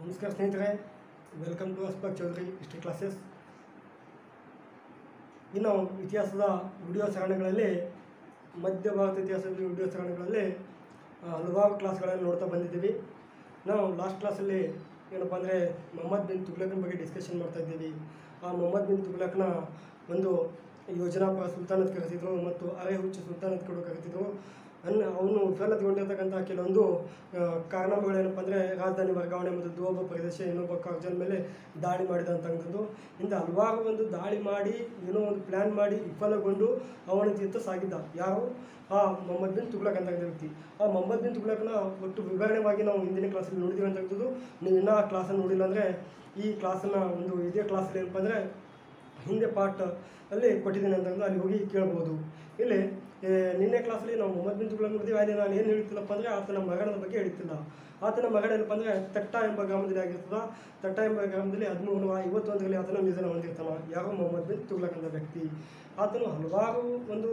ನಮಸ್ಕಾರ ಸ್ನೇಹಿತರೆ welcome to Aspak Chaudhary history classes ಇನ್ನು ಇತಿಹಾಸದ ವಿಡಿಯೋ ಸರಣಿಗಳಲ್ಲಿ, ಮಧ್ಯ ಭಾರತ ಇತಿಹಾಸದ ವಿಡಿಯೋ ಸರಣಿಗಳಲ್ಲಿ ಹಲವಾರು ಕ್ಲಾಸ್ಗಳನ್ನು ನೋಡ್ತಾ ಬಂದಿದ್ದೀವಿ. ನಾವು ಲಾಸ್ಟ್ ಕ್ಲಾಸಲ್ಲಿ ಏನಪ್ಪ ಅಂದರೆ ಮೊಹಮ್ಮದ್ ಬಿನ್ ತುಗ್ಲಕ್ನ ಬಗ್ಗೆ ಡಿಸ್ಕಷನ್ ಮಾಡ್ತಾ ಇದ್ದೀವಿ. ಆ ಮೊಹಮ್ಮದ್ ಬಿನ್ ತುಗ್ಲಕ್ನ ಒಂದು ಯೋಜನಾಪರ ಸುಲ್ತಾನತ್ ಕರೆಸಿದ್ರು ಮತ್ತು ಅರೆ ಹುಚ್ಚು ಸುಲ್ತಾನತ್ ಕೂಡ ಕರೆಸಿದ್ರು ಅನ್ನ ಅವನು ವಿಫಲತೆಗೊಂಡಿರ್ತಕ್ಕಂಥ ಕೆಲವೊಂದು ಕಾರಣಗಳು ಕಾರಣಗಳೇನಪ್ಪ ಅಂದರೆ ರಾಜಧಾನಿ ವರ್ಗಾವಣೆ ಮತ್ತು ಒಬ್ಬ ಪ್ರದೇಶ ಇನ್ನೊಬ್ಬ ಕಾರ್ಜನ್ ಮೇಲೆ ದಾಳಿ ಮಾಡಿದಂಥದ್ದು ಇಂಥ ಹಲವಾರು ಒಂದು ದಾಳಿ ಮಾಡಿ, ಏನೋ ಒಂದು ಪ್ಲ್ಯಾನ್ ಮಾಡಿ ವಿಫಲಗೊಂಡು ಅವನ ತೀರ್ಥ ಸಾಗಿದ್ದ. ಯಾರು? ಆ ಮೊಹಮ್ಮದ್ ಬಿನ್ ತುಗ್ಲಕ್ ಅಂತ ವ್ಯಕ್ತಿ. ಆ ಮೊಹಮ್ಮದ್ ಬಿನ್ ತುಗ್ಲಕ್ನ ಒಟ್ಟು ವಿವರಣೆವಾಗಿ ನಾವು ಹಿಂದಿನ ಕ್ಲಾಸಲ್ಲಿ ನೋಡಿದ್ದೀವಿ ಅಂತಕ್ಕಂಥದ್ದು. ನೀವು ಇನ್ನೂ ಆ ಕ್ಲಾಸನ್ನು ನೋಡಿಲ್ಲ ಅಂದರೆ ಈ ಕ್ಲಾಸನ್ನು ಒಂದು ಇದೇ ಕ್ಲಾಸಲ್ಲಿ ಏನಪ್ಪ ಅಂದರೆ ಹಿಂದೆ ಪಾಠ ಅಲ್ಲಿ ಕೊಟ್ಟಿದ್ದೀನಿ ಅಂತಂದು ಅಲ್ಲಿ ಹೋಗಿ ಕೇಳ್ಬೋದು. ಇಲ್ಲಿ ನಿನ್ನೆ ಕ್ಲಾಸಲ್ಲಿ ನಾವು ಮೊಹಮ್ಮದ್ ಬಿನ್ ನೋಡಿದ್ವಿ. ಅಲ್ಲಿ ನಾನು ಏನು ಹೇಳ್ತಿಲ್ಲಪ್ಪ ಅಂದರೆ, ಆತನ ಮಗನದ ಬಗ್ಗೆ ಹೇಳ್ತಿಲ್ಲ ಆತನ ಮಗನ ಏನಪ್ಪ ಅಂದರೆ, ತಟ್ಟ ಎಂಬ ಗ್ರಾಮದಲ್ಲಿ ಆಗಿರ್ತದ. ತಟ್ಟ ಎಂಬ ಗ್ರಾಮದಲ್ಲಿ ಹದಿಮೂರು ಐವತ್ತೊಂದರಲ್ಲಿ ಆತನ ನಿಧನ ಹೊಂದಿರ್ತಾನ. ಯಾರೋ ಮೊಹಮ್ಮದ್ ಬಿನ್ ತುಗ್ಲಕ್ ಅಂತ ವ್ಯಕ್ತಿ. ಆತನು ಹಲವಾರು ಒಂದು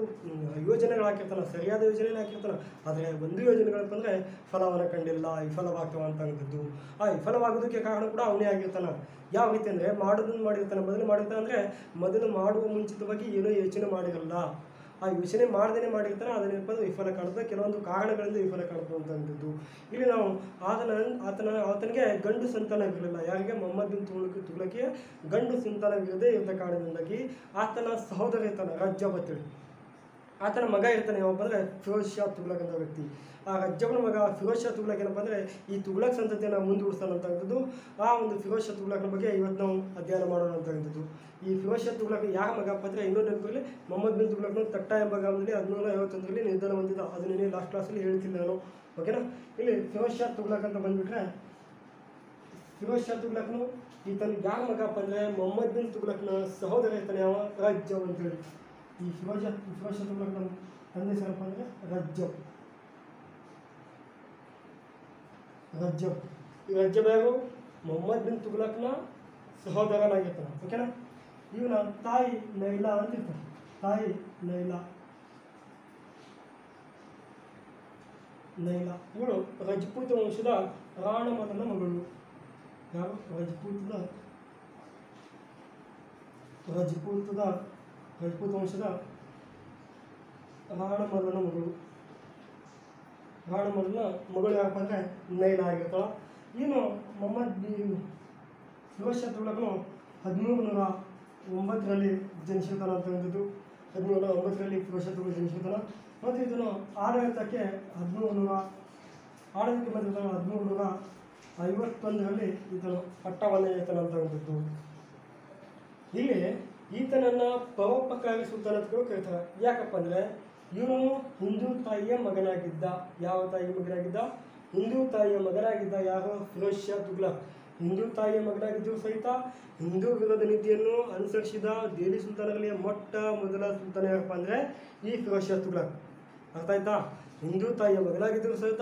ಯೋಜನೆಗಳು ಹಾಕಿರ್ತಾನೆ, ಸರಿಯಾದ ಯೋಜನೆ ಹಾಕಿರ್ತಾನೆ. ಆದರೆ ಒಂದು ಯೋಜನೆಗಳಪ್ಪ ಅಂದರೆ, ಫಲವನ್ನು ಕಂಡಿಲ್ಲ. ವಿಫಲವಾಗ್ತವ ಅಂತಕ್ಕಂಥದ್ದು ಆ ವಿಫಲವಾಗೋದಕ್ಕೆ ಕಾರಣ ಕೂಡ ಅವನೇ ಆಗಿರ್ತಾನೆ. ಯಾವ ರೀತಿ ಅಂದರೆ, ಮಾಡೋದನ್ನು ಮಾಡಿರ್ತಾನೆ. ಮೊದಲು ಮಾಡಿರ್ತಾನೆ ಅಂದರೆ, ಮೊದಲು ಮಾಡುವ ಮುಂಚಿತವಾಗಿ ಏನೂ ಯೋಚನೆ ಮಾಡಿರಲ್ಲ. ಆ ಯೋಚನೆ ಮಾಡ್ದೇ ಮಾಡಿರ್ತಾರೆ ಅದನ್ನೇನಪ್ಪ ಅಂದರೆ ವಿಫಲ ಕಾಣುತ್ತೆ ಕೆಲವೊಂದು ಕಾರಣಗಳಿಂದ ವಿಫಲ ಕಾಣುವಂಥದ್ದು ಇಲ್ಲಿ ನಾವು ಆತನ ಆತನ, ಆತನಿಗೆ ಗಂಡು ಸಂತಾನವಿರಲಿಲ್ಲ. ಯಾರಿಗೆ? ಮೊಹಮ್ಮದ್ ಬಿನ್ ತುಳುಕ್ ತುಳಕಿಯ ಗಂಡು ಸಂತಾನವಿರದೇ ಇದ್ದ ಕಾರಣದಿಂದಾಗಿ ಆತನ ಸಹೋದರಿತನ ರಜ್ಜಬ್ ಅಂತೇಳಿ ಆತನ ಮಗ ಇರ್ತಾನೆ ಯಾವಪ್ಪ ಫಿರೋಜ್ ಶಾ ತುಗ್ಲಕ್ ಅಂತ ವ್ಯಕ್ತಿ. ಆ ರಜ್ಜಬನ ಮಗ ಫಿರೋಜ್ ಶಾ ತುಗ್ಲಕ್ ಏನಪ್ಪ ಅಂದರೆ ಈ ತುಗ್ಲಕ್ ಸಂತತಿಯನ್ನು ಮುಂದೂಡಿಸ್ತಾನಂತಕ್ಕಂಥದ್ದು ಆ ಒಂದು ಫಿರೋಜ್ ಶಾ ತುಗ್ಲಕ್ನ ಬಗ್ಗೆ ಇವತ್ತು ನಾವು ಅಧ್ಯಯನ ಮಾಡೋಣ ಈ ಫಿರೋಜ್ ಶಾ ತುಗ್ಲಕ್ ಮಗ ಮಗಪ್ಪ ಅಂದರೆ ಇನ್ನೊಂದು ನೆನಪಿರಲಿ, ಮೊಹಮ್ಮದ್ ಬಿನ್ ತುಗ್ಲಕ್ನ ತಟ್ಟ ಎಂಬ ಗ್ರಾಮದಲ್ಲಿ ಹದಿನೂರ ಐವತ್ತೊಂದರಲ್ಲಿ ನಿರ್ಧಾರ ಹೊಂದಿದ್ದ. ಅದನ್ನೇ ಲಾಸ್ಟ್ ಕ್ಲಾಸಲ್ಲಿ ಹೇಳ್ತೀನಿ ನಾನು. ಓಕೆನಾ ಇಲ್ಲಿ ಫಿರೋಜ್ ಶಾ ತುಗ್ಲಕ್ ಅಂತ ಬಂದುಬಿಟ್ರೆ ಫಿರೋಜ್ ಶಾ ತುಗ್ಲಕ್ನು ಈತನ ಮಗ ಮಗಪ್ಪ ಅಂದರೆ ಮೊಹಮ್ಮದ್ ಬಿನ್ ತುಗ್ಲಕ್ನ ಸಹೋದರ ಇರ್ತಾನೆ ಯಾವ? ರಜ್ಜವ್ ಅಂತೇಳಿ ಈ ಶಿವಜ ತುಗ್ಲಕ್ ನಮ್ಮ ತಂದೆ ಸ್ವಲ್ಪ ಅಂದರೆ ರಜ್ಜಬ್. ರಜ್ಜಬ್. ಈ ರಜ್ಜಬ್ ಮೊಹಮ್ಮದ್ ಬಿನ್ ತುಗ್ಲಕ್ನ ಸಹೋದರನಾಗಿರ್ತಾನೆ. ಓಕೆನಾ ಇವನ ತಾಯಿ ನೈಲಾ ಅಂತ ಇರ್ತಾನೆ ತಾಯಿ ನೈಲಾ. ನೈಲಾ. ಇವಳು ರಜಪೂತ ವಂಶದ ರಾಣಮದನ ಮಗಳು. ಯಾರು? ರಜಪೂತದ ರಜಪೂತದ ರಜಪೂತ್ ರಾಣಮದನ ಮಗಳು ರಾಣಮದನ ಮಗಳು ಯಾರಪ್ಪ ಅಂದರೆ ನೈನ ಆಗಿರ್ತಾಳ. ಏನು ಮೊಹಮ್ಮದ್ ಬಿನ್ ಫಿರೋಜ್ ಶಾ ತುಗ್ಲಕ್ನು ಹದಿಮೂರು ನೂರ ಒಂಬತ್ತರಲ್ಲಿ ಜನಿಸಿರ್ತಾನೆ ಹೇಳಿದ್ದು ಹದಿಮೂರು ನೂರ ಒಂಬತ್ತರಲ್ಲಿ ಶಿವಶತ್ರುಗಳು ಜನಿಸಿರ್ತಾನೆ ಮತ್ತು ಇದನ್ನು ಆಡಳಿತಕ್ಕೆ ಹದಿಮೂರು ನೂರ ಆಡಳಿತಕ್ಕೆ ಬಂದಿರ್ತಾನೆ ಹದಿಮೂರು ನೂರ ಐವತ್ತೊಂದರಲ್ಲಿ ಇದನ್ನು ಪಟ್ಟವನ್ನು ಹೇಳ್ತಾನೆ ಅಂತ ಹೇಳಿದ್ದು ಇಲ್ಲಿ ಈತನನ್ನ ಪರೋಪಕಾರಿ ಸುಲ್ತಾನತ್ಗಳು ಕರೀತಾರೆ ಯಾಕಪ್ಪ ಅಂದರೆ ಇವನು ಹಿಂದೂ ತಾಯಿಯ ಮಗನಾಗಿದ್ದ. ಯಾವ ತಾಯಿಯ ಮಗನಾಗಿದ್ದ? ಹಿಂದೂ ತಾಯಿಯ ಮಗನಾಗಿದ್ದ ಯಾರು? ಫಿರೋಜ್ ಶಾ ತುಗ್ಲಕ್ ಹಿಂದೂ ತಾಯಿಯ ಮಗನಾಗಿದ್ದರೂ ಸಹಿತ ಹಿಂದೂ ವಿರೋಧ ನೀತಿಯನ್ನು ಅನುಸರಿಸಿದ ದೆಹಲಿ ಸುಲ್ತಾನರಲ್ಲಿ ಮೊಟ್ಟ ಮೊದಲ ಸುಲ್ತಾನ ಯಾರಪ್ಪ ಅಂದರೆ ಈ ಫಿರೋಜ್ ಶಾ ತುಗ್ಲಕ್ ಅರ್ಥ ಆಯ್ತಾ? ಹಿಂದೂ ತಾಯಿಯ ಮಗನಾಗಿದ್ದರೂ ಸಹಿತ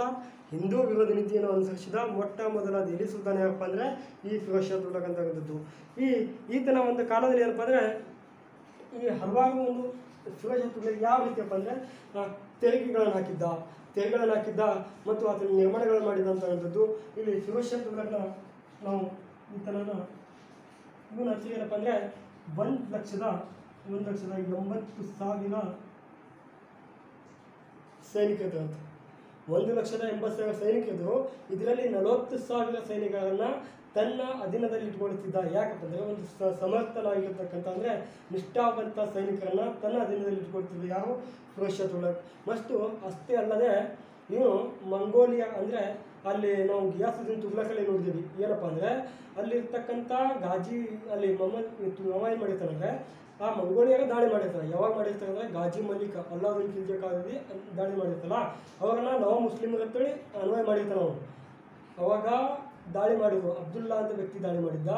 ಹಿಂದೂ ವಿರೋಧಿ ನೀತಿಯನ್ನು ಅನುಸರಿಸಿದ ಮೊಟ್ಟ ಮೊದಲ ದೆಹಲಿ ಸುಲ್ತಾನ ಯಾರಪ್ಪ ಅಂದರೆ ಈ ತುಗ್ಲಕ್ ಅಂತಕ್ಕಂಥದ್ದು. ಈ ಈತನ ಒಂದು ಕಾಲದಲ್ಲಿ ಏನಪ್ಪ ಅಂದರೆ ಈ ಹಲವಾರು ಒಂದು ತುಗ್ಲಕ್ ಯಾವ ರೀತಿಯಪ್ಪ ಅಂದರೆ ತೆರಿಗೆಗಳನ್ನು ಹಾಕಿದ್ದ. ತೆರಿಗೆಗಳನ್ನು ಹಾಕಿದ್ದ ಮತ್ತು ಆತನ ನಿರ್ಮಾಣಗಳನ್ನು ಮಾಡಿದಂಥದ್ದು ಇಲ್ಲಿ ತುಗ್ಲಕ್ನ ನಾವು ಈತನನ್ನು ಇವನ ಹತ್ತಿರ ಏನಪ್ಪ ಅಂದರೆ ಒಂದು ಲಕ್ಷದ ಒಂದು ಲಕ್ಷದ ಎಂಬತ್ತು ಸಾವಿರ ಸೈನಿಕರು ಅಂತ ಒಂದು ಲಕ್ಷದ ಎಂಬತ್ತು ಸಾವಿರ ಸೈನಿಕರು ಇದರಲ್ಲಿ ನಲವತ್ತು ಸಾವಿರ ಸೈನಿಕರನ್ನು ತನ್ನ ಅಧೀನದಲ್ಲಿ ಇಟ್ಕೊಳ್ತಿದ್ದ ಯಾಕಪ್ಪ ಅಂದರೆ ಒಂದು ಸಮರ್ಥನಾಗಿರ್ತಕ್ಕಂಥ, ಅಂದರೆ ನಿಷ್ಠಾವಂತ ಸೈನಿಕರನ್ನು ತನ್ನ ಅಧೀನದಲ್ಲಿ ಇಟ್ಕೊಳ್ತಿದ್ದ ಶಾ ತುಗ್ಲಕ್ ಮತ್ತು ಅಷ್ಟೇ ಅಲ್ಲದೆ ಇವನು ಮಂಗೋಲಿಯಾ, ಅಂದರೆ ಅಲ್ಲಿ ನಾವು ಗಿಯಾಸುದ್ದೀನ್ ತುಗ್ಲಕಲ್ಲಿ ನೋಡಿದ್ದೀವಿ. ಏನಪ್ಪ ಅಂದರೆ, ಅಲ್ಲಿರ್ತಕ್ಕಂಥ ಗಾಜಿ ಅಲ್ಲಿ ಮೊಹಮ್ಮದ್ ಏನು ಮಾಡಿರ್ತಾನಂದ್ರೆ ಆ ಮಂಗೋಲಿಯಾಗ ದಾಳಿ ಮಾಡಿರ್ತಾರೆ ಯಾವಾಗ ಮಾಡಿರ್ತಾರೆ ಅಂದರೆ ಗಾಜಿ ಮಲಿಕ್ ಅಲ್ಲಾವುದ್ದೀನ್ ಖಿಲ್ಜಿ ಕಾಲದಲ್ಲಿ ದಾಳಿ ಮಾಡಿರ್ತಲ್ಲ ಅವಾಗನ ನವ ಮುಸ್ಲಿಮರ ಅಂತೇಳಿ ಅನ್ವಯ ಮಾಡಿರ್ತಾನೆ ಅವನು. ಅವಾಗ ದಾಳಿ ಮಾಡಿದ್ರು. ಅಬ್ದುಲ್ಲಾ ಅಂತ ವ್ಯಕ್ತಿ ದಾಳಿ ಮಾಡಿದ್ದ.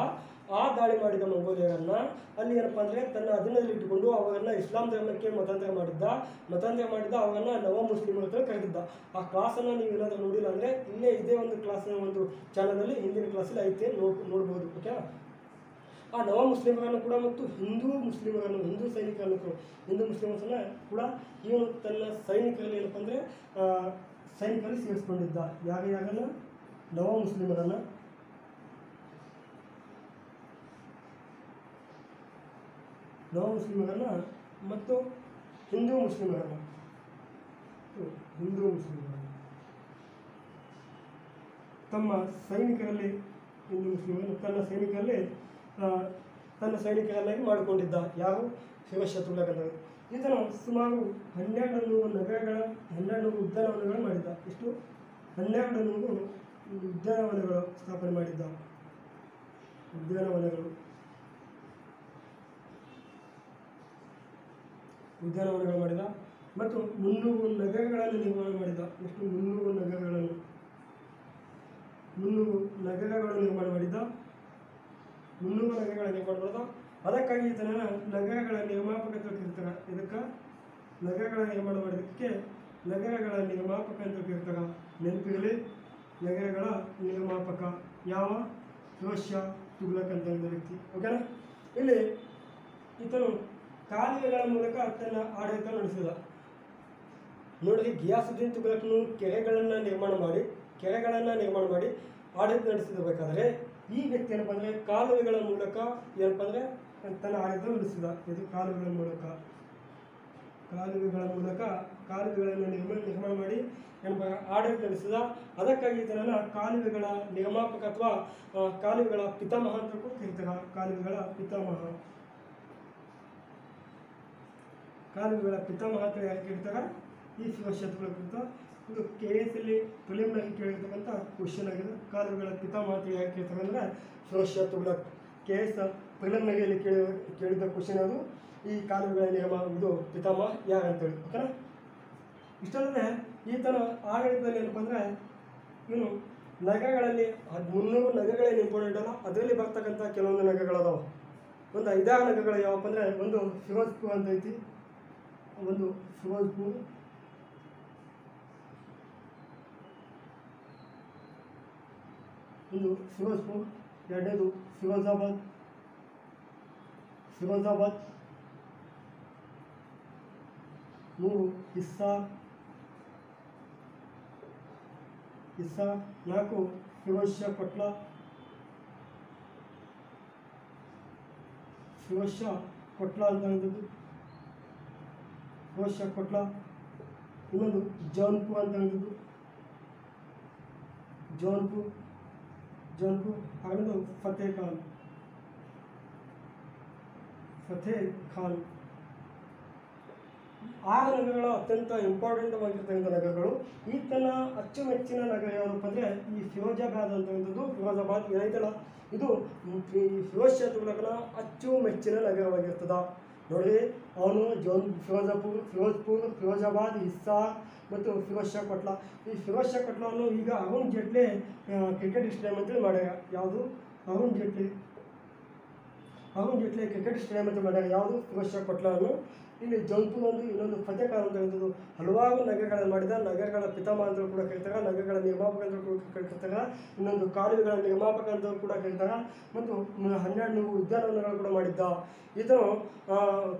ಆ ದಾಳಿ ಮಾಡಿದ ಮಂಗೋಲಿಯರನ್ನ ಅಲ್ಲಿ ಏನಪ್ಪ ಅಂದರೆ ತನ್ನ ಅಧೀನದಲ್ಲಿ ಇಟ್ಟುಕೊಂಡು ಅವರನ್ನ ಇಸ್ಲಾಂ ಧರ್ಮಕ್ಕೆ ಮತಾಂತರ ಮಾಡಿದ್ದ. ಮತಾಂತರ ಮಾಡಿದ್ದ ಅವರನ್ನ ನವ ಮುಸ್ಲಿಮ್ ಹತ್ರ ಕರೆದಿದ್ದ. ಆ ಕ್ಲಾಸನ್ನು ನೀವು ಏನಾದರೂ ನೋಡಿಲ್ಲ ಅಂದರೆ ಇಲ್ಲೇ ಇದೇ ಒಂದು ಕ್ಲಾಸಿನ ಒಂದು ಚಾನಲಲ್ಲಿ ಹಿಂದಿನ ಕ್ಲಾಸಲ್ಲಿ ಐತೆ, ನೋಡ್, ನೋಡ್ಬೋದು. ಓಕೆ ಆ ನವ ಮುಸ್ಲಿಮರನ್ನು ಕೂಡ ಮತ್ತು ಹಿಂದೂ ಮುಸ್ಲಿಮರನ್ನು, ಹಿಂದೂ ಸೈನಿಕರನ್ನು ಹಿಂದೂ ಮುಸ್ಲಿಮರ್ಸನ್ನು ಕೂಡ ಇವನು ತನ್ನ ಸೈನಿಕರಲ್ಲಿ ಏನಪ್ಪ ಅಂದರೆ ಸೈನಿಕರಲ್ಲಿ ಸೇರಿಸ್ಕೊಂಡಿದ್ದ. ಯಾಗ ಯಾಗ ನವ ಮುಸ್ಲಿಮರನ್ನು. ನವ ಮುಸ್ಲಿಮರನ್ನು ಮತ್ತು ಹಿಂದೂ ಮುಸ್ಲಿಮರನ್ನು. ಹಿಂದೂ ಮುಸ್ಲಿಮರನ್ನು. ತಮ್ಮ ಸೈನಿಕರಲ್ಲಿ, ಹಿಂದೂ ಮುಸ್ಲಿಮರನ್ನು, ತನ್ನ ಸೈನಿಕರಲ್ಲಿ ತನ್ನ ಸೈನಿಕರನ್ನಾಗಿ ಮಾಡಿಕೊಂಡಿದ್ದ. ಯಾರು? ಶಿವಶತ್ರುಘ್ನ ಈತನು ಸುಮಾರು ಹನ್ನೆರಡು ನೂರು ನಗರಗಳ ಹನ್ನೆರಡು ನೂರು ಉದ್ಯಾನವನಗಳು ಮಾಡಿದ್ದ. ಎಷ್ಟು? ಹನ್ನೆರಡು ನೂರು ಉದ್ಯಾನವನಗಳು ಸ್ಥಾಪನೆ ಮಾಡಿದ್ದ. ಉದ್ಯಾನವನಗಳು. ಉದ್ಯಾನವನಗಳು ಮಾಡಿದ. ಮತ್ತು ಮುನ್ನೂರು ನಗರಗಳನ್ನು ನಿರ್ಮಾಣ ಮಾಡಿದ. ಎಷ್ಟು? ಮುನ್ನೂರು ನಗರಗಳನ್ನು. ಮುನ್ನೂರು ನಗರಗಳನ್ನು ನಿರ್ಮಾಣ ಮಾಡಿದ್ದ. ಮುನ್ನೂರು ನಗರಗಳ ಕೊಡ್ಬೋದು ಅದಕ್ಕಾಗಿ ಈತನ ನಗರಗಳ ನಿರ್ಮಾಪಕ ಅಂತ ಕರೀತಾರೆ ಇದಕ್ಕೆ ನಗರಗಳ ನಿರ್ಮಾಣ ಮಾಡೋದಕ್ಕೆ ನಗರಗಳ ನಿರ್ಮಾಪಕ ಅಂತ ಕರೀತಾರೆ ನೆನಪಿರಲಿ ನಗರಗಳ ನಿರ್ಮಾಪಕ ಯಾವ? ರೋಷ್ಯ ತುಗ್ಲಕ್ ಅಂತ ಹೇಳಿದ ವ್ಯಕ್ತಿ. ಓಕೆನಾ ಇಲ್ಲಿ ಈತನು ಕಾಲುವೆಗಳ ಮೂಲಕ ತನ್ನ ಆಡಳಿತ ನಡೆಸಿದ. ನೋಡಿ ಗಿಯಾಸುದ್ದೀನ್ ತುಗ್ಲಕ್ನು ಕೆರೆಗಳನ್ನು ನಿರ್ಮಾಣ ಮಾಡಿ, ಕೆರೆಗಳನ್ನು ನಿರ್ಮಾಣ ಮಾಡಿ ಆಡಳಿತ ನಡೆಸಿರಬೇಕಾದ್ರೆ ಈ ವ್ಯಕ್ತಿ ಏನಪ್ಪ ಅಂದರೆ ಕಾಲುವೆಗಳ ಮೂಲಕ ಏನಪ್ಪ ಅಂದರೆ ತನ್ನ ಆಯುಧ ಉಳಿಸಿದ. ಇದು ಕಾಲುವೆಗಳ ಮೂಲಕ. ಕಾಲುವೆಗಳ ಮೂಲಕ ಕಾಲುವೆಗಳನ್ನು ನಿರ್ಮಾಣ ನಿರ್ಮಾಣ ಮಾಡಿ ಏನಪ್ಪ ಆಡಳಿತ ನಡೆಸಿದ. ಅದಕ್ಕಾಗಿ ಇದನ್ನು ಕಾಲುವೆಗಳ ನಿರ್ಮಾಪಕ ಅಥವಾ ಕಾಲುವೆಗಳ ಪಿತಾಮಹ ಅಂತ ಕರೀತಾರೆ. ಕಾಲುವೆಗಳ ಪಿತಾಮಹ. ಕಾಲುವೆಗಳ ಪಿತಾಮಹ ಅಂತ ಕೇಳ್ತಾರ? ಈ ಶಿವಶತ್ರುಗಳ ಕುರಿತ ಇದು ಕೆ ಎಸ್ ಅಲ್ಲಿ ಪ್ರಿಲಿಮ್ನಾಗಿ ಕೇಳಿರ್ತಕ್ಕಂಥ ಕ್ವಶನ್ ಆಗಿದೆ. ಕಾಲುವೆಗಳ ಪಿತಾಮಹ ಯಾಕೆ ಯಾರು ಕೇಳ್ತಾರೆ ಅಂದರೆ ಶಿವಶತ್ರುಗಳ ಕೆ ಎಸ್ ಪ್ರಿಲಿಮ್ನಾಗಿ ಇಲ್ಲಿ ಕೇಳಿ, ಕೇಳಿದ ಕ್ವಶನ್ ಅದು ಈ ಕಾಲುಗಳ ನಿಯಮ, ಇದು ಪಿತಾಮಹ ಯಾರು ಅಂತೇಳಿ ಓಕೆನಾ? ಇಷ್ಟಲ್ಲದೆ ಈತನ ಆಡಳಿತದಲ್ಲಿ ಏನಪ್ಪ ಅಂದರೆ, ಇವನು ನಗಗಳಲ್ಲಿ ಅದು ಮುನ್ನೂರು ನಗರಗಳೇನು ಇಂಪಾರ್ಟೆಂಟ್ ಅಲ್ಲ ಅದರಲ್ಲಿ ಬರ್ತಕ್ಕಂಥ ಕೆಲವೊಂದು ನಗಗಳದಾವೆ ಒಂದು ಐದಾರು ನಗಗಳು ಯಾವಪ್ಪ ಅಂದರೆ, ಒಂದು ಫಿರೋಜ್ಪುರ್ ಅಂತ ಐತಿ. ಒಂದು ಫಿರೋಜ್ಪುರ್ ಒಂದು ಫಿರೋಜ್ಪುರ್ ಎರಡನೇದು ಫಿರೋಜಾಬಾದ್ ಫಿರೋಜಾಬಾದ್ ಮೂರು ಹಿಸ್ಸಾ ಹಿಸ್ಸಾ ನಾಲ್ಕು ಫಿರೋಜ್ ಶಾ ಕೊಟ್ಲ ಫಿರೋಜ್ ಶಾ ಕೊಟ್ಲ ಅಂತ ಹೇಳಿದ್ದು ಫಿರೋಜ್ ಶಾ ಕೊಟ್ಲ ಇನ್ನೊಂದು ಜೌನ್ಪುರ್ ಅಂತ ಹೇಳಿದ್ದು ಜೌನ್ಪುರ್ ಹಾಗೊಂದು ಫತೇ ಖಾನ್ ಫತೇ ಖಾನ್ ಆರು ನಗರಗಳು ಅತ್ಯಂತ ಇಂಪಾರ್ಟೆಂಟ್ ಆಗಿರ್ತಕ್ಕಂಥ ನಗರಗಳು. ಈತನ ಅಚ್ಚುಮೆಚ್ಚಿನ ನಗರ ಯಾವುದಪ್ಪ ಅಂದರೆ ಈ ಫಿರೋಜಾಬಾದ್ ಅಂತಕ್ಕಂಥದ್ದು ಫಿರೋಜಾಬಾದ್ ಏನೈತಲ್ಲ ಇದು ಈ ಫಿರೋಜ್ ಶಾ ತುಘಲಕನ ಅಚ್ಚುಮೆಚ್ಚಿನ ನಗರವಾಗಿರ್ತದ. ನೋಡಿ, ಅವನು ಜೋನ್ ಫಿರೋಜಾಪುರ್, ಫಿರೋಜ್ಪುರ್, ಫಿರೋಜಾಬಾದ್ ಹಿಸ್ಸಾ ಮತ್ತು ಫಿರೋಜ್ ಶಾ ಕೊಟ್ಲ ಈ ಫಿರೋಜ್ ಶಾ ಕೊಟ್ಲವನ್ನು ಈಗ ಅರುಣ್ ಜೇಟ್ಲಿ ಕ್ರಿಕೆಟ್ ಸ್ಟೇಡಿಯಂ ಅಂತೇಳಿ ಮಾಡ್ಯಾರ. ಯಾವುದು? ಅರುಣ್ ಜೇಟ್ಲಿ. ಅರುಣ್ ಜೇಟ್ಲಿ ಕ್ರಿಕೆಟ್ ಸ್ಟೇಡಿಯಂ ಅಂತ ಮಾಡ್ಯಾರ. ಯಾವುದು? ಶಾ ಕೊಟ್ಲನ್ನು ಇಲ್ಲಿ ಜೌನ್ಪುರ್ ಒಂದು ಇನ್ನೊಂದು ಫತೇಖಾನ್ ಅಂತ ಹೇಳಿದ್ರು ಹಲವಾರು ನಗರಗಳನ್ನು ಮಾಡಿದ ನಗರಗಳ ಪಿತಾಮಹ ಅಂತ ಕೂಡ ಕರೀತಾರೆ ನಗರಗಳ ನಿರ್ಮಾಪಕ ಅಂತ ಕೂಡ ಕರೀತಾರೆ ಇನ್ನೊಂದು ಕಾಲೇಜುಗಳ ನಿರ್ಮಾಪಕ ಅಂತ ಕೂಡ ಕರೀತಾರೆ ಮತ್ತು ಹನ್ನೆರಡು ನೂರು ಉದ್ಯಾನವನಗಳು ಕೂಡ ಮಾಡಿದ್ದ. ಇದು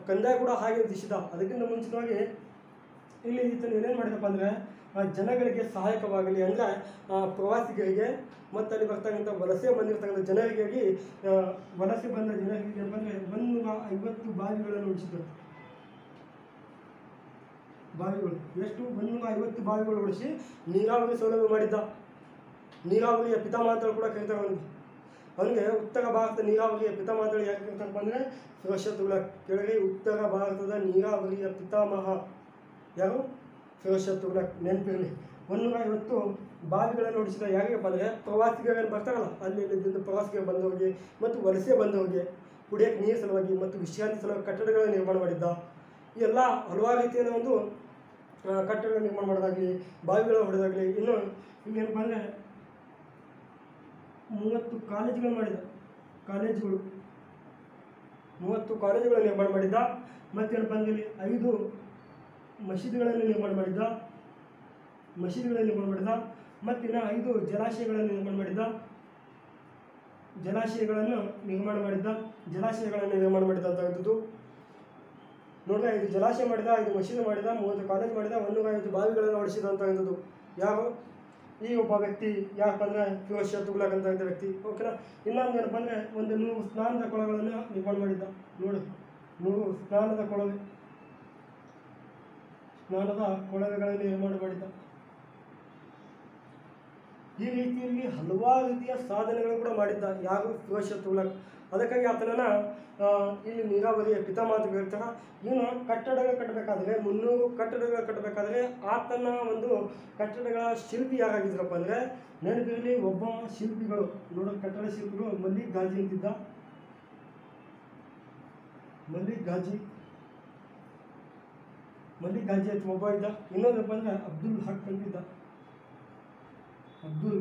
ಕಂದಾಯ ಕೂಡ ಹಾಗೆ ವಿಧಿಸಿದ ಅದಕ್ಕಿಂತ ಮುಂಚಿತವಾಗಿ ಇಲ್ಲಿ ಈತನು ಏನೇನು ಮಾಡಿದಪ್ಪ ಅಂದರೆ ಜನಗಳಿಗೆ ಸಹಾಯಕವಾಗಲಿ ಅಂದರೆ ಪ್ರವಾಸಿಗರಿಗೆ ಮತ್ತು ಅಲ್ಲಿ ಬರ್ತಕ್ಕಂಥ ವಲಸೆ ಬಂದಿರತಕ್ಕಂಥ ಜನರಿಗಾಗಿ ವಲಸೆ ಬಂದ ಜನರಿಗೆ ಬಂದರೆ ಒಂದು ಐವತ್ತು ಬಾವಿಗಳನ್ನು ಉಳಿಸಿದರು. ಬಾವಿಗಳು, ಎಷ್ಟು? ಒಂದು ಐವತ್ತು ಬಾವಿಗಳು ಉಳಿಸಿ ನೀರಾವರಿ ಸೌಲಭ್ಯ ಮಾಡಿದ್ದ. ನೀರಾವರಿಯ ಪಿತಾಮಹ ಅಂತ ಕೂಡ ಕರೀತಾರೆ ಅವನಿಗೆ. ಅವನಿಗೆ ಉತ್ತರ ಭಾರತದ ನೀರಾವರಿಯ ಪಿತಾಮಾತಳು ಯಾಕೆ ಕರೀತಾರಪ್ಪ ಅಂದರೆ ಫಿರೋಷತ್ತುಗಳ ಕೆಳಗೆ ಉತ್ತರ ಭಾರತದ ನೀರಾವರಿಯ ಪಿತಾಮಹ. ಯಾರು? ಫಿರೋಷತ್ತುಗಳ ನೆನಪಿರಲಿ. ಒಂದು ಇವತ್ತು ಬಾವಿಗಳನ್ನು ನೋಡಿಸಿದ ಯಾರಿಗಪ್ಪ ಅಂದರೆ ಪ್ರವಾಸಿಗರು ಬರ್ತಾರಲ್ಲ ಅಲ್ಲಿ ಇಲ್ಲಿಂದ ಪ್ರವಾಸಿಗರು ಬಂದವರಿಗೆ ಮತ್ತು ವಲಸೆ ಬಂದವರಿಗೆ ಕುಡಿಯೋಕ್ಕೆ ನೀರು ಸಲುವಾಗಿ ಮತ್ತು ವಿಶ್ರಾಂತಿ ಸಲುವಾಗಿ ಕಟ್ಟಡಗಳನ್ನು ನಿರ್ಮಾಣ ಮಾಡಿದ್ದ. ಎಲ್ಲ ಹಲವಾರು ರೀತಿಯ ಒಂದು ಕಟ್ಟಡ ಕಟ್ಟಡಗಳ ನಿರ್ಮಾಣ ಮಾಡೋದಾಗಲಿ ಬಾವಿಗಳ ಹೊಡೆದಾಗಲಿ, ಇನ್ನು ಇನ್ನೇನಪ್ಪ ಅಂದರೆ ಮೂವತ್ತು ಕಾಲೇಜುಗಳು ಮಾಡಿದ ಕಾಲೇಜುಗಳು. ಮೂವತ್ತು ಕಾಲೇಜುಗಳನ್ನು ನಿರ್ಮಾಣ ಮಾಡಿದ್ದ. ಮತ್ತೇನಪ್ಪ ಅಂದರೆ ಐದು ಮಸೀದಿಗಳನ್ನು ನಿರ್ಮಾಣ ಮಾಡಿದ್ದ ಮಸೀದಿಗಳನ್ನು ನಿರ್ಮಾಣ ಮಾಡಿದ, ಮತ್ತಿನ ಐದು ಜಲಾಶಯಗಳನ್ನು ನಿರ್ಮಾಣ ಮಾಡಿದ್ದ ಜಲಾಶಯಗಳನ್ನು ನಿರ್ಮಾಣ ಮಾಡಿದ್ದ, ಜಲಾಶಯಗಳನ್ನು ನಿರ್ಮಾಣ ಮಾಡಿದ ಅಂತಕ್ಕಂಥದ್ದು ನೋಡ್ರಿ, ಐದು ಜಲಾಶಯ ಮಾಡಿದ, ಐದು ಮಸೀದಿ ಮಾಡಿದ, ಮೂವತ್ತು ಕಾಲೇಜ್ ಮಾಡಿದ ಒಂದು ಐವತ್ತು ಬಾವಿಗಳನ್ನು ಹೊಡಿಸಿದ ಯಾರು? ಈ ಒಬ್ಬ ವ್ಯಕ್ತಿ ಯಾಕಪ್ಪ ಅಂದರೆ ಫಿರೋಜ್ ವರ್ಷ ಅಂತ ವ್ಯಕ್ತಿ. ಓಕೆನಾ? ಇನ್ನೊಂದು ಏನಪ್ಪ ಅಂದರೆ ಒಂದು ನೂರು ಸ್ನಾನದ ಕೊಳಗಳನ್ನು ನಿರ್ಮಾಣ ಮಾಡಿದ್ದ. ನೋಡು, ನೂರು ಸ್ನಾನದ ಕೊಳವೆ. ಸ್ನಾನದ ಕೊಳವೆಗಳಲ್ಲಿ ನಿರ್ಮಾಣ ಮಾಡಿದ್ದ ಈ ರೀತಿಯಲ್ಲಿ ಹಲವಾರು ರೀತಿಯ ಸಾಧನೆಗಳು ಕೂಡ ಮಾಡಿದ್ದ ಯಾರು ಯೋಶ ತುಳಕ್ ಅದಕ್ಕಾಗಿ ಆತನನ್ನ ಇಲ್ಲಿ ನೀರಾವರಿಯ ಪಿತಾಮಹ ಅಂತ ಹೇಳ್ತಾರೆ. ಇವನು ಕಟ್ಟಡಗಳು ಕಟ್ಟಬೇಕಾದ್ರೆ, ಮುನ್ನೂರು ಕಟ್ಟಡಗಳು ಕಟ್ಟಬೇಕಾದ್ರೆ ಆತನ ಒಂದು ಕಟ್ಟಡಗಳ ಶಿಲ್ಪಿ ಯಾರಾಗಿದ್ರಪ್ಪ ಅಂದರೆ ನೆನಪಿರಲಿ ಒಬ್ಬ ಶಿಲ್ಪಿಗಳು, ನೋಡೋ ಕಟ್ಟಡ ಶಿಲ್ಪಿಗಳು ಮಲ್ಲಿಕ್ ಗಾಜಿ ಅಂತಿದ್ದ. ಮಲ್ಲಿಕ್ ಗಾಜಿ. ಮಲ್ಲಿಕ್ ಮೊಬೈಲ್ ಇದ್ದ. ಇನ್ನೊಂದಪ್ಪ ಅಂದರೆ ಅಬ್ದುಲ್ ಹಕ್ ಅಂತಿದ್ದ ಅಬ್ದುಲ್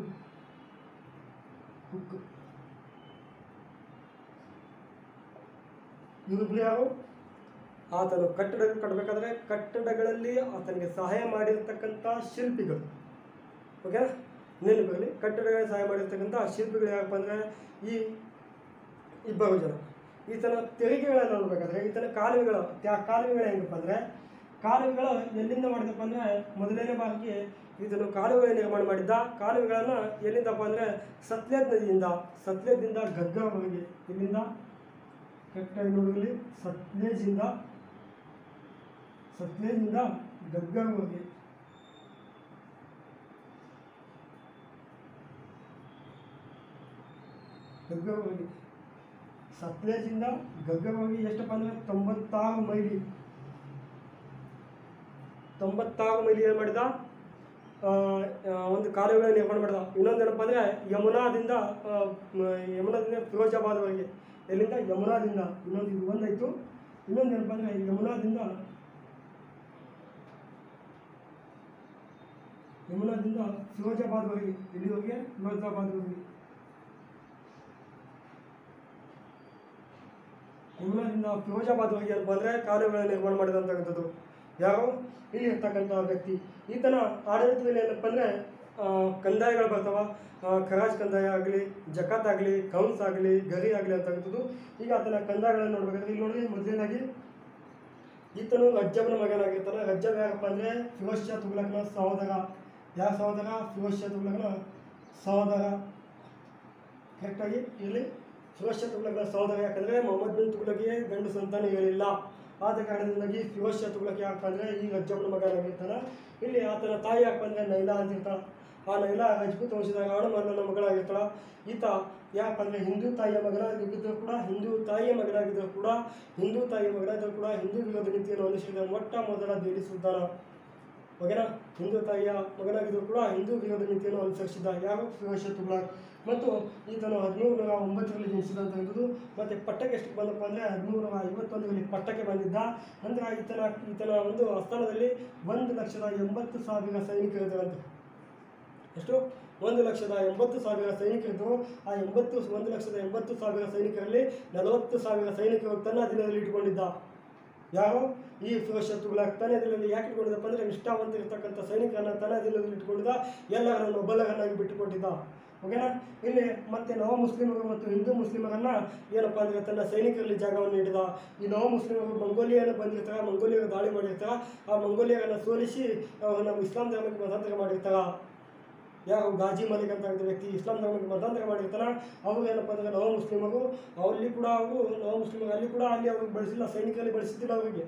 ಹುಕ್. ಇವರಿಬ್ರು ಯಾರು? ಆತನು ಕಟ್ಟಡ ಕಟ್ಟಬೇಕಾದ್ರೆ ಕಟ್ಟಡಗಳಲ್ಲಿ ಆತನಿಗೆ ಸಹಾಯ ಮಾಡಿರ್ತಕ್ಕಂಥ ಶಿಲ್ಪಿಗಳು. ಓಕೆ ನೆನಪಿರಲಿ ಕಟ್ಟಡಗಳಿಗೆ ಸಹಾಯ ಮಾಡಿರ್ತಕ್ಕಂಥ ಶಿಲ್ಪಿಗಳು ಯಾಕಪ್ಪ ಅಂದರೆ ಈ ಇಬ್ಬರು ಜನ. ಈತನ ತೆರಿಗೆಗಳನ್ನು ನೋಡಬೇಕಾದ್ರೆ, ಈತನ ಕಾಲುವೆಗಳು ಕಾಲುವೆಗಳು ಹೆಂಗಪ್ಪ ಅಂದರೆ ಕಾಲುವೆಗಳು ಎಲ್ಲಿಂದ ಮಾಡಿದಪ್ಪ ಅಂದರೆ ಮೊದಲನೇ ಬಾರಿಗೆ ಇದನ್ನು ಕಾಲುವೆ ನಿರ್ಮಾಣ ಮಾಡಿದ್ದ. ಕಾಲುವೆಗಳನ್ನು ಎಲ್ಲಿಂದಪ್ಪ ಅಂದರೆ ಸತ್ಲೇಜ್ ನದಿಯಿಂದ ಸತ್ಲೇಜ್ದಿಂದ ಗಗ್ಗಾವರೆಗೆ ಇಲ್ಲಿಂದ ಕರೆಕ್ಟಾಗಿ ನೋಡಲಿ ಸತ್ಲೇಜಿಂದ ಸತ್ಲೇಜಿಂದ ಗಗ್ಗಾವರೆಗೆ ಗಗ್ಗವಾಗಿ ಸತ್ಲೇಜಿಂದ ಹೋಗಿ ಎಷ್ಟಪ್ಪ ಅಂದರೆ ತೊಂಬತ್ತಾರು ಮೈಲಿ. ತೊಂಬತ್ತಾರು ಮೈಲಿ ಏನು ಮಾಡಿದ? ಒಂದು ಕಾಲುವೆ ನಿರ್ಮಾಣ ಮಾಡಿದ. ಇನ್ನೊಂದು ಏನಪ್ಪ ಅಂದರೆ ಯಮುನಾದಿಂದ ಯಮುನಾದಿಂದ ಫಿರೋಜಾಬಾದ್ವರೆಗೆ. ಎಲ್ಲಿಂದ? ಯಮುನಾದಿಂದ. ಇನ್ನೊಂದು ಇದು ಒಂದಾಯಿತು. ಇನ್ನೊಂದು ಏನಪ್ಪ ಅಂದರೆ ಯಮುನಾದಿಂದ ಯಮುನಾದಿಂದ ಫಿರೋಜಾಬಾದ್ವರೆಗೆ. ಎಲ್ಲಿವರೆಗೆ ಫಿರೋಜಾಬಾದ್ವರೆಗೆ. ಯಮುನಾದಿಂದ ಫಿರೋಜಾಬಾದ್ವರೆಗೆ ಏನಪ್ಪ ಅಂದರೆ ಕಾಲುವೆಗಳನ್ನು ನಿರ್ಮಾಣ ಮಾಡಿದಂಥದ್ದು ಯಾರು? ಇಲ್ಲಿ ಇರ್ತಕ್ಕಂಥ ವ್ಯಕ್ತಿ. ಈತನ ಆಡಳಿತದಲ್ಲಿ ಏನಪ್ಪ ಅಂದರೆ ಕಂದಾಯಗಳು ಬರ್ತಾವ. ಖರಾಜ್ ಕಂದಾಯ ಆಗಲಿ, ಜಕಾತ್ ಆಗಲಿ, ಕೌನ್ಸ್ ಆಗಲಿ, ಗರಿ ಆಗಲಿ ಅಂತಕ್ಕಂಥದ್ದು ಈಗ ಆತನ ಕಂದಾಯಗಳನ್ನು ನೋಡ್ಬೇಕಾದ್ರೆ ಇಲ್ಲಿ ನೋಡಿ ಮೊದಲನೇದಾಗಿ ಈತನು ರಜ್ಜಬ್ನ ಮಗನಾಗಿರ್ತಾನೆ. ರಜ್ಜಬ್ ಯಾರಪ್ಪ ಅಂದರೆ ಫಿರೋಜ್ ತುಗ್ಲಕ್ನ ಸಹೋದರ. ಯಾವ ಸಹೋದರ? ಫಿರೋಜ್ ಶಾ ತುಗ್ಲಕ್ನ ಸಹೋದರ ಕರೆಕ್ಟಾಗಿ ಇಲ್ಲಿ ಫಿರೋಜ್ ತುಗ್ಲಕ್ನ ಸಹೋದರ ಯಾಕಂದರೆ, ಮೊಹಮ್ಮದ್ ಬಿನ್ ತುಗ್ಲಕ್ಗೆ ಗಂಡು ಸಂತಾನಗಳಿಲ್ಲ ಆದ ಕಾರಣದಿಂದಾಗಿ ತಗೊಳಕ್ಕೆ ತುಗ್ಲಕ್ ಯಾಕಪ್ಪ ಅಂದರೆ ಈ ರಜ್ಜಬ್ನ ಮಗನಾಗಿರ್ತಾನೆ ಇಲ್ಲಿ ಆತನ ತಾಯಿ ಯಾಕಪ್ಪ ಅಂದರೆ ನೈಲಾ ಆ ನೈಲಾ ರಜಪೂತ್ ವಂಶದಾಗ ಆಣಮಲ್ಲನ ಮಗಳಾಗಿರ್ತಾಳ. ಈತ ಯಾಕಪ್ಪ ಹಿಂದೂ ತಾಯಿಯ ಮಗನಾಗಿದ್ದರೂ ಕೂಡ, ಹಿಂದೂ ತಾಯಿಯ ಮಗನಾಗಿದ್ದರೂ ಕೂಡ, ಹಿಂದೂ ತಾಯಿಯ ಮಗನಾಗಿದ್ದರೂ ಕೂಡ ಹಿಂದೂ ವಿರೋಧ ನೀತಿಯನ್ನು ಅನುಸರಿಸಿದ ಮೊಟ್ಟ ಮೊದಲ ದೇಡಿ ಸುಲ್ತಾನ. ಹಿಂದೂ ತಾಯಿಯ ಮಗನಾಗಿದ್ದರೂ ಕೂಡ ಹಿಂದೂ ವಿರೋಧ ನೀತಿಯನ್ನು ಅನುಸರಿಸಿದ ಯಾವ ಫಿರೋಜ್ ತುಗ್ಲಕ್ ಮತ್ತು ಈತನು ಹದಿಮೂರು ನೂರ ಒಂಬತ್ತರಲ್ಲಿ ಜನಿಸಿದಂಥದ್ದು ಮತ್ತು ಪಟ್ಟಕ್ಕೆ ಎಷ್ಟು ಬಂದಪ್ಪ ಅಂದರೆ ಹದಿಮೂರು ನೂರ ಐವತ್ತೊಂದರಲ್ಲಿ ಪಟ್ಟಕ್ಕೆ ಬಂದಿದ್ದ. ಅಂದರೆ ಈತನ ಈತನ ಒಂದು ಆಸ್ಥಾನದಲ್ಲಿ ಒಂದು ಲಕ್ಷದ ಎಂಬತ್ತು ಸಾವಿರ ಸೈನಿಕರಿದ್ದರಂತೆ ಎಷ್ಟು? ಒಂದು ಲಕ್ಷದ ಎಂಬತ್ತು ಸಾವಿರ ಸೈನಿಕರಿದ್ದರು ಆ ಎಂಬತ್ತು, ಒಂದು ಲಕ್ಷದ ಎಂಬತ್ತು ಸಾವಿರ ಸೈನಿಕರಲ್ಲಿ ನಲವತ್ತು ಸಾವಿರ ಸೈನಿಕರು ತನ್ನ ದಿನದಲ್ಲಿ ಇಟ್ಕೊಂಡಿದ್ದ ಯಾರು? ಈ ಫಿರೋಜ್ ಶಾ ತನ್ನ ದಿನದಲ್ಲಿ ಯಾಕೆ ಇಟ್ಕೊಂಡಿದ್ದಪ್ಪ ಅಂದರೆ ನಿಷ್ಠಾವಂತ ಇರತಕ್ಕಂಥ ಸೈನಿಕರನ್ನು ತನ್ನ ದಿನದಲ್ಲಿ ಇಟ್ಕೊಂಡಿದ್ದ ಎಲ್ಲರನ್ನು ಬಲಗನ್ನಾಗಿ ಬಿಟ್ಟುಕೊಟ್ಟಿದ್ದ. ಓಕೆನಾ? ಇಲ್ಲಿ ಮತ್ತೆ ನವ ಮುಸ್ಲಿಮರು ಮತ್ತು ಹಿಂದೂ ಮುಸ್ಲಿಮರನ್ನ ಏನಪ್ಪ ಅಂದ್ರೆ ತನ್ನ ಸೈನಿಕರಲ್ಲಿ ಜಾಗವನ್ನು ನೀಡಿದ ಈ ನವ ಮುಸ್ಲಿಮರು ಮಂಗೋಲಿಯನ್ನು ಬಂದಿರ್ತಾರೆ, ಮಂಗೋಲಿಯರು ದಾಳಿ ಮಾಡಿರ್ತಾರೆ. ಆ ಮಂಗೋಲಿಯರನ್ನು ಸೋಲಿಸಿ ಅವರನ್ನು ಇಸ್ಲಾಂ ಧರ್ಮಕ್ಕೆ ಮತಾಂತರ ಮಾಡಿರ್ತಾರೆ. ಯಾರು ಗಾಜಿ ಮಲಿಕ್ ಅಂತ ಇದ್ದ ವ್ಯಕ್ತಿ ಇಸ್ಲಾಂ ಧರ್ಮಕ್ಕೆ ಮತಾಂತರ ಮಾಡಿರ್ತಾನೆ. ಅವರು ಏನಪ್ಪ ಅಂದ್ರೆ ನವ ಮುಸ್ಲಿಮರು ಅಲ್ಲಿ ಕೂಡ ಅವರು ನವ ಮುಸ್ಲಿಮರು ಅಲ್ಲಿ ಕೂಡ ಅಲ್ಲಿ ಅವ್ರಿಗೆ ಬಳಸಿಲ್ಲ, ಸೈನಿಕರಲ್ಲಿ ಬಳಸಿದ್ದಿಲ್ಲ ಅವರಿಗೆ.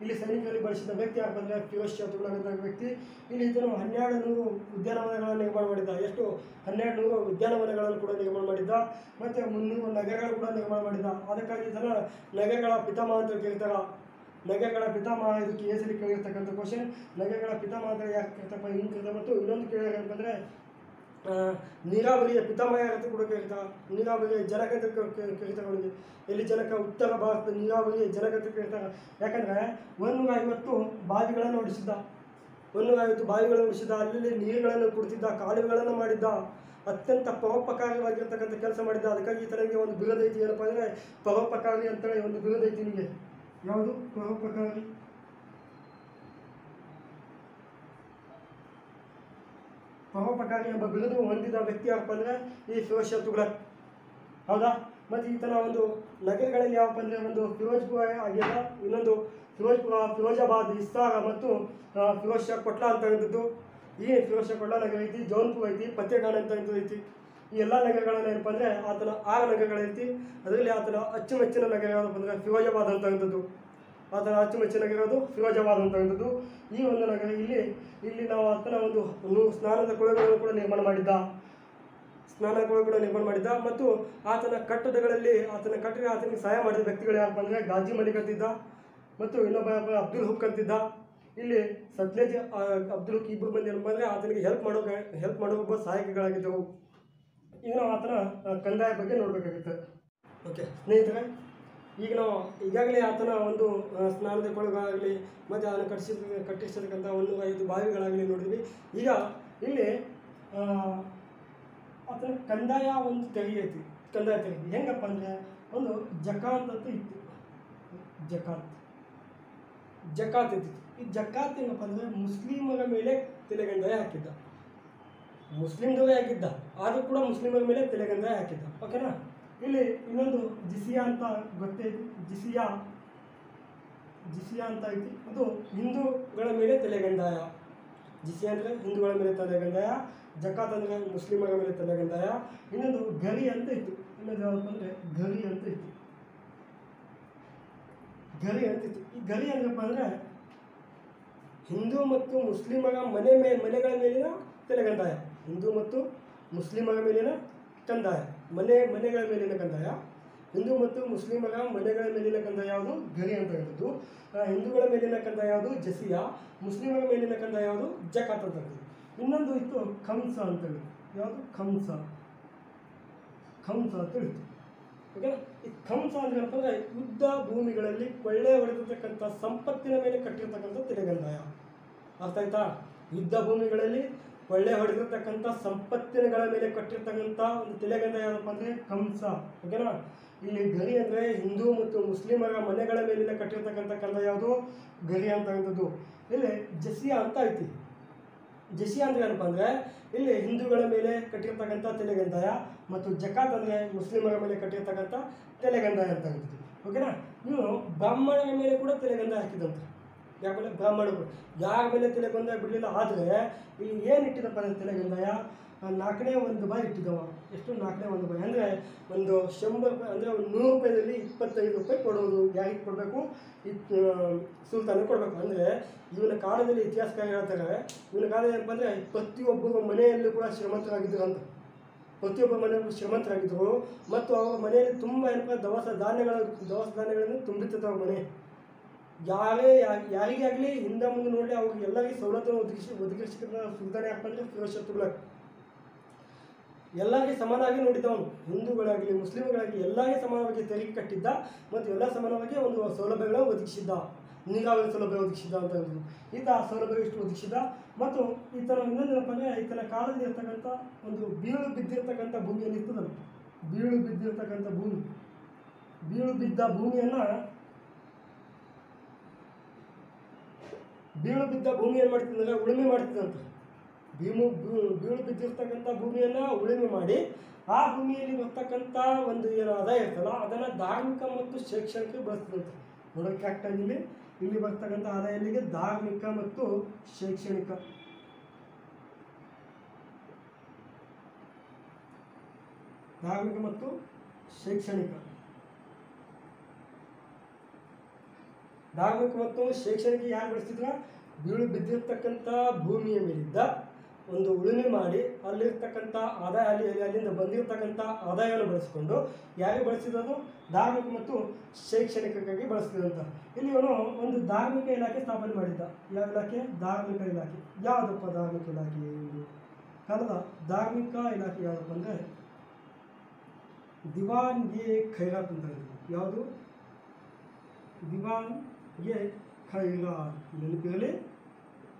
ಇಲ್ಲಿ ಸೈನಿಕರಲ್ಲಿ ಬಳಸಿದ ವ್ಯಕ್ತಿ ಯಾರು ಬಂದರೆ ಎಸ್ ಅಂತ ವ್ಯಕ್ತಿ. ಇಲ್ಲಿ ಇದನ್ನು ಹನ್ನೆರಡು ನೂರು ಉದ್ಯಾನವನಗಳನ್ನು ನಿರ್ಮಾಣ ಮಾಡಿದ್ದ. ಎಷ್ಟು? ಹನ್ನೆರಡು ನೂರು ಉದ್ಯಾನವನಗಳನ್ನು ಕೂಡ ನಿರ್ಮಾಣ ಮಾಡಿದ್ದ. ಮತ್ತು ಮುನ್ನೂರು ನಗರಗಳು ಕೂಡ ನಿರ್ಮಾಣ ಮಾಡಿದ್ದ. ಅದಕ್ಕಾಗಿ ಇದನ್ನು ನಗರಗಳ ಪಿತಾಮಹ ಅಂತ ಕೇಳ್ತಾರೆ. ನಗೆಗಳ ಪಿತಾಮಹ ಇದಕ್ಕೆ ಹೆಸರು ಕೇಳಿರ್ತಕ್ಕಂಥ ಕ್ವಶನ್ ನಗೆಗಳ ಪಿತಾಮಹ ಯಾಕೆ ಕೇಳ್ತಪ್ಪ? ಹಿಂಗೆ ಕೇಳ್ತಾರೆ ಮತ್ತು ಇನ್ನೊಂದು ಕೇಳಿದ್ರೆ ನೀರಾವರಿಯ ಪಿತಾಮಯ ಅಂತ ಕೂಡ ಕೇಳ್ತಾರೆ ನೀರಾವರಿಯ ಜನಕ ಅಂತ ಇಲ್ಲಿ ಜನಕ ಉತ್ತರ ಭಾರತದ ನೀರಾವರಿಯ ಜನಕ ಅಂತ ಯಾಕಂದರೆ ಒಂದು ಐವತ್ತು ಬಾವಿಗಳನ್ನು ಹೊಡಿಸಿದ್ದ ಒಂದೂರ ಐವತ್ತು ಬಾವಿಗಳನ್ನು ಹೊಡಿಸಿದ್ದ ಅಲ್ಲಿ ನೀರುಗಳನ್ನು ಕುಡಿತಿದ್ದ ಕಾಲುವೆಗಳನ್ನು ಮಾಡಿದ್ದ. ಅತ್ಯಂತ ಪರೋಪಕಾರಿಯಾಗಿರ್ತಕ್ಕಂಥ ಕೆಲಸ ಮಾಡಿದ್ದ. ಅದಕ್ಕಾಗಿ ತನಗೆ ಒಂದು ಬಿರುದೈತಿ ಏನಪ್ಪ ಅಂದರೆ ಪರೋಪಕಾರಿ ಅಂತೇಳಿ ಒಂದು ಬಿರುದೈತಿ ನಿಮಗೆ. ಯಾವುದು? ಪರೋಪಕಾರಿ. ಪರೋಪಕಾರಿ ಎಂಬ ಬಿರುದು ಹೊಂದಿದ ವ್ಯಕ್ತಿ ಯಾರಪ್ಪ ಅಂದರೆ ಈ ಫಿರೋಜ್ ತುಗ್ಲಕ್ ಹೌದಾ? ಮತ್ತು ಈತನ ಒಂದು ನಗರಗಳಲ್ಲಿ ಯಾವಪ್ಪ ಅಂದರೆ ಒಂದು ಫಿರೋಜ್ಪುರ ಆಗಿಲ್ಲ ಇನ್ನೊಂದು ಫಿರೋಜ್ಪುರ ಫಿರೋಜಾಬಾದ್ ಇಸ್ತಾರ ಮತ್ತು ಫಿರೋಜ್ ಶಾ ಕೊಟ್ಲಾ ಅಂತ ಇದ್ದದ್ದು ಈ ಫಿರೋಜ್ ಶಾ ಕೊಟ್ಲಾ ನಗರ ಐತಿ, ಜೌನ್ಪುರ್ ಐತಿ ಫತ್ತೇಖಾನ್ ಅಂತ ಐತಿ. ಈ ಎಲ್ಲ ನಗರಗಳನ್ನ ಏನಪ್ಪ ಅಂದರೆ ಆತನ ಆರು ನಗರಗಳೈತಿ ಅದರಲ್ಲಿ ಆತನ ಅಚ್ಚುಮೆಚ್ಚಿನ ನಗರ ಯಾವುದಪ್ಪ ಅಂದರೆ ಫಿರೋಜಾಬಾದ್ ಅಂತಕ್ಕಂಥದ್ದು ಆತನ ಅಚ್ಚುಮೆಚ್ಚಿನಾಗಿರೋದು ಫಿರೋಜಾಬಾದ್ ಅಂತಕ್ಕಂಥದ್ದು ಈ ಒಂದು ನಗರ ಇಲ್ಲಿ ಇಲ್ಲಿ ನಾವು ಆತನ ಒಂದು ಸ್ನಾನದ ಕೊಳಗಳನ್ನು ಕೂಡ ನಿರ್ಮಾಣ ಮಾಡಿದ್ದ. ಸ್ನಾನ ಕೂಡ ನಿರ್ಮಾಣ ಮಾಡಿದ್ದ ಮತ್ತು ಆತನ ಕಟ್ಟಡಗಳಲ್ಲಿ ಆತನ ಕಟ್ಟಡ ಆತನಿಗೆ ಸಹಾಯ ಮಾಡಿದ ವ್ಯಕ್ತಿಗಳು ಯಾರಪ್ಪ ಅಂದರೆ ಗಾಜಿ ಮಲಿಕ್ ಅಂತಿದ್ದ ಮತ್ತು ಇನ್ನೊಬ್ಬ ಅಬ್ದುಲ್ ಹುಕ್ ಅಂತಿದ್ದ. ಇಲ್ಲಿ ಸದ್ನೇಜ್ ಅಬ್ದುಲ್ ಹುಕ್ ಇಬ್ಬರು ಮಂದಿ ಏನಪ್ಪ ಅಂದರೆ ಆತನಿಗೆ ಹೆಲ್ಪ್ ಮಾಡೋ ಹೆಲ್ಪ್ ಮಾಡೋ ಒಬ್ಬ ಸಹಾಯಕಗಳಾಗಿದ್ದವು. ಈಗ ಆತನ ಕಂದಾಯ ಬಗ್ಗೆ ನೋಡಬೇಕಾಗುತ್ತೆ. ಓಕೆ ಸ್ನೇಹಿತರೆ ಈಗ ನಾವು ಈಗಾಗಲೇ ಆತನ ಒಂದು ಸ್ನಾನದ ಕೊಳಗಾಗಲಿ, ಮತ್ತು ಅದನ್ನು ಕಟ್ಟಿಸಿದ ಕಟ್ಟಿಸಿರ್ತಕ್ಕಂಥ ಒಂದು ಐದು ಬಾವಿಗಳಾಗಲಿ ನೋಡಿದ್ವಿ. ಈಗ ಇಲ್ಲಿ ಆತನ ಕಂದಾಯ ಒಂದು ತೆರಿಗೆ ಐತಿ. ಕಂದಾಯ ತೆರಿಗೆ ಹೆಂಗಪ್ಪ ಅಂದರೆ, ಒಂದು ಜಕಾತ್ ಅಂತ ಇತ್ತು. ಜಕಾತ್. ಜಕಾತ್ ಇತ್ತು. ಈ ಜಕಾತ್ ಏನಪ್ಪ ಅಂದರೆ, ಮುಸ್ಲಿಮರ ಮೇಲೆ ತೆಲೆಗಂದಾಯ ಹಾಕಿದ್ದ. ಮುಸ್ಲಿಮ್ದವೇ ಆಗಿದ್ದ ಆದರೂ ಕೂಡ ಮುಸ್ಲಿಮರ ಮೇಲೆ ತೆಲೆಗಂದಾಯ ಹಾಕಿದ್ದ. ಓಕೆನಾ? ಇಲ್ಲಿ ಇನ್ನೊಂದು ಜಿಸಿಯಾ ಅಂತ ಗೊತ್ತೈತಿ ಜಿಸಿಯಾ ಜಿಸಿಯಾ ಅಂತ ಐತಿ. ಅದು ಹಿಂದೂಗಳ ಮೇಲೆ ತಲೆಗಂಡಾಯ. ಜಿಸಿಯಾ ಅಂದರೆ ಹಿಂದೂಗಳ ಮೇಲೆ ತಲೆಗಂದಾಯ ಜಕಾತ್ ಅಂದರೆ ಮುಸ್ಲಿಮರ ಮೇಲೆ ತಲೆಗಂದಾಯ ಇನ್ನೊಂದು ಗರಿ ಅಂತ ಇತ್ತು ಇನ್ನೊಂದು ಯಾವಪ್ಪ ಅಂದರೆ ಗರಿ ಅಂತ ಇತ್ತು ಗರಿ ಅಂತ ಇತ್ತು ಈ ಗರಿ ಅಂದ್ರಪ್ಪ ಅಂದರೆ ಹಿಂದೂ ಮತ್ತು ಮುಸ್ಲಿಮರ ಮನೆ ಮೇ ಮನೆಗಳ ಮೇಲಿನ ತಲೆಗಂಡಾಯ. ಹಿಂದೂ ಮತ್ತು ಮುಸ್ಲಿಮರ ಮೇಲಿನ ಕಂದಾಯ ಮನೆ, ಮನೆಗಳ ಮೇಲಿನ ಕಂದಾಯ. ಹಿಂದೂ ಮತ್ತು ಮುಸ್ಲಿಮರ ಮನೆಗಳ ಮೇಲಿನ ಕಂದಾಯ ಯಾವುದು? ಗರಿ ಅಂತ ಹೇಳಿದ್ದು ಹಿಂದೂಗಳ ಮೇಲಿನ ಕಂದಾಯ ಯಾವುದು? ಜಸಿಯಾ. ಮುಸ್ಲಿಮರ ಮೇಲಿನ ಕಂದಾಯ ಯಾವುದು? ಜಕಾತ್ ಅಂತ ಹೇಳಿದ್ರು ಇನ್ನೊಂದು ಇತ್ತು ಖಂಸ ಅಂತ ಹೇಳಿದ್ರು ಯಾವುದು? ಖಂಸ ಖಂಸ ಅಂತ ಹೇಳಿತು ಓಕೆನಾ? ಈ ಏನಪ್ಪ ಅಂದರೆ ಯುದ್ಧ ಭೂಮಿಗಳಲ್ಲಿ ಕೊಳ್ಳೆ ಹೊಡೆದಿರ್ತಕ್ಕಂಥ ಸಂಪತ್ತಿನ ಮೇಲೆ ಕಟ್ಟಿರ್ತಕ್ಕಂಥ ತೆರೆಗಂದಾಯ ಅರ್ಥ ಆಯ್ತಾ? ಯುದ್ಧ ಭೂಮಿಗಳಲ್ಲಿ ಕೊಳ್ಳೆ ಹೊಡೆದಿರ್ತಕ್ಕಂಥ ಸಂಪತ್ತಿನಗಳ ಮೇಲೆ ಕಟ್ಟಿರ್ತಕ್ಕಂಥ ಒಂದು ತಿಲೆಗಂಧ ಯಾವುದಪ್ಪ ಅಂದರೆ ಕಂಸ ಓಕೆನಾ ಇಲ್ಲಿ ಗರಿ ಅಂದರೆ ಹಿಂದೂ ಮತ್ತು ಮುಸ್ಲಿಮರ ಮನೆಗಳ ಮೇಲಿನ ಕಟ್ಟಿರ್ತಕ್ಕಂಥ ಕಂದ ಯಾವುದು? ಗರಿ ಅಂತಕ್ಕಂಥದ್ದು. ಇಲ್ಲಿ ಜಸಿಯಾ ಅಂತ ಐತಿ. ಜಸಿಯಾ ಅಂದ್ರೆ ಏನಪ್ಪ ಅಂದರೆ ಇಲ್ಲಿ ಹಿಂದೂಗಳ ಮೇಲೆ ಕಟ್ಟಿರ್ತಕ್ಕಂಥ ತೆಲೆಗಂದಾಯ ಮತ್ತು ಜಕಾತ್ ಅಂದರೆ ಮುಸ್ಲಿಮರ ಮೇಲೆ ಕಟ್ಟಿರ್ತಕ್ಕಂಥ ಅಂತ ಹೇಳ್ತೀವಿ ಓಕೆನಾ ಇವನು ಬ್ರಾಹ್ಮಣರ ಮೇಲೆ ಕೂಡ ತೆಲೆಗಂಧ ಹಾಕಿದಂತೆ. ಯಾಕಂದರೆ ಬ್ರಾಹ್ಮಣರು ಯಾರ ಮೇಲೆ ತೆಲೆಗಂದಾಯ ಬಿಡಲಿಲ್ಲ ಆದರೆ ಇಲ್ಲಿ ಏನು ಇಟ್ಟಿದಪ್ಪ ಅಂದರೆ ತೆಲೆಗಂದಾಯ? ನಾಲ್ಕನೇ ಒಂದು ಬಾಯಿ ಇಟ್ಟಿದ್ದವ. ಎಷ್ಟು ನಾಲ್ಕನೇ ಒಂದು ಬಾಯಿ ಅಂದರೆ ಒಂದು ಶಂಬರ್ ರೂಪಾಯಿ, ಅಂದರೆ ಒಂದು ನೂರು ರೂಪಾಯಿದಲ್ಲಿ ಇಪ್ಪತ್ತೈದು ರೂಪಾಯಿ ಕೊಡೋದು. ಯಾರಿಗೆ ಕೊಡಬೇಕು? ಇತ್ ಸುಲ್ತಾನ ಕೊಡಬೇಕು. ಅಂದರೆ ಇವನ ಕಾಲದಲ್ಲಿ ಇತಿಹಾಸಕಾರ ಹೇಳ್ತಾರೆ, ಇವನ ಕಾಲದಲ್ಲಿ ಏನಪ್ಪ ಅಂದರೆ ಪ್ರತಿಯೊಬ್ಬರ ಮನೆಯಲ್ಲೂ ಕೂಡ ಶ್ರೀಮಂತರಾಗಿದ್ದರು ಅಂತ. ಪ್ರತಿಯೊಬ್ಬ ಮನೆಯಲ್ಲೂ ಶ್ರೀಮಂತರಾಗಿದ್ದರು ಮತ್ತು ಅವರ ಮನೆಯಲ್ಲಿ ತುಂಬ ಏನಪ್ಪ ದವಸ ಧಾನ್ಯಗಳ, ದವಸ ಧಾನ್ಯಗಳನ್ನು ತುಂಬಿರ್ತದೆ ಅವ್ರ ಮನೆ. ಯಾರೇ ಯಾರಿಗೆ ಆಗಲಿ ಹಿಂದೆ ಮುಂದೆ ನೋಡಲಿ ಅವ್ರಿಗೆ ಎಲ್ಲರಿಗೂ ಸವಲತ್ತನ್ನು ಒದಗಿಸಿ ಒದಗಿಸಿದ ಸುಲ್ತಾನ ಹಾಕೊಂಡ್ರೆ ತುಘಲಕ್ ಎಲ್ಲರಿಗೆ ಸಮಾನವಾಗಿ ನೋಡಿದ್ದವನು. ಹಿಂದೂಗಳಾಗಲಿ, ಮುಸ್ಲಿಮ್ಗಳಾಗಲಿ ಎಲ್ಲರಿಗೆ ಸಮಾನವಾಗಿ ತೆರಿಗೆ ಕಟ್ಟಿದ್ದ ಮತ್ತು ಎಲ್ಲ ಸಮಾನವಾಗಿ ಒಂದು ಸೌಲಭ್ಯಗಳನ್ನು ಒದಗಿಸಿದ್ದ. ನೀರಾವರಿ ಸೌಲಭ್ಯ ಒದಗಿಸಿದ ಅಂತ ಹೇಳಿದ್ರು. ಈತ ಆ ಸೌಲಭ್ಯ ಇಷ್ಟು ಒದಗಿಸಿದ ಮತ್ತು ಈತನ ಇನ್ನೊಂದು ಏನಪ್ಪ ಅಂದರೆ, ಈತನ ಕಾಲದಲ್ಲಿ ಇರ್ತಕ್ಕಂಥ ಒಂದು ಬೀಳು ಬಿದ್ದಿರ್ತಕ್ಕಂಥ ಭೂಮಿಯಲ್ಲಿ ಇರ್ತದಲ್ಲ. ಬೀಳು ಬಿದ್ದಿರ್ತಕ್ಕಂಥ ಭೂಮಿ. ಬೀಳು ಬಿದ್ದ ಭೂಮಿಯನ್ನು ಬೀಳು ಬಿದ್ದ ಭೂಮಿ ಏನು ಮಾಡ್ತಿದ್ದಂದ್ರೆ ಉಳುಮೆ ಮಾಡ್ತಿದ್ದಂತ ಭೀಮು ಬೀಳು ಬಿದ್ದಿರ್ತಕ್ಕಂಥ ಭೂಮಿಯನ್ನು ಉಳುಮೆ ಮಾಡಿ ಆ ಭೂಮಿಯಲ್ಲಿ ಬರ್ತಕ್ಕಂಥ ಒಂದು ಏನು ಆದಾಯ ಇರ್ತಲ್ಲ, ಅದನ್ನು ಧಾರ್ಮಿಕ ಮತ್ತು ಶೈಕ್ಷಣಿಕ ಬಳಸ್ತಿದಂತೆ ನೋಡೋಕೆ ಆಗ್ತಾ ಇಲ್ಲಿ ಇಲ್ಲಿ ಬರ್ತಕ್ಕಂಥ ಆದಾಯ ಇಲ್ಲಿಗೆ ಧಾರ್ಮಿಕ ಮತ್ತು ಶೈಕ್ಷಣಿಕ. ಧಾರ್ಮಿಕ ಮತ್ತು ಶೈಕ್ಷಣಿಕ. ಧಾರ್ಮಿಕ ಮತ್ತು ಶೈಕ್ಷಣಿಕ ಯಾರು ಬಳಸ್ತಿದ್ರ? ಬೀಳು ಬಿದ್ದಿರ್ತಕ್ಕಂಥ ಭೂಮಿಯ ಮೇಲಿದ್ದ ಒಂದು ಉಳುಮೆ ಮಾಡಿ ಅಲ್ಲಿರ್ತಕ್ಕಂಥ ಆದಾಯ, ಅಲ್ಲಿ, ಅಲ್ಲಿ- ಅಲ್ಲಿಂದ ಬಂದಿರತಕ್ಕಂಥ ಆದಾಯವನ್ನು ಬಳಸಿಕೊಂಡು ಯಾರಿಗೆ ಬಳಸಿದ್ರು ಧಾರ್ಮಿಕ ಮತ್ತು ಶೈಕ್ಷಣಿಕಕ್ಕಾಗಿ ಬಳಸ್ತಿದ್ದಂತ ಇಲ್ಲಿ ಇವನು ಒಂದು ಧಾರ್ಮಿಕ ಇಲಾಖೆ ಸ್ಥಾಪನೆ ಮಾಡಿದ್ದ. ಯಾವ ಇಲಾಖೆ? ಧಾರ್ಮಿಕ ಇಲಾಖೆ. ಯಾವುದಪ್ಪ ಧಾರ್ಮಿಕ ಇಲಾಖೆ? ಕನ್ನಡ ಧಾರ್ಮಿಕ ಇಲಾಖೆ ಯಾವುದಪ್ಪ ಅಂದರೆ? ದಿವಾನ್ ಎ ಖೈರಾತ್ ಅಂತ ಯಾವುದು? ದಿವಾನ್ ಎ ಖೈರಾತ್ ನೆನಪಿರಲಿ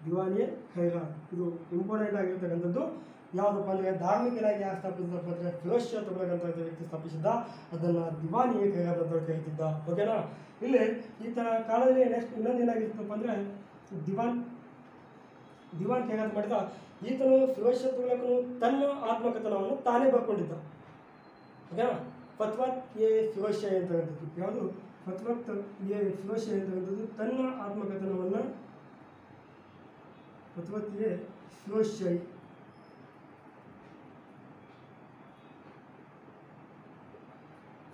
ದಿವಾನಿಯೇ ಖೈರಾತ್ ಇದು ಇಂಪಾರ್ಟೆಂಟ್ ಆಗಿರ್ತಕ್ಕಂಥದ್ದು. ಯಾವುದಪ್ಪ ಅಂದರೆ ಧಾರ್ಮಿಕರಾಗಿ ಇಲಾಖೆ ಯಾರು ಸ್ಥಾಪಿಸಿದಪ್ಪ ಅಂದರೆ ಫಿರೋಜ್ ಶಾ ತುಘಲಕ್ ಅಂತ ವ್ಯಕ್ತಿ ಸ್ಥಾಪಿಸಿದ್ದ, ಅದನ್ನು ದಿವಾನಿಯೇ ಖೈರಾತ್ ಅಂತ ಕರೀತಿದ್ದ ಓಕೆನಾ ಇಲ್ಲಿ ಈ ಥರ ಕಾಲದಲ್ಲಿ ನೆಕ್ಸ್ಟ್ ಇನ್ನೊಂದು ಏನಾಗಿರ್ತಪ್ಪ ಅಂದರೆ ದಿವಾನ್ ದಿವಾನ್ ಖೈರಾತ್ ಮಾಡಿದ? ಈತನು ಫಿರೋಜ್ ಶಾ ತುಘಲಕನು ತನ್ನ ಆತ್ಮಕಥನವನ್ನು ತಾನೇ ಬರ್ಕೊಂಡಿದ್ದ. ಓಕೆನಾ ಫತ್ವತ್ ಎ ಫಿರೋಶಾಹಿ ಅಂತ ಯಾವುದು? ಪ್ರತಿಭಕ್ತ ಏ ಶ್ರೋಷೆ ಅಂತಕ್ಕಂಥದ್ದು ತನ್ನ ಆತ್ಮಕಥನವನ್ನು ಪ್ರತಿಭಕ್ತಿಗೆ ಶ್ರೋಷೈ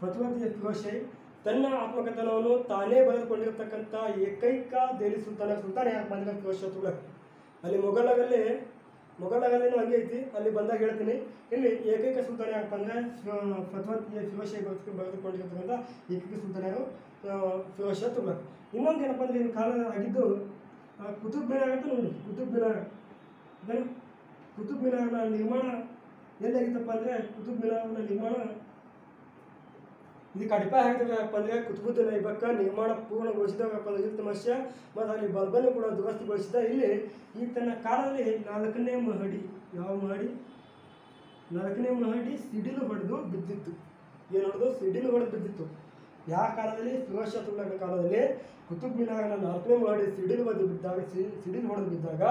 ಪ್ರತಿಭಕ್ತಿಯ ಶ್ರೋಷೈ ತನ್ನ ಆತ್ಮಕಥನವನ್ನು ತಾನೇ ಬರೆದುಕೊಂಡಿರತಕ್ಕಂಥ ಏಕೈಕ ದೇಲಿ ಸುಲ್ತಾನ ಸುಲ್ತಾನ್ ಯಾಕೆ ಬಂದ ಶ್ರೋಷ ತುಳಕ್ ಅಲ್ಲಿ ಮೊಘಲರಲ್ಲಿ ಮೊಘಲಗಲ್ಲೇನು ಹಂಗೆ ಐತಿ. ಅಲ್ಲಿ ಬಂದಾಗ ಹೇಳ್ತೀನಿ. ಇಲ್ಲಿ ಏಕೈಕ ಸುಲ್ತಾನ ಯಾಕಪ್ಪ ಅಂದರೆ ಫತುವತಿಯ ಫಿರೋಶೈ ಬರೆದುಕೊಂಡಿರತಕ್ಕಂಥ ಏಕೈಕ ಸುಲ್ತಾನ ಯಾರು? ತುಂಬ ಇನ್ನೊಂದು ಏನಪ್ಪ ಅಂದರೆ, ಇನ್ನು ಕಾಲ ಆಗಿದ್ದು ಕುತುಬ್ ಮಿನಾರ್ ಅಂತ ನೋಡಿ ಕುತುಬ್ ಮಿನಾರ್. ಕುತುಬ್ ಮಿನಾರ್ನ ನಿರ್ಮಾಣ ಎಲ್ಲಾಗಿತ್ತಪ್ಪ ಅಂದರೆ, ಕುತುಬ್ ಮಿನಾರ್ನ ನಿರ್ಮಾಣ ಇದಕ್ಕೆ ಕಡಿಪಾಯ ಹಾಕಿದಾಗಪ್ಪ ಅಂದರೆ ಕುತುಬುದ್ದಿನ ಐಬಕ್ಕ ನಿರ್ಮಾಣ ಪೂರ್ಣಗೊಳಿಸಿದ ಇಲ್ತಮಶ ಮತ್ತು ಅಲ್ಲಿ ಬಲ್ಬನ್ನು ಕೂಡ ದುರಸ್ತಿಗೊಳಿಸಿದ. ಇಲ್ಲಿ ಈತನ ಕಾಲದಲ್ಲಿ ನಾಲ್ಕನೇ ಮಹಡಿ, ಯಾವ ಮಹಡಿ? ನಾಲ್ಕನೇ ಮಹಡಿ ಸಿಡಿಲು ಹೊಡೆದು ಬಿದ್ದಿತ್ತು. ಏನು ಹೊಡೆದು? ಸಿಡಿಲು ಹೊಡೆದು ಬಿದ್ದಿತ್ತು. ಯಾವ ಕಾಲದಲ್ಲಿ? ಫಿರೋಜ್ ಶಾ ತುಘಲಕ್ನ ಕಾಲದಲ್ಲಿ. ಕುತುಬ್ ಮಿನಾರ್ನ ನಾಲ್ಕನೇ ಮಹಡಿ ಸಿಡಿಲು ಹೊಡೆದು ಬಿದ್ದಾಗ ಸಿಡಿಲು ಹೊಡೆದು ಬಿದ್ದಾಗ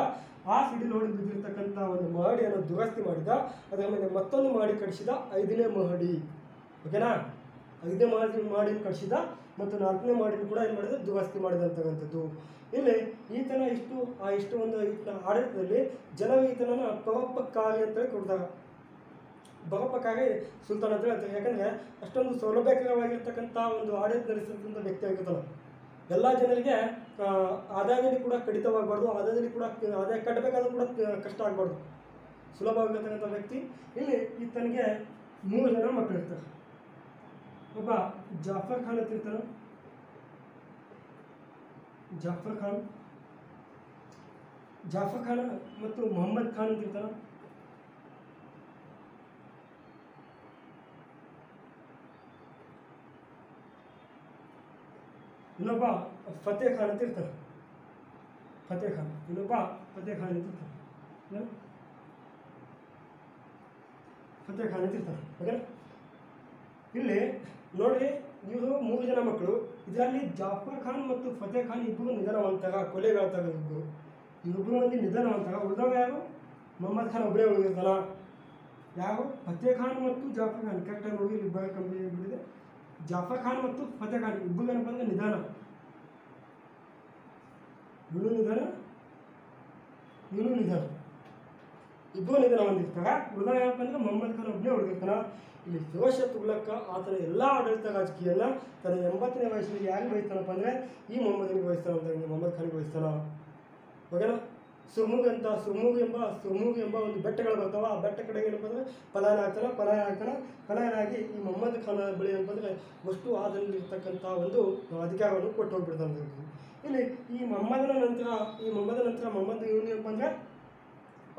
ಆ ಸಿಡಿಲು ಹೊಡೆದು ಬಿದ್ದಿರ್ತಕ್ಕಂಥ ಒಂದು ಮಹಡಿಯನ್ನು ದುರಸ್ತಿ ಮಾಡಿದ. ಅದರ ಮೇಲೆ ಮತ್ತೊಂದು ಮಹಡಿ ಕಟ್ಟಿಸಿದ. ಐದನೇ ಮಹಡಿ. ಓಕೆನಾ? ಐದನೇ ಮಾಡಿ ಮಾಡಿ ಕಳಿಸಿದ ಮತ್ತು ನಾಲ್ಕನೇ ಮಾಡಿನ ಕೂಡ ಏನು ಮಾಡಿದ? ದುರಸ್ತಿ ಮಾಡಿದಂತಕ್ಕಂಥದ್ದು. ಇಲ್ಲಿ ಈತನ ಇಷ್ಟು, ಆ ಇಷ್ಟು ಒಂದು ಆಡಳಿತದಲ್ಲಿ ಜನರು ಈತನನ್ನು ಪರೋಪಕಾರಿ ಅಂತೇಳಿ ಕೊಡ್ತಾರೆ. ಬರೋಪಕ್ಕಾಗಿ ಸುಲ್ತಾನ್ ಅಂತ ಹೇಳ್ತಾರೆ. ಯಾಕಂದರೆ ಅಷ್ಟೊಂದು ಸೌಲಭ್ಯಕರವಾಗಿರ್ತಕ್ಕಂಥ ಒಂದು ಆಡಳಿತ ನಡೆಸಿದಂಥ ವ್ಯಕ್ತಿ ಆಗಿರ್ತಾನೆ. ಎಲ್ಲ ಜನರಿಗೆ ಆದಾಯದಲ್ಲಿ ಕೂಡ ಕಡಿತವಾಗಬಾರ್ದು, ಆದಾಯದಲ್ಲಿ ಕೂಡ, ಆದಾಯ ಕಟ್ಟಬೇಕಾದ್ರೂ ಕೂಡ ಕಷ್ಟ ಆಗಬಾರ್ದು. ಸುಲಭವಾಗಿರ್ತಕ್ಕಂಥ ವ್ಯಕ್ತಿ. ಇಲ್ಲಿ ಈತನಿಗೆ ಮೂರು ಜನ ಮಕ್ಕಳಿರ್ತಾರೆ. ಒಬ್ಬ ಜಾಫರ್ ಖಾನ್ ಅಂತ ಇರ್ತಾನೆ ಜಾಫರ್ ಖಾನ್ ಜಾಫರ್ ಖಾನ್ ಮತ್ತು ಮೊಹಮ್ಮದ್ ಖಾನ್ ಅಂತ ಇರ್ತಾನೆ ಇನ್ನೊಬ್ಬ ಫತೇ ಖಾನ್ ಅಂತ ಇರ್ತಾನೆ ಫತೇ ಖಾನ್ ಇನ್ನೊಬ್ಬ ಫತೇ ಖಾನ್ ಅಂತ ಇರ್ತಾನೆ ಏನು? ಫತೇ ಖಾನ್ ಅಂತ ಇರ್ತಾನೆ ಓಕೆ ಇಲ್ಲಿ ನೋಡಿ, ಇವರು ಮೂರು ಜನ ಮಕ್ಕಳು. ಇದರಲ್ಲಿ ಜಾಫರ್ ಖಾನ್ ಮತ್ತು ಫತೇ ಖಾನ್ ಇಬ್ಬರು ನಿಧನವಂತರ ಕೊಲೆಗಾಳ್ತಾರೆ ಇಬ್ಬರು ಇಬ್ಬರು ಮಂದಿ ನಿಧನವಂತರ ಉಳಿದವ ಯಾರು? ಮೊಹಮ್ಮದ್ ಖಾನ್ ಒಬ್ಬರೇ ಉಳಿದಿರ್ತಾನ ಯಾರು? ಫತೇ ಖಾನ್ ಮತ್ತು ಜಾಫರ್ ಖಾನ್. ಕರೆಕ್ಟಾಗಿ ನೋಡಿ ಇಲ್ಲಿ ಕಂಪ್ಲೀಟ್ ಕಂಪ್ನಿ ಬಿಟ್ಟಿದೆ ಜಾಫರ್ ಖಾನ್ ಮತ್ತು ಫತೇ ಖಾನ್ ಇಬ್ಬರು ಏನಪ್ಪ ಅಂದ್ರೆ ನಿಧಾನ. ಇವನು ನಿಧಾನ? ಇವನು ನಿಧಾನ. ಇಬ್ಬರು ನಿಧನ ಹೊಂದಿರ್ತಾರ ಉಳಿದ ಏನಪ್ಪ ಅಂದ್ರೆ ಮೊಹಮ್ಮದ್ ಖಾನ್ ಒಬ್ಬನೇ ಉಳಿದಿರ್ತಾನ. ಇಲ್ಲಿ ದೋಷ ತುಗ್ಲಕ್ಕ ಆ ಥರ ಎಲ್ಲ ಆಡಳಿತ ರಾಜಕೀಯನ ತನ್ನ ಎಂಬತ್ತನೇ ವಯಸ್ಸಿನಲ್ಲಿ ಯಾರಿಗೆ ಬೈತಾನಪ್ಪ ಅಂದರೆ ಈ ಮೊಹಮ್ಮದನಿಗೆ ಬಯಸ್ತಾನ ಅಂತ ಮೊಹಮ್ಮದ್ ಖಾನ್ಗೆ ಬಯಸ್ತಾನ ಓಕೆನಾ? ಸುರ್ಮುಗ್ ಅಂತ ಸುರ್ಮುಗ್ ಎಂಬ ಸುರ್ಮುಗ್ ಎಂಬ ಒಂದು ಬೆಟ್ಟಗಳು ಬರ್ತಾವ. ಆ ಬೆಟ್ಟ ಕಡೆಗೆ ಏನಪ್ಪ ಅಂದರೆ ಪಲಾಯನ ಆಗ್ತಾನೆ ಪಲಾಯನ ಆಗ್ತಾನೆ. ಈ ಮೊಹಮ್ಮದ್ ಖಾನ್ ಬಳಿ ಏನಪ್ಪ ಅಂದರೆ ಅಷ್ಟು ಆದಲ್ಲಿರ್ತಕ್ಕಂಥ ಒಂದು ಅಧಿಕಾರವನ್ನು ಕೊಟ್ಟು ಹೋಗ್ಬಿಡ್ತಾನೆ ಇಲ್ಲಿ ಈ ಮೊಹಮ್ಮದನ ನಂತರ, ಈ ಮೊಹಮ್ಮದ ನಂತರ ಮೊಹಮ್ಮದ್ ಇವನು ಏನಪ್ಪ ಅಂದರೆ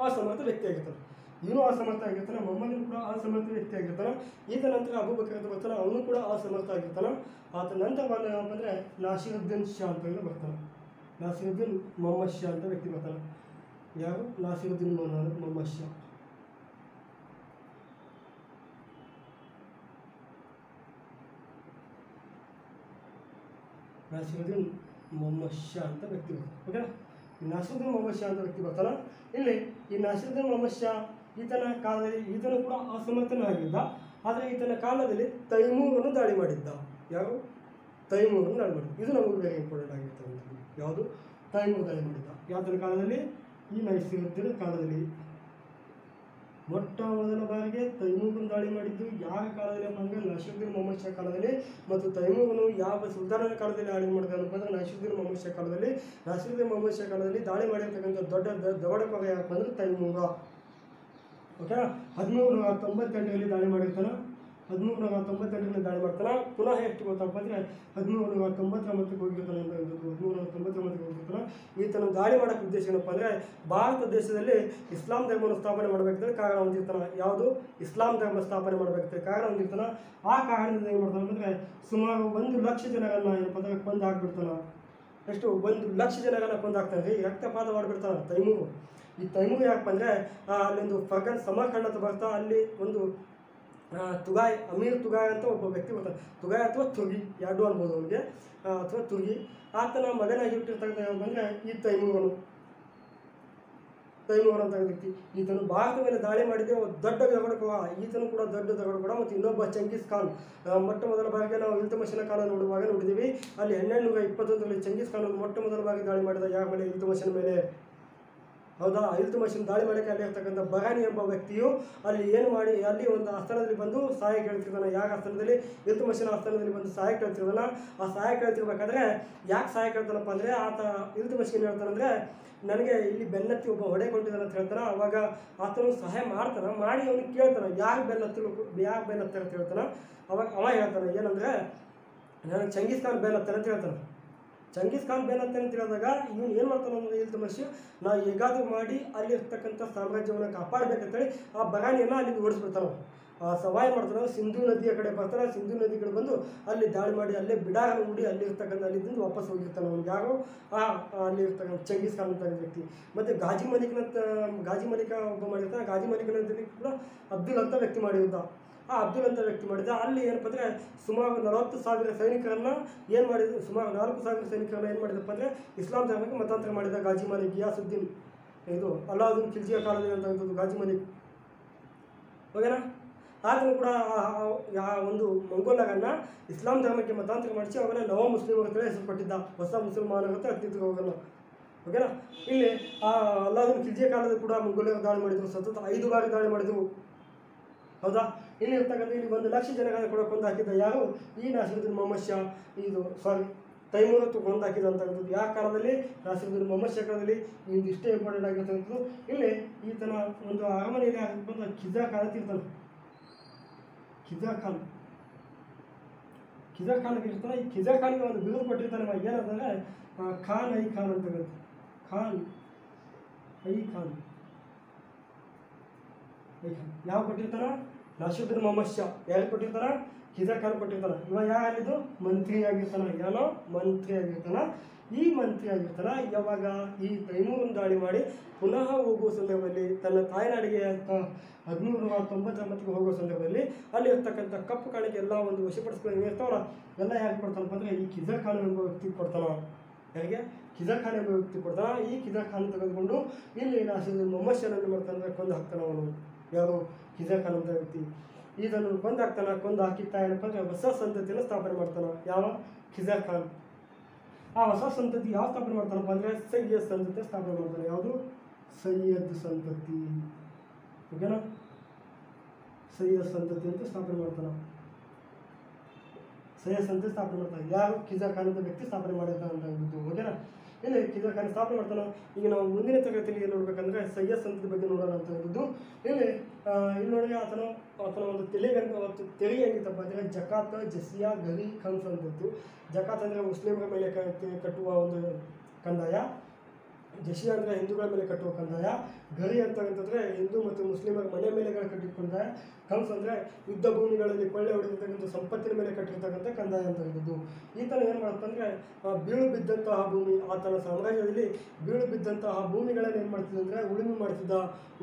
ಅಸಮರ್ಥ ವ್ಯಕ್ತಿ ಆಗಿರ್ತಾನೆ. ಇವನು ಅಸಮರ್ಥ ಆಗಿರ್ತಾನೆ ಮೊಹಮ್ಮದನು ಕೂಡ ಅಸಮರ್ಥ ವ್ಯಕ್ತಿ ಆಗಿರ್ತಾನೆ ಈತ ನಂತರ ಅಬೂಬಕರ್ ಅಂತ ಬರ್ತಾನೆ, ಅವನು ಕೂಡ ಅಸಮರ್ಥ ಆಗಿರ್ತಾನೆ. ಆತ ನಂತರ ಬಂದ ಅಂದರೆ ನಾಸಿರುದ್ದೀನ್ ಶಾ ಅಂತ ಹೇಳಿ ಬರ್ತಾನೆ. ನಾಸಿರುದ್ದೀನ್ ಮೊಹಮ್ಮದ್ ಶಾ ಅಂತ ವ್ಯಕ್ತಿ ಬರ್ತಾನೆ. ಯಾರು? ನಾಸಿರುದ್ದೀನ್ ಮೊಹಮ್ಮದ್ ಮೊಹಮ್ಮದ್ ಶಾ. ನಾಸಿರುದ್ದೀನ್ ಮೊಹಮ್ಮದ್ ಶಾ ಅಂತ ವ್ಯಕ್ತಿ ಬರ್ತಾನೆ. ಓಕೆನಾ? ನಾಸಿರುದ್ದೀನ್ ಮೊಹಮ್ಮದ್ ಶಾ ಅಂತ ವ್ಯಕ್ತಿ ಬರ್ತಾನೆ. ಇಲ್ಲಿ ಈ ನಾಸಿರುದ್ದೀನ್ ಮೊಹಮ್ಮದ್ ಶಾ ಈತನ ಕಾಲದಲ್ಲಿ ಈತನು ಕೂಡ ಅಸಮರ್ಥನಾಗಿದ್ದ, ಆದರೆ ಈತನ ಕಾಲದಲ್ಲಿ ತೈಮೂರನ್ನು ದಾಳಿ ಮಾಡಿದ್ದ. ಯಾರು? ತೈಮೂರನ್ನು ದಾಳಿ ಮಾಡಿದ್ದ. ಇದು ನಮಗೆ ಬೇರೆ ಇಂಪಾರ್ಟೆಂಟ್ ಆಗಿರ್ತಕ್ಕಂಥದ್ದು ಯಾವುದು? ತೈಮೂರ್ ದಾಳಿ ಮಾಡಿದ್ದ. ಯಾವುದರ ಕಾಲದಲ್ಲಿ? ಈ ನೈಸಿರುದ್ದೀನ ಕಾಲದಲ್ಲಿ. ಮೊಟ್ಟ ಮೊದಲ ಬಾರಿಗೆ ತೈಮೂರನ್ನು ದಾಳಿ ಮಾಡಿದ್ದು ಯಾವ ಕಾಲದಲ್ಲಿ ಅಂದರೆ ನಶೀರುದ್ದೀನ್ ಮೊಹಮ್ಮದ್ ಶಾ ಕಾಲದಲ್ಲಿ ಮತ್ತು ತೈಮೂರನು ಯಾವ ಸುಲ್ತಾನರ ಕಾಲದಲ್ಲಿ ದಾಳಿ ಮಾಡಿದನಪ್ಪ ಅಂದ್ರೆ ನಶೀರುದ್ದೀನ್ ಮೊಹಮ್ಮದ್ ಶಾ ಕಾಲದಲ್ಲಿ. ನಶೀರುದ್ದೀನ್ ಮೊಹಮ್ಮದ್ ಶಾ ಕಾಲದಲ್ಲಿ ದಾಳಿ ಮಾಡಿರ್ತಕ್ಕಂಥ ದೊಡ್ಡ ದ- ಕೊಲೆ ಯಾಕಂದ್ರೆ ತೈಮೂರ. ಓಕೆನಾ? ಹದಿಮೂರು ತೊಂಬತ್ತೆಂಟರಲ್ಲಿ ದಾಳಿ ಮಾಡಿರ್ತಾನೆ. ಹದಿಮೂರು ನೂರ ತೊಂಬತ್ತೆಂಟರಲ್ಲಿ ದಾಳಿ ಮಾಡ್ತಾನೆ. ಪುನಃ ಎಷ್ಟು ಗೊತ್ತಪ್ಪ ಅಂದರೆ ಹದಿಮೂರು ನೂರ ತೊಂಬತ್ತೊಂಬತ್ತಕ್ಕೆ ಹೋಗಿರ್ತಾನೆ ಅಂತ ಹೇಳ್ಬೋದು ಹದಿಮೂರು ನೂರ ತೊಂಬತ್ತೊಂಬತ್ತಕ್ಕೆ ಹೋಗಿರ್ತಾನೆ. ಈತನ ದಾಳಿ ಮಾಡೋಕೆ ಉದ್ದೇಶ ಏನಪ್ಪ ಅಂದರೆ ಭಾರತ ದೇಶದಲ್ಲಿ ಇಸ್ಲಾಂ ಧರ್ಮವನ್ನು ಸ್ಥಾಪನೆ ಮಾಡಬೇಕಂದ್ರೆ ಕಾರಣ ಹೊಂದಿರ್ತಾನೆ. ಯಾವುದು? ಇಸ್ಲಾಂ ಧರ್ಮ ಸ್ಥಾಪನೆ ಮಾಡಬೇಕಂತ ಕಾರಣ ಹೊಂದಿರ್ತಾನೆ. ಆ ಕಾರಣದಿಂದ ಏನು ಮಾಡ್ತಾನೆ ಅಂದರೆ ಸುಮಾರು ಒಂದು ಲಕ್ಷ ಜನರನ್ನು ಏನಪ್ಪ ಅಂದರೆ ಕೊಂದು ಹಾಕ್ಬಿಡ್ತಾನೆ. ಎಷ್ಟು? ಒಂದು ಲಕ್ಷ ಜನಗಳನ್ನ ಕೊಂದು ಹಾಕ್ತಾನೆ. ರಕ್ತಪಾತ ಮಾಡಿಬಿಡ್ತಾನೆ. ತೈಮೂರು. ಈ ತೈಮೂರು ಯಾಕಪ್ಪ ಅಂದರೆ ಅಲ್ಲೊಂದು ಫಗನ್ ಸಮರ್ಖಂಡ್ ಅಂತ ಬರ್ತಾ ಅಲ್ಲಿ ಒಂದು ತುಗಾಯ್, ಅಮೀರ್ ತುಗಾಯ್ ಅಂತ ಒಬ್ಬ ವ್ಯಕ್ತಿ ಬರ್ತಾನೆ. ತುಗಾಯ್ ಅಥವಾ ತುಗಿ ಎರಡು ಅನ್ಬೋದು ಅವನಿಗೆ? ಅಥವಾ ತುಗಿ ಆತನ ಮಗನಾಗಿ ಹುಟ್ಟಿರ್ತಕ್ಕಂಥ ಬಂದರೆ, ಈ ತೈಮೂರನು. ತೈಮೂರ್ ಅಂತ ವ್ಯಕ್ತಿ. ಈತನು ಭಾರತ ಮೇಲೆ ದಾಳಿ ಮಾಡಿದ್ದೆ ಒಂದು ದೊಡ್ಡ ಕೂಡ, ಈತನು ಕೂಡ ದೊಡ್ಡ ದಗಡಕೊಡ ಮತ್ತು ಇನ್ನೊಬ್ಬ ಚಂಗೀಸ್ ಖಾನ್. ಮೊಟ್ಟ ಮೊದಲ ಬಾರಿಗೆ ನಾವು ಇಲ್ತಮಶನ ಕಾಲ ನೋಡುವಾಗ ನೋಡಿದ್ದೀವಿ. ಅಲ್ಲಿ ಹನ್ನೆರಡು ನೂರ ಇಪ್ಪತ್ತೊಂದರಲ್ಲಿ ಚಂಗೀಸ್ ಖಾನ್ ಮೊಟ್ಟ ಮೊದಲ ಬಾರಿ ದಾಳಿ ಮಾಡಿದ ಯಾವ ಮೇಲೆ? ಇಲ್ತಮಶನ ಮೇಲೆ. ಹೌದಾ? ಇಲ್ತುಮಶಿನ ದಾಳಿ ಮಾಡೋಕ್ಕೆ ಅಲ್ಲಿ ಇರ್ತಕ್ಕಂಥ ಬಗಾನಿ ಎಂಬ ವ್ಯಕ್ತಿಯು ಅಲ್ಲಿ ಏನು ಮಾಡಿ, ಅಲ್ಲಿ ಒಂದು ಆಸ್ಥಾನದಲ್ಲಿ ಬಂದು ಸಹಾಯ ಕೇಳ್ತಿರ್ತಾನೆ. ಯಾವ ಆಸ್ಥಾನದಲ್ಲಿ? ಇಲ್ತುಮಶಿನ ಆಸ್ಥಾನದಲ್ಲಿ ಬಂದು ಸಹಾಯ ಕೇಳ್ತಿರ್ತಾನ. ಆ ಸಹಾಯ ಕೇಳ್ತಿರ್ಬೇಕಾದ್ರೆ ಯಾಕೆ ಸಹಾಯ ಕೇಳ್ತಾನಪ್ಪ ಅಂದರೆ ಆತ ಇಲ್ತುಮಶಿನ್ ಹೇಳ್ತಾನಂದ್ರೆ ನನಗೆ ಇಲ್ಲಿ ಬೆನ್ನತ್ತಿ ಒಬ್ಬ ಹೊಡೆ ಕೊಟ್ಟಿದ್ದಾನೆ ಅಂತ ಹೇಳ್ತಾನೆ. ಅವಾಗ ಆತನು ಸಹಾಯ ಮಾಡ್ತಾನೆ. ಮಾಡಿ ಅವನಿಗೆ ಕೇಳ್ತಾನೆ. ಯಾಕೆ ಬೆನ್ನತ್ತಿ ಯಾಕೆ ಬೆನ್ನತ್ತ ಅಂತ ಹೇಳ್ತಾನೆ. ಅವಾಗ ಅವ ಹೇಳ್ತಾನೆ, ಏನಂದರೆ ನನಗೆ ಚಂಗಿಸ್ತಾನ ಖಾನ್ ಬೆನ್ನತ್ತಾನೆ ಅಂತ ಹೇಳ್ತಾನೆ. ಚಂಗೀಸ್ ಖಾನ್ ಬೇನತ್ತೆ ಅಂತ ಹೇಳಿದಾಗ ಇವನು ಏನು ಮಾಡ್ತಾನೆ ಅಂದ್ರೆ ಇಲ್ಲಿ ತಮಸ್ಸು ನಾ ಹೇಗಾದ್ರೂ ಮಾಡಿ ಅಲ್ಲಿ ಇರ್ತಕ್ಕಂಥ ಸಾಮ್ರಾಜ್ಯವನ್ನು ಕಾಪಾಡಬೇಕಂತೇಳಿ ಆ ಬಗಾಣಿಯನ್ನು ಅಲ್ಲಿ ಓಡಿಸ್ಬಿಡ್ತಾನೆ ಆ ಸವಾಯಿ ಮಾಡ್ತಾರೆ ಸಿಂಧು ನದಿಯ ಕಡೆ ಬರ್ತಾರೆ ಸಿಂಧು ನದಿ ಬಂದು ಅಲ್ಲಿ ದಾಳಿ ಮಾಡಿ ಅಲ್ಲೇ ಬಿಡಾರ ಅಲ್ಲಿ ಇರ್ತಕ್ಕಂಥ ಅಲ್ಲಿಂದ ವಾಪಸ್ ಹೋಗಿರ್ತಾನೆ ಅವ್ನಿಗೆ ಯಾರು? ಆ ಅಲ್ಲಿ ಇರ್ತಕ್ಕಂಥ ಚಂಗೀಸ್ ಖಾನ್ ಅಂತ ವ್ಯಕ್ತಿ. ಮತ್ತು ಗಾಜಿ ಮಲಿಕ್ನ ಗಾಜಿ ಮಲಿಕ ಒಬ್ಬ ಮಾಡಿರ್ತಾನೆ. ಗಾಜಿ ಮಲಿಕನ ಕೂಡ ಅಬ್ದುಲ್ ಅಂತ ವ್ಯಕ್ತಿ ಮಾಡಿರ್ತ ಆ ಅಬ್ದುಲ್ ಅಂತ ವ್ಯಕ್ತಿ ಮಾಡಿದ. ಅಲ್ಲಿ ಏನಪ್ಪ ಅಂದರೆ ಸುಮಾರು ನಲವತ್ತು ಸಾವಿರ ಸೈನಿಕರನ್ನ ಏನು ಮಾಡಿದ್ರು? ಸುಮಾರು ನಾಲ್ಕು ಸಾವಿರ ಸೈನಿಕರನ್ನ ಏನು ಮಾಡಿದಪ್ಪ ಅಂದರೆ ಇಸ್ಲಾಂ ಧರ್ಮಕ್ಕೆ ಮತಾಂತರ ಮಾಡಿದ ಗಾಜಿ ಮಲಿಕ್ ಗಿಯಾಸುದ್ದೀನ್. ಇದು ಅಲ್ಲಾವುದ್ದೀನ್ ಖಿಲ್ಜಿಯ ಕಾಲದಲ್ಲಿ ಅಂತಕ್ಕಂಥದ್ದು ಗಾಜಿ ಮಲಿಕ್. ಓಕೆನಾ ಆದರೂ ಕೂಡ ಆ- ಒಂದು ಮಂಗೋಲರನ್ನ ಇಸ್ಲಾಂ ಧರ್ಮಕ್ಕೆ ಮತಾಂತರ ಮಾಡಿಸಿ ಅವನ ನವ ಮುಸ್ಲಿಮ್ ಹತ್ರ ಹೆಸರುಪಟ್ಟಿದ್ದ. ಹೊಸ ಮುಸಲ್ಮಾನರ ಹತ್ರ ಅತ್ತಿತ್ತು ಹೋಗಲ್ಲ ಓಕೆನಾ ಇಲ್ಲಿ ಆ ಅಲ್ಲಾವುದ್ದೀನ್ ಖಿಲ್ಜಿಯ ಕಾಲದಲ್ಲಿ ಕೂಡ ಮಂಗೋಲಿಯರು ದಾಳಿ ಮಾಡಿದರು. ಸತತ ಐದು ಬಾರಿ ದಾಳಿ ಮಾಡಿದ್ರು. ಹೌದಾ? ಇಲ್ಲಿ ಇರ್ತಕ್ಕಂಥ ಇಲ್ಲಿ ಒಂದು ಲಕ್ಷ ಜನಗಳನ್ನ ಕೂಡ ಕೊಂದು ಹಾಕಿದ್ದ ಯಾರು? ಈ ನಾಸಿರುದ್ದೀನ್ ಮೊಹಮ್ಮದ್ ಶಾ. ಇದು ಸಾರಿ ತೈಮೂರತ್ತು ಕೊಂದು ಹಾಕಿದಂಥದ್ದು ಯಾವ ಕಾಲದಲ್ಲಿ? ನಾಸಿರುದ್ದೀನ್ ಮೊಹಮ್ಮದ್ ಶಾ ಕಾಲದಲ್ಲಿ. ಇದು ಇಷ್ಟೇ ಇಂಪಾರ್ಟೆಂಟ್ ಆಗಿರ್ತಕ್ಕಂಥದ್ದು ಇಲ್ಲಿ ಈತನ ಒಂದು ಅರಮನೆಯಲ್ಲಿ ಖಿಜಾ ಖಾನ್ ಅಂತ ಇರ್ತಾನೆ. ಖಿಜಾ ಖಾನ್. ಖಿಜಾ ಖಾನ್ ಇರ್ತಾನೆ. ಈ ಖಿಜಾ ಖಾನ್ಗೆ ಒಂದು ಬಿರುದು ಕೊಟ್ಟಿರ್ತಾನೆ ಏನಂತಂದರೆ ಖಾನ್ ಐ ಖಾನ್ ಅಂತ ಬರುತ್ತೆ ಖಾನ್. ಐ ಖಾನ್. ಯಾವ ಕೊಟ್ಟಿರ್ತಾನ? ನಾಶುದ್ದೀನ್ ಮೊಹಮ್ಮದ್ ಯಾರು ಕೊಟ್ಟಿರ್ತಾರ? ಖಿಜಾ ಖಾನ್ ಕೊಟ್ಟಿರ್ತಾನ ಇವ ಯಾರಿದು ಮಂತ್ರಿ ಆಗಿರ್ತಾನ. ಏನೋ ಮಂತ್ರಿ ಆಗಿರ್ತಾನ. ಈ ಮಂತ್ರಿ ಆಗಿರ್ತಾನ. ಯಾವಾಗ? ಈ ತೈಮೂರನ್ನು ದಾಳಿ ಮಾಡಿ ಪುನಃ ಹೋಗುವ ಸಂದರ್ಭದಲ್ಲಿ ತನ್ನ ತಾಯ್ನಾಡಿಗೆ ಹದಿಮೂರು ನೂರ ತೊಂಬತ್ತೊಂಬತ್ತಿಗೆ ಹೋಗುವ ಸಂದರ್ಭದಲ್ಲಿ ಅಲ್ಲಿ ಇರ್ತಕ್ಕಂಥ ಕಪ್ಪು ಕಾಣಿಕೆ ಎಲ್ಲ ಒಂದು ವಶಪಡಿಸ್ಕೊಂಡು ಏನಿರ್ತಾವಲ್ಲ ಎಲ್ಲ ಯಾಕೆ ಕೊಡ್ತಾನಪ್ಪ ಅಂದರೆ ಈ ಖಿಜಾ ಖಾನ್ ಎಂಬ ವ್ಯಕ್ತಿ ಕೊಡ್ತಾನ. ಯಾರಿಗೆ? ಖಿಜಾ ಖಾನ್ ಎಂಬ ವ್ಯಕ್ತಿ ಕೊಡ್ತಾನ. ಈ ಖಿಜಾ ಖಾನ್ ತೆಗೆದುಕೊಂಡು ಇಲ್ಲಿ ನಾಸಿರುದ್ದೀನ್ ಮೊಹಮ್ಮದ್ ಮಾಡ್ತಾನೆ ಕೊಂದು ಹಾಕ್ತಾನ ಅವನು. ಯಾರು ಅಂತ ವ್ಯಕ್ತಿ ಇದನ್ನು ಕೊಂದು ಹಾಕ್ತಾನ, ಕೊಂದು ಹಾಕಿತ್ತಾ ಏನಪ್ಪ ಅಂದರೆ ಹೊಸ ಸಂತತಿಯನ್ನು ಸ್ಥಾಪನೆ ಮಾಡ್ತಾನೆ. ಯಾವ? ಖಿಜಾ ಖಾನ್ ಆ ಹೊಸ ಸಂತತಿ ಯಾವ ಸ್ಥಾಪನೆ ಮಾಡ್ತಾನಪ್ಪ ಅಂದರೆ ಸೈಯದ್ ಸಂತತಿ ಸ್ಥಾಪನೆ ಮಾಡ್ತಾನೆ. ಯಾವುದು? ಸೈಯದ್ ಸಂತತಿ. ಓಕೆನಾ ಸೈಯದ್ ಸಂತತಿ ಅಂತ ಸ್ಥಾಪನೆ ಮಾಡ್ತಾನೆ. ಸೈಯದ್ ಸಂತತಿ ಸ್ಥಾಪನೆ ಮಾಡ್ತಾನೆ. ಯಾರು? ಖಿಜಾ ಅಂತ ವ್ಯಕ್ತಿ ಸ್ಥಾಪನೆ ಮಾಡಿರ್ತಾನೆ ಅಂತ ಓಕೆನಾ ಇಲ್ಲಿ ಖಿಜಾ ಖಾನ್ ಸ್ಥಾಪನೆ ಮಾಡ್ತಾನೆ? ಈಗ ನಾವು ಮುಂದಿನ ತರಗತಿಯಲ್ಲಿ ಏನು ನೋಡ್ಬೇಕಂದ್ರೆ ಸೈಯದ್ ಸಂತದ ಬಗ್ಗೆ ನೋಡೋಣ ಅಂತ ಹೇಳಿದ್ದು. ಇಲ್ಲಿ ಇಲ್ಲಿ ಆತನು, ಆತನ ಒಂದು ತೆಲಿಗಂತ ಅವತ್ತು ತೆಲೆ ಹೇಗಿತ್ತಪ್ಪ ಅಂದರೆ ಜಕಾತ್, ಜಸಿಯಾ, ಗರಿ ಖನ್ಸ್ ಅಂತಿತ್ತು ಜಕಾತ್ ಅಂದರೆ ಮುಸ್ಲಿಮರ ಮೇಲೆ ಕಟ್ಟುವ ಒಂದು ಕಂದಾಯ. ಜಶಿಯಾ ಅಂದರೆ ಹಿಂದೂಗಳ ಮೇಲೆ ಕಟ್ಟುವ ಕಂದಾಯ, ಗರಿ ಅಂತಕ್ಕಂಥದ್ರೆ ಹಿಂದೂ ಮತ್ತು ಮುಸ್ಲಿಮರ ಮನೆ ಮೇಲೆ ಕಟ್ಟಿದ ಕಂದಾಯ ಅಂದರೆ ಯುದ್ಧ ಭೂಮಿಗಳಲ್ಲಿ ಕೊಳ್ಳೆ ಹೊಡೆದಿರ್ತಕ್ಕಂಥ ಸಂಪತ್ತಿನ ಮೇಲೆ ಕಟ್ಟಿರ್ತಕ್ಕಂಥ ಕಂದಾಯ ಅಂತಕ್ಕಂಥದ್ದು ಈತನ ಏನು ಮಾಡುತ್ತಂದರೆ ಬೀಳು ಬಿದ್ದಂತಹ ಭೂಮಿ ಆತನ ಸಾಮ್ರಾಜ್ಯದಲ್ಲಿ ಬೀಳು ಬಿದ್ದಂತಹ ಭೂಮಿಗಳನ್ನು ಏನು ಮಾಡ್ತಿದ್ದ ಅಂದರೆ ಉಳುಮೆ ಮಾಡ್ತಿದ್ದ.